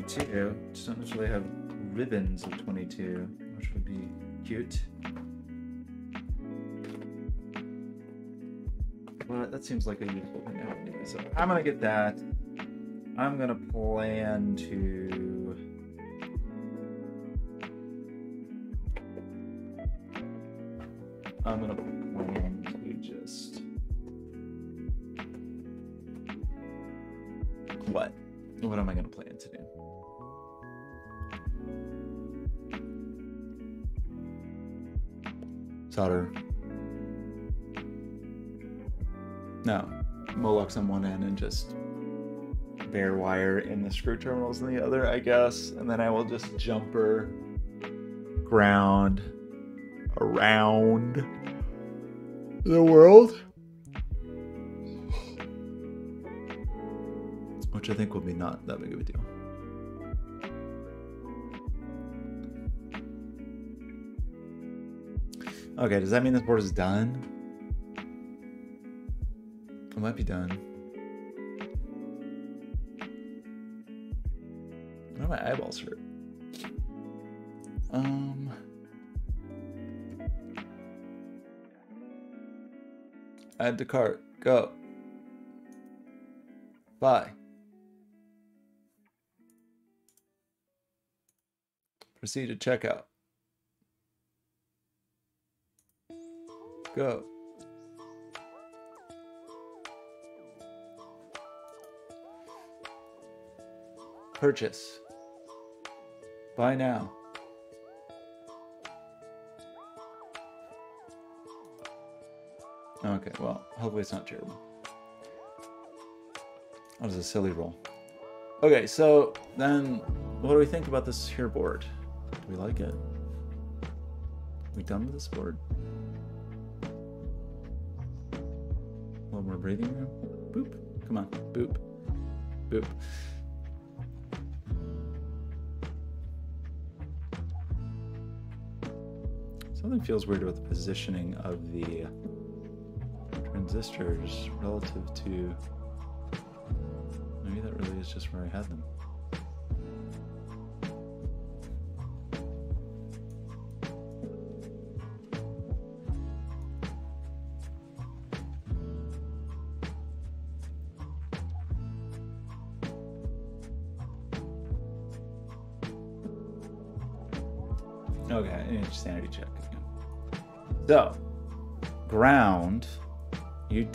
A: 22. Just don't necessarily have ribbons of 22, which would be cute. But that seems like a useful thing to have. So I'm gonna get that. I'm gonna plan to. I'm gonna No. Molex on one end and just bare wire in the screw terminals in the other, I guess. And then I will just jumper ground around the world. Which I think will be not that big of a deal. Okay, does that mean this board is done? It might be done. Why do my eyeballs hurt? Um. Add to cart. Go. Buy. Proceed to checkout. Go. Purchase. Buy now. Okay, well, hopefully it's not terrible. That was a silly roll. Okay, so then what do we think about this here board? Do we like it? We done with this board? A little more breathing room. Boop. Come on. Boop. Boop. Something feels weird about the positioning of the transistors relative to. Maybe that really is just where I had them.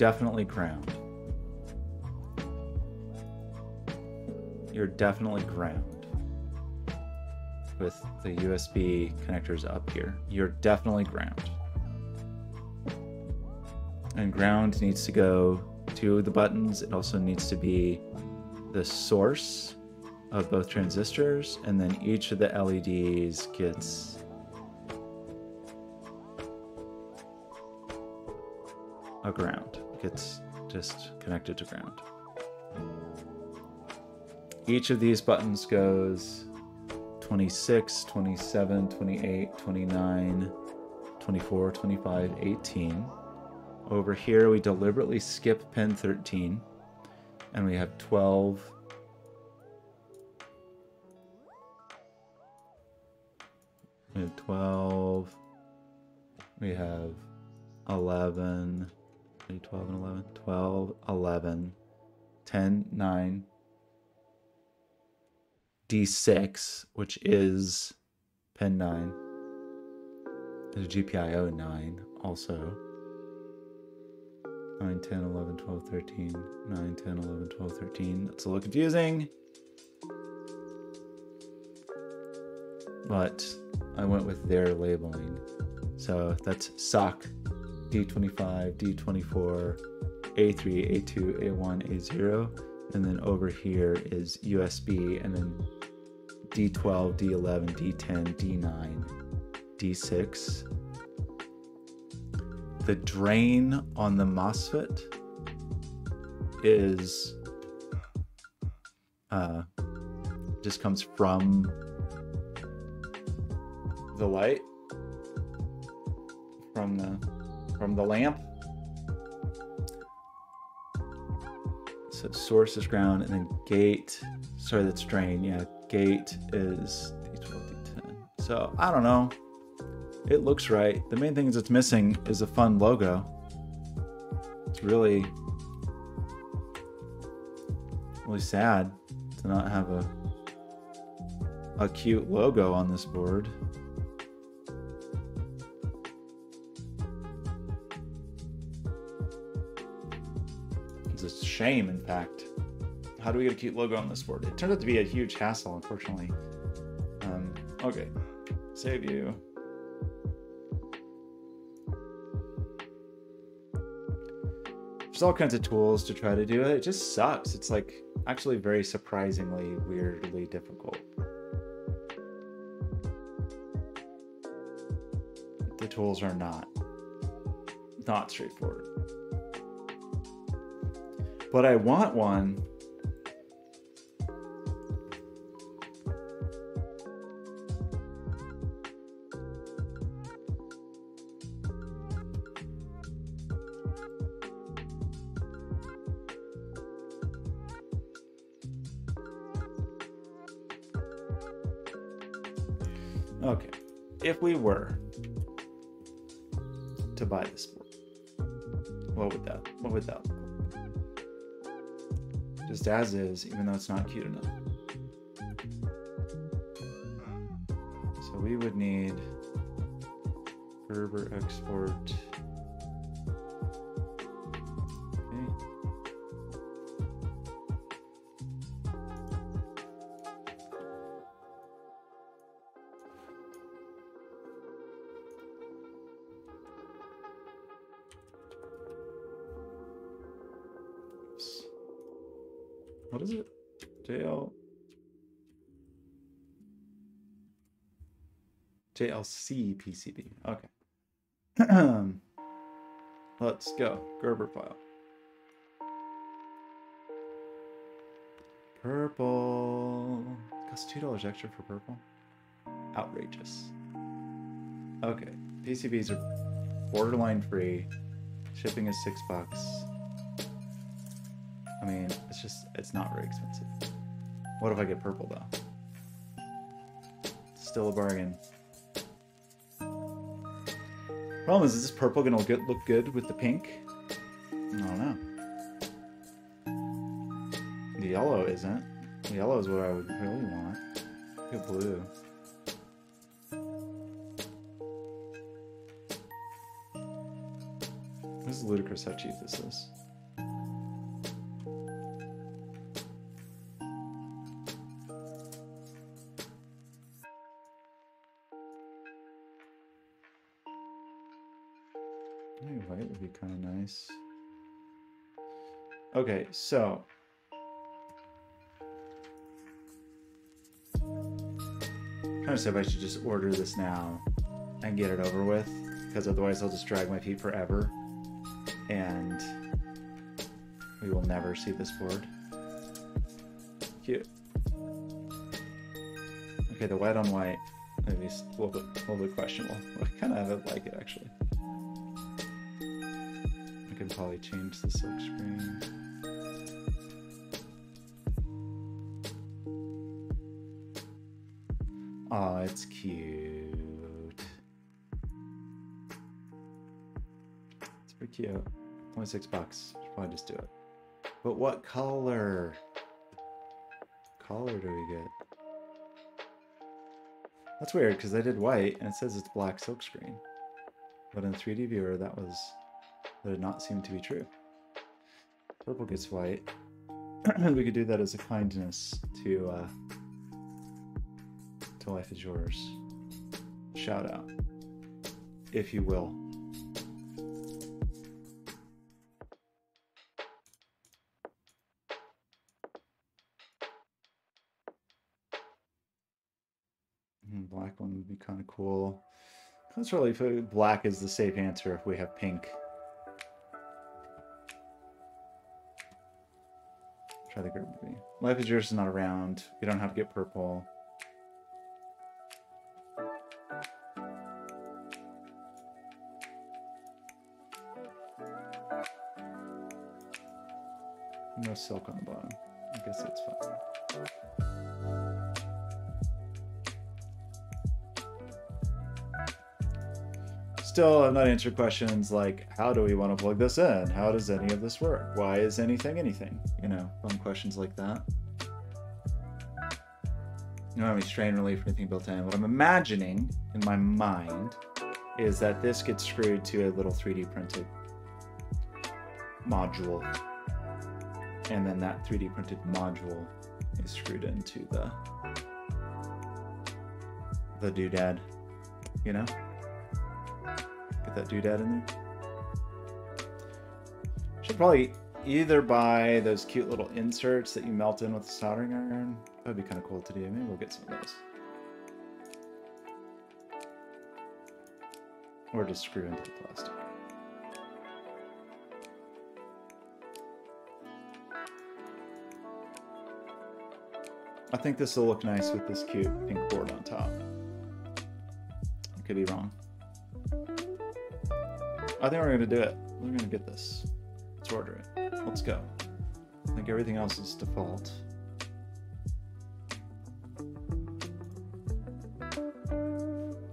A: Definitely ground. You're definitely ground with the USB connectors up here. You're definitely ground. And ground needs to go to the buttons. It also needs to be the source of both transistors, and then each of the LEDs gets a ground. Gets just connected to ground. Each of these buttons goes 26, 27, 28, 29, 24, 25, 18. Over here, we deliberately skip pin 13, and we have 12. We have 12. We have 11. Maybe 12 and 11. 12, 11, 10, 9, D6, which is pin 9. There's GPIO 9 also. 9, 10, 11, 12, 13. 9, 10, 11, 12, 13. That's a little confusing. But I went with their labeling. So that's SOC D25, D24, A3, A2, A1, A0. And then over here is USB, and then D12, D11, D10, D9, D6. The drain on the MOSFET is uh, just comes from the light from the from the lamp. So source is ground, and then gate. Sorry, that's drain. Yeah, gate is D12, D10. So I don't know. It looks right. The main thing is it's missing is a fun logo. It's really, really sad to not have a a cute logo on this board. Shame, in fact. How do we get a cute logo on this board? It turned out to be a huge hassle, unfortunately. Um, okay, save you. There's all kinds of tools to try to do it. It just sucks. It's like actually very surprisingly weirdly difficult. The tools are not not straightforward. But I want one Okay. If we were to buy this As is, even though it's not cute enough. JLC PCB. Okay. Let's go. Gerber file. Purple. Costs two dollars extra for purple. Outrageous. Okay. PCBs are borderline free. Shipping is six bucks. I mean, it's just it's not very expensive. What if I get purple though? Still a bargain. Problem is, is this purple gonna look, look good with the pink? I don't know. The yellow isn't. The yellow is what I would really want. Get blue. This is ludicrous how cheap this is. So kind of if I should just order this now and get it over with, because otherwise I'll just drag my feet forever, and we will never see this board. Cute. Okay, the white on white, maybe a little bit, a little bit questionable. I kind of like it actually. I can probably change the silk screen. Cute. Only six bucks. Should probably just do it. But what color? Color do we get? That's weird because I did white and it says it's black silkscreen. But in 3D viewer, that was that did not seem to be true. Purple gets white. And we could do that as a kindness to uh, to life is yours. Shout out, if you will. That's really if uh, black is the safe answer if we have pink. Try the group B. Life is yours is not around. You don't have to get purple. No silk on the bottom. I guess that's fine. Still, I've not answered questions like how do we want to plug this in? How does any of this work? Why is anything anything? You know, fun questions like that. You don't have any strain relief or anything built in. What I'm imagining in my mind is that this gets screwed to a little 3D printed module. And then that 3D printed module is screwed into the the doodad. You know? That doodad in there. Should probably either buy those cute little inserts that you melt in with the soldering iron. That'd be kind of cool to do. Maybe we'll get some of those. Or just screw into the plastic. I think this will look nice with this cute pink board on top. I could be wrong. I think we're gonna do it. We're gonna get this. Let's order it. Let's go. I think everything else is default.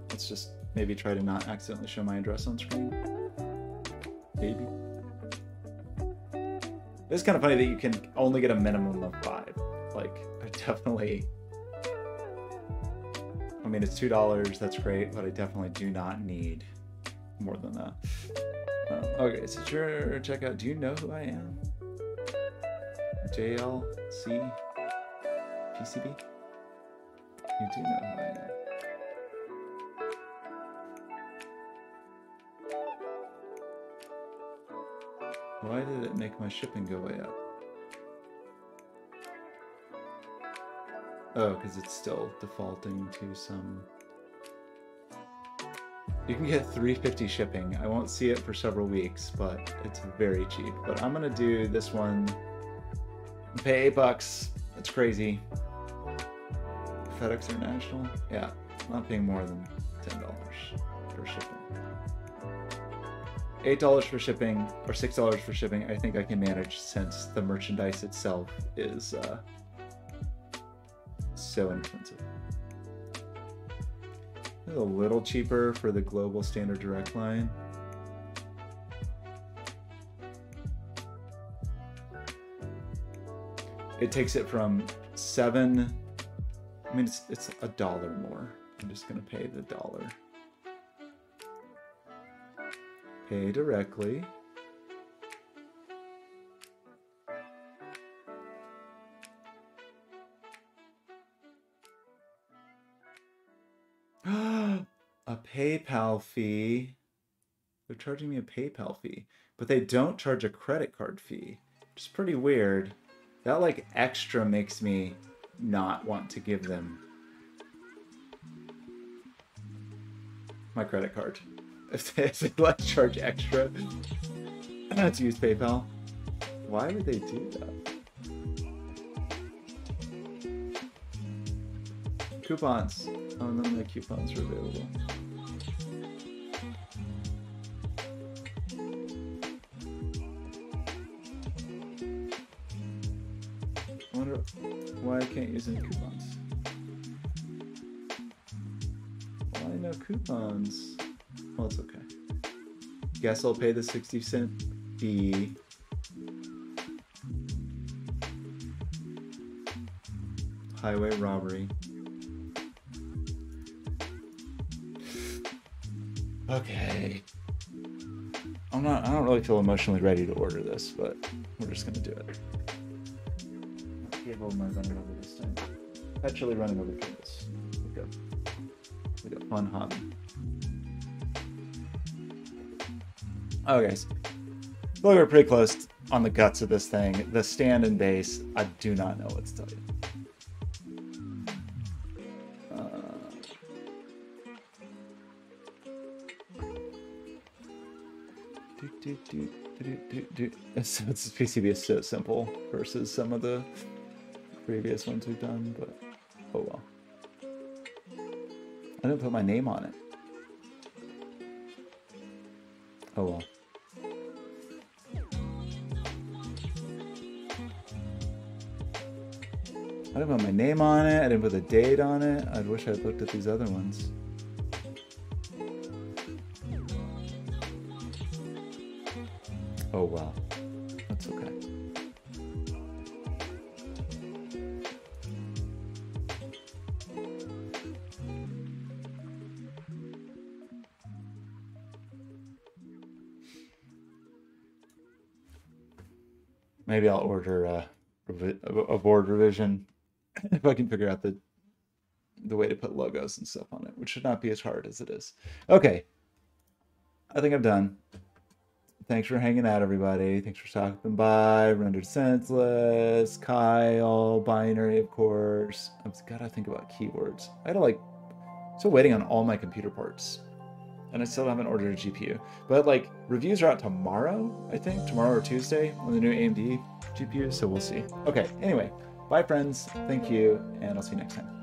A: Let's just maybe try to not accidentally show my address on screen. Maybe. It's kind of funny that you can only get a minimum of five. Like, I definitely. I mean, it's two dollars. That's great, but I definitely do not need more than that. Um, okay, so sure, check out. Do you know who I am? JLC PCB. You do know who I am. Why did it make my shipping go way up? Oh, because it's still defaulting to some. You can get 350 shipping. I won't see it for several weeks, but it's very cheap. But I'm gonna do this one. Pay eight bucks. That's crazy. FedEx International. Yeah, not paying more than ten dollars for shipping. Eight dollars for shipping or six dollars for shipping. I think I can manage since the merchandise itself is uh, so inexpensive. A little cheaper for the global standard direct line. It takes it from seven. I mean, it's it's a dollar more. I'm just gonna pay the dollar. Pay directly. PayPal fee. They're charging me a PayPal fee, but they don't charge a credit card fee, which is pretty weird. That like extra makes me not want to give them my credit card. If they, if they like charge extra I don't have to use PayPal, why would they do that? Coupons. Oh, none of my coupons are available. Why I can't use any coupons. Why no coupons? Well, it's okay. Guess I'll pay the 60 cent fee. Highway robbery. Okay. I'm not. I don't really feel emotionally ready to order this, but we're just gonna do it. I running over this time? Actually, running over cables. We go. We got fun hobby. Guys. I we're pretty close on the guts of this thing. The stand and base, I do not know what to tell you. Do, do, do, do. It's, PCB is so simple versus some of the previous ones we've done, but. I didn't put my name on it. Oh well. I didn't put my name on it. I didn't put the date on it. I wish I looked at these other ones. Maybe I'll order a, a board revision if I can figure out the the way to put logos and stuff on it, which should not be as hard as it is. Okay, I think I'm done. Thanks for hanging out, everybody. Thanks for stopping by. Rendered senseless. Kyle, binary, of course. I've got to think about keywords. I had to like, still waiting on all my computer parts, and I still haven't ordered a GPU. But like, reviews are out tomorrow, I think, tomorrow or Tuesday on the new AMD GPU. So we'll see. Okay. Anyway, bye, friends. Thank you, and I'll see you next time.